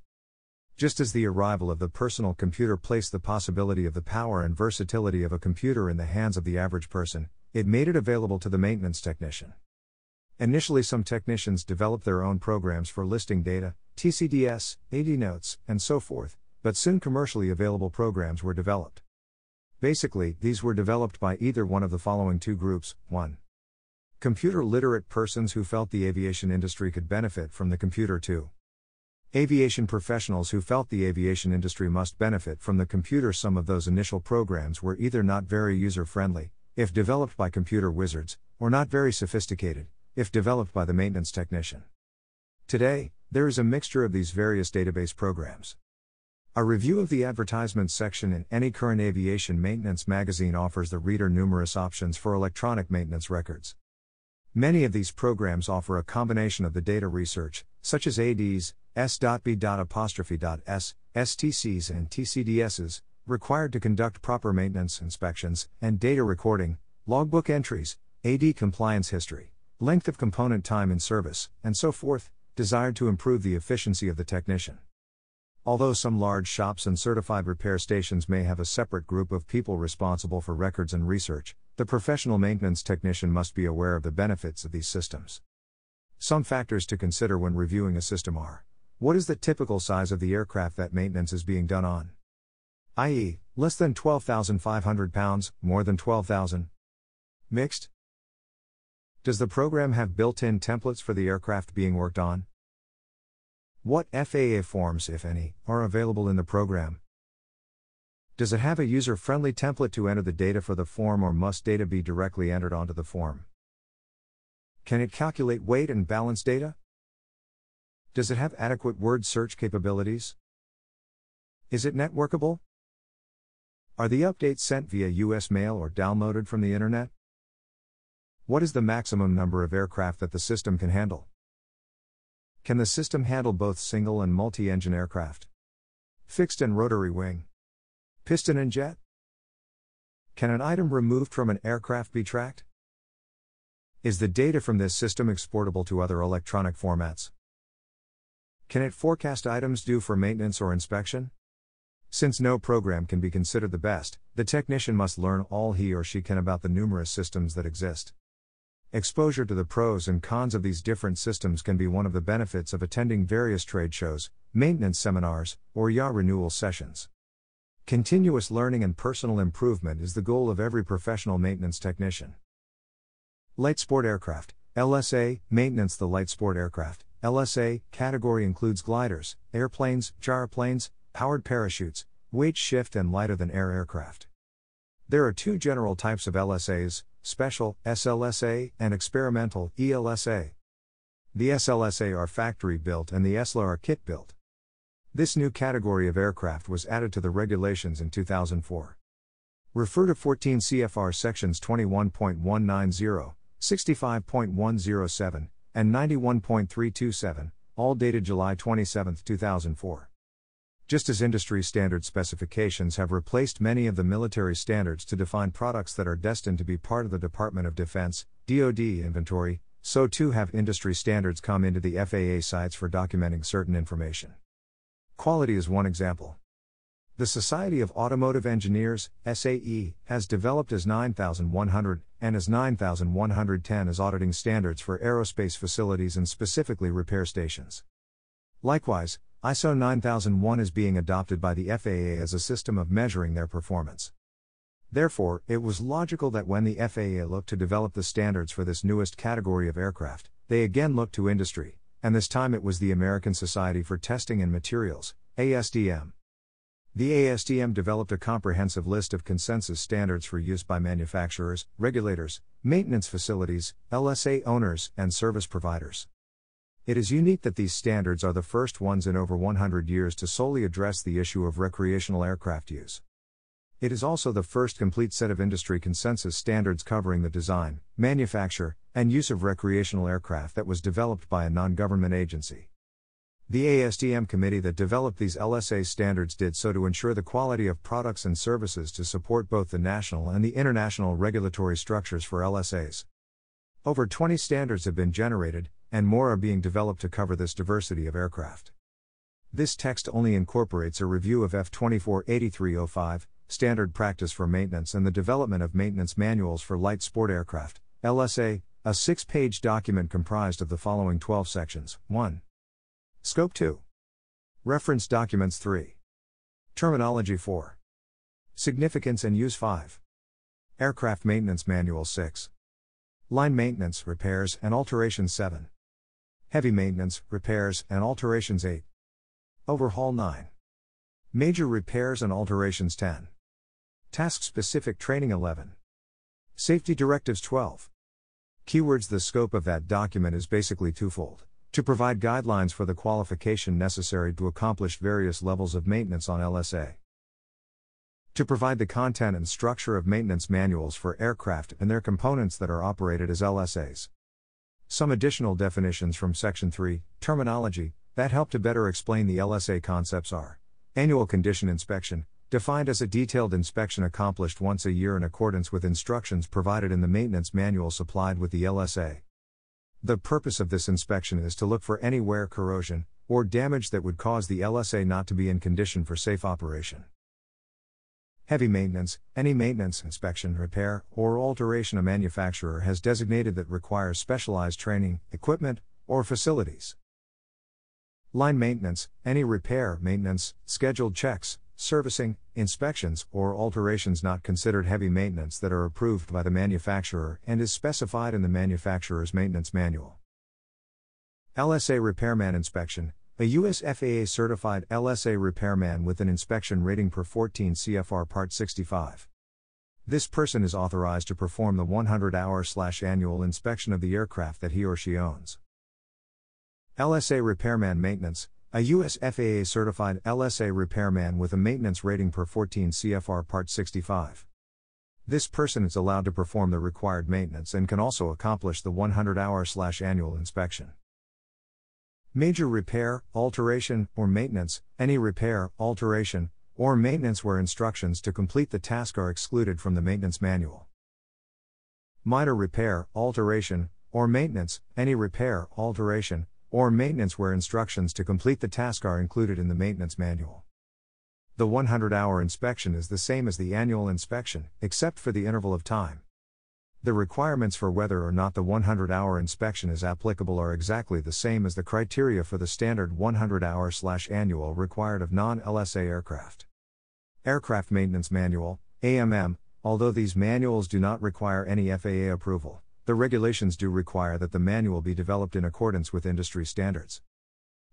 Just as the arrival of the personal computer placed the possibility of the power and versatility of a computer in the hands of the average person, it made it available to the maintenance technician. Initially, some technicians developed their own programs for listing data, TCDS, AD notes, and so forth, but soon commercially available programs were developed. Basically, these were developed by either one of the following two groups 1. Computer literate persons who felt the aviation industry could benefit from the computer, too. Aviation professionals who felt the aviation industry must benefit from the computer. Some of those initial programs were either not very user friendly, if developed by computer wizards, or not very sophisticated, if developed by the maintenance technician. Today, there is a mixture of these various database programs. A review of the advertisements section in any current aviation maintenance magazine offers the reader numerous options for electronic maintenance records. Many of these programs offer a combination of the data research, such as ADs, S.B.S, STCs, and TCDSs, required to conduct proper maintenance inspections, and data recording, logbook entries, AD compliance history, length of component time in service, and so forth, desired to improve the efficiency of the technician. Although some large shops and certified repair stations may have a separate group of people responsible for records and research, the professional maintenance technician must be aware of the benefits of these systems. Some factors to consider when reviewing a system are what is the typical size of the aircraft that maintenance is being done on? i.e., less than 12,500 pounds, more than 12,000? Mixed? Does the program have built in templates for the aircraft being worked on? What FAA forms, if any, are available in the program? Does it have a user friendly template to enter the data for the form or must data be directly entered onto the form? Can it calculate weight and balance data? Does it have adequate word search capabilities? Is it networkable? Are the updates sent via US mail or downloaded from the internet? What is the maximum number of aircraft that the system can handle? Can the system handle both single and multi engine aircraft? Fixed and rotary wing? Piston and jet? Can an item removed from an aircraft be tracked? Is the data from this system exportable to other electronic formats? Can it forecast items due for maintenance or inspection? Since no program can be considered the best, the technician must learn all he or she can about the numerous systems that exist. Exposure to the pros and cons of these different systems can be one of the benefits of attending various trade shows, maintenance seminars, or IA renewal sessions. Continuous learning and personal improvement is the goal of every professional maintenance technician. Light Sport Aircraft, LSA, Maintenance The light sport aircraft, LSA, category includes gliders, airplanes, gyroplanes, powered parachutes, weight shift, and lighter than air aircraft. There are two general types of LSAs special, SLSA, and experimental, ELSA. The SLSA are factory built and the ESLA are kit built. This new category of aircraft was added to the regulations in 2004. Refer to 14 CFR sections 21.190, 65.107, and 91.327, all dated July 27, 2004. Just as industry standard specifications have replaced many of the military standards to define products that are destined to be part of the Department of Defense DoD inventory, so too have industry standards come into the FAA sights for documenting certain information. Quality is one example. The Society of Automotive Engineers, SAE, has developed AS 9100 and AS 9110 as auditing standards for aerospace facilities and specifically repair stations. Likewise, ISO 9001 is being adopted by the FAA as a system of measuring their performance. Therefore, it was logical that when the FAA looked to develop the standards for this newest category of aircraft, they again looked to industry, and this time it was the American Society for Testing and Materials, ASTM. The ASTM developed a comprehensive list of consensus standards for use by manufacturers, regulators, maintenance facilities, LSA owners, and service providers. It is unique that these standards are the first ones in over 100 years to solely address the issue of recreational aircraft use. It is also the first complete set of industry consensus standards covering the design, manufacture, and use of recreational aircraft that was developed by a non government agency. The ASTM committee that developed these LSA standards did so to ensure the quality of products and services to support both the national and the international regulatory structures for LSAs. Over 20 standards have been generated, and more are being developed to cover this diversity of aircraft. This text only incorporates a review of F 248305, Standard Practice for Maintenance and the Development of Maintenance Manuals for Light Sport Aircraft, LSA, a six page document comprised of the following 12 sections 1. Scope 2. Reference Documents 3. Terminology 4. Significance and Use 5. Aircraft Maintenance Manual 6. Line Maintenance, Repairs, and Alterations 7. Heavy Maintenance, Repairs, and Alterations 8. Overhaul 9. Major Repairs and Alterations 10. Task Specific Training 11. Safety Directives 12. Keywords The scope of that document is basically twofold to provide guidelines for the qualification necessary to accomplish various levels of maintenance on LSA. To provide the content and structure of maintenance manuals for aircraft and their components that are operated as LSAs. Some additional definitions from Section 3, Terminology, that help to better explain the LSA concepts are Annual Condition Inspection, defined as a detailed inspection accomplished once a year in accordance with instructions provided in the maintenance manual supplied with the LSA. The purpose of this inspection is to look for any wear corrosion, or damage that would cause the LSA not to be in condition for safe operation. Heavy maintenance, any maintenance, inspection, repair, or alteration a manufacturer has designated that requires specialized training, equipment, or facilities. Line maintenance, any repair, maintenance, scheduled checks, servicing, inspections, or alterations not considered heavy maintenance that are approved by the manufacturer and is specified in the manufacturer's maintenance manual. LSA Repairman Inspection A U.S. FAA certified LSA repairman with an inspection rating per 14 CFR Part 65. This person is authorized to perform the 100 hour slash annual inspection of the aircraft that he or she owns. LSA Repairman Maintenance, a U.S. FAA certified LSA repairman with a maintenance rating per 14 CFR Part 65. This person is allowed to perform the required maintenance and can also accomplish the 100 hour annual inspection. Major repair, alteration, or maintenance, any repair, alteration, or maintenance where instructions to complete the task are excluded from the maintenance manual. Minor repair, alteration, or maintenance, any repair, alteration, or maintenance where instructions to complete the task are included in the maintenance manual. The 100 hour inspection is the same as the annual inspection, except for the interval of time. The requirements for whether or not the 100 hour inspection is applicable are exactly the same as the criteria for the standard 100 hour annual required of non LSA aircraft. Aircraft Maintenance Manual, AMM, although these manuals do not require any FAA approval, the regulations do require that the manual be developed in accordance with industry standards.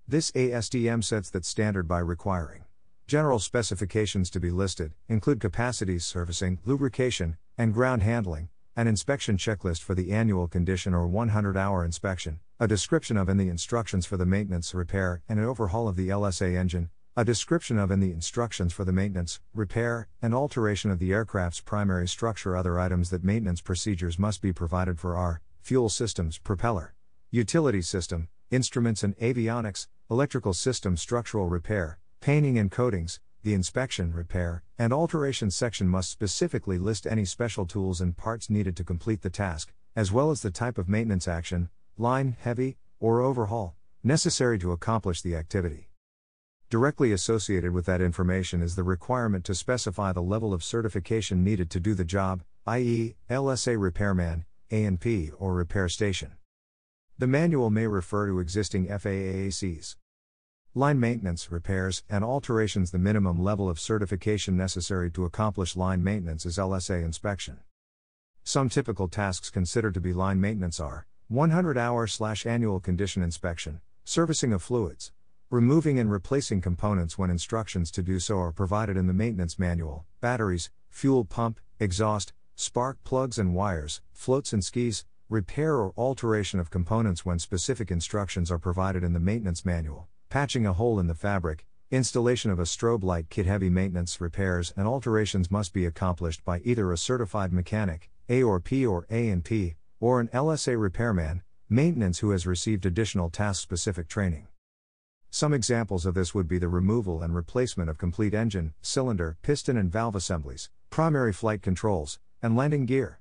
This ASTM sets that standard by requiring general specifications to be listed, include capacities, servicing, lubrication, and ground handling, an inspection checklist for the annual condition or 100 hour inspection, a description of and the instructions for the maintenance, repair, and overhaul of the LSA engine, a description of and the instructions for the maintenance, repair, and alteration of the aircraft's primary structure, other items that maintenance procedures must be provided for are fuel systems, propeller, utility system, instruments and avionics, electrical system structural repair, painting and coatings, the inspection, repair, and alteration section must specifically list any special tools and parts needed to complete the task, as well as the type of maintenance action, line, heavy, or overhaul, necessary to accomplish the activity. Directly associated with that information is the requirement to specify the level of certification needed to do the job, i.e., LSA repairman, A&P, or repair station. The manual may refer to existing FAA ACs. Line maintenance, repairs, and alterations. The minimum level of certification necessary to accomplish line maintenance is LSA inspection. Some typical tasks considered to be line maintenance are 100 hour annual condition inspection, servicing of fluids, removing and replacing components when instructions to do so are provided in the maintenance manual, batteries, fuel pump, exhaust, spark plugs and wires, floats and skis, repair or alteration of components when specific instructions are provided in the maintenance manual patching a hole in the fabric, installation of a strobe light kit heavy maintenance repairs and alterations must be accomplished by either a certified mechanic, A or P or A&P, or an LSA repairman, maintenance who has received additional task specific training. Some examples of this would be the removal and replacement of complete engine, cylinder, piston and valve assemblies, primary flight controls, and landing gear.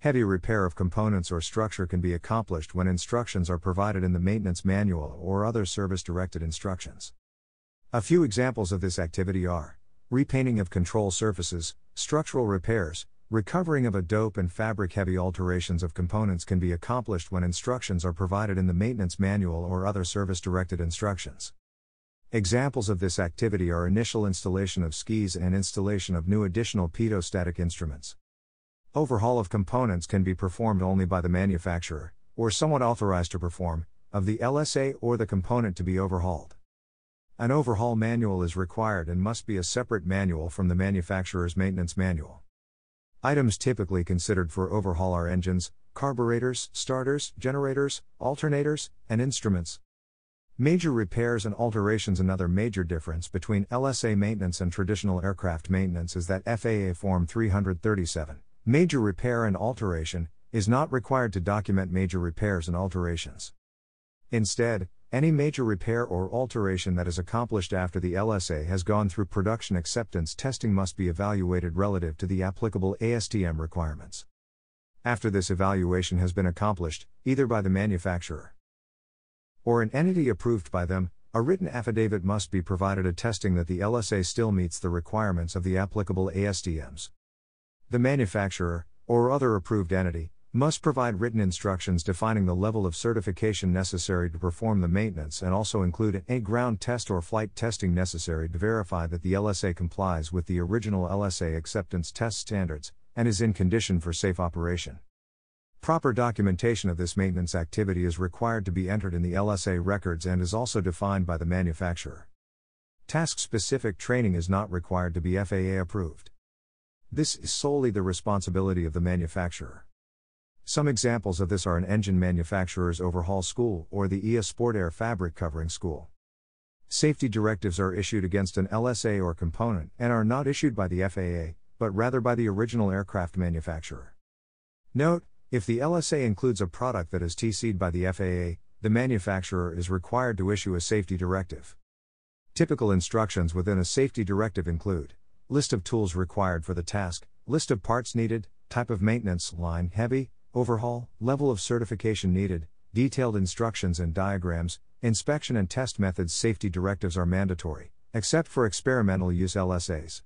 Heavy repair of components or structure can be accomplished when instructions are provided in the maintenance manual or other service directed instructions. A few examples of this activity are repainting of control surfaces, structural repairs, recovering of a dope and fabric heavy alterations of components can be accomplished when instructions are provided in the maintenance manual or other service directed instructions. Examples of this activity are initial installation of skis and installation of new additional pitot-static instruments. Overhaul of components can be performed only by the manufacturer, or someone authorized to perform, of the LSA or the component to be overhauled. An overhaul manual is required and must be a separate manual from the manufacturer's maintenance manual. Items typically considered for overhaul are engines, carburetors, starters, generators, alternators, and instruments. Major repairs and alterations Another major difference between LSA maintenance and traditional aircraft maintenance is that FAA Form 337 Major repair and alteration is not required to document major repairs and alterations. Instead, any major repair or alteration that is accomplished after the LSA has gone through production acceptance testing must be evaluated relative to the applicable ASTM requirements. After this evaluation has been accomplished, either by the manufacturer or an entity approved by them, a written affidavit must be provided attesting that the LSA still meets the requirements of the applicable ASTMs. The manufacturer, or other approved entity, must provide written instructions defining the level of certification necessary to perform the maintenance and also include a ground test or flight testing necessary to verify that the LSA complies with the original LSA acceptance test standards and is in condition for safe operation. Proper documentation of this maintenance activity is required to be entered in the LSA records and is also defined by the manufacturer. Task specific training is not required to be FAA approved. This is solely the responsibility of the manufacturer. Some examples of this are an engine manufacturer's overhaul school or the EAA Sport Air fabric covering school. Safety directives are issued against an LSA or component and are not issued by the FAA, but rather by the original aircraft manufacturer. Note, if the LSA includes a product that is TC'd by the FAA, the manufacturer is required to issue a safety directive. Typical instructions within a safety directive include List of tools required for the task, list of parts needed, type of maintenance, line, heavy, overhaul, level of certification needed, detailed instructions and diagrams, inspection and test methods. Safety directives are mandatory, except for experimental use LSAs.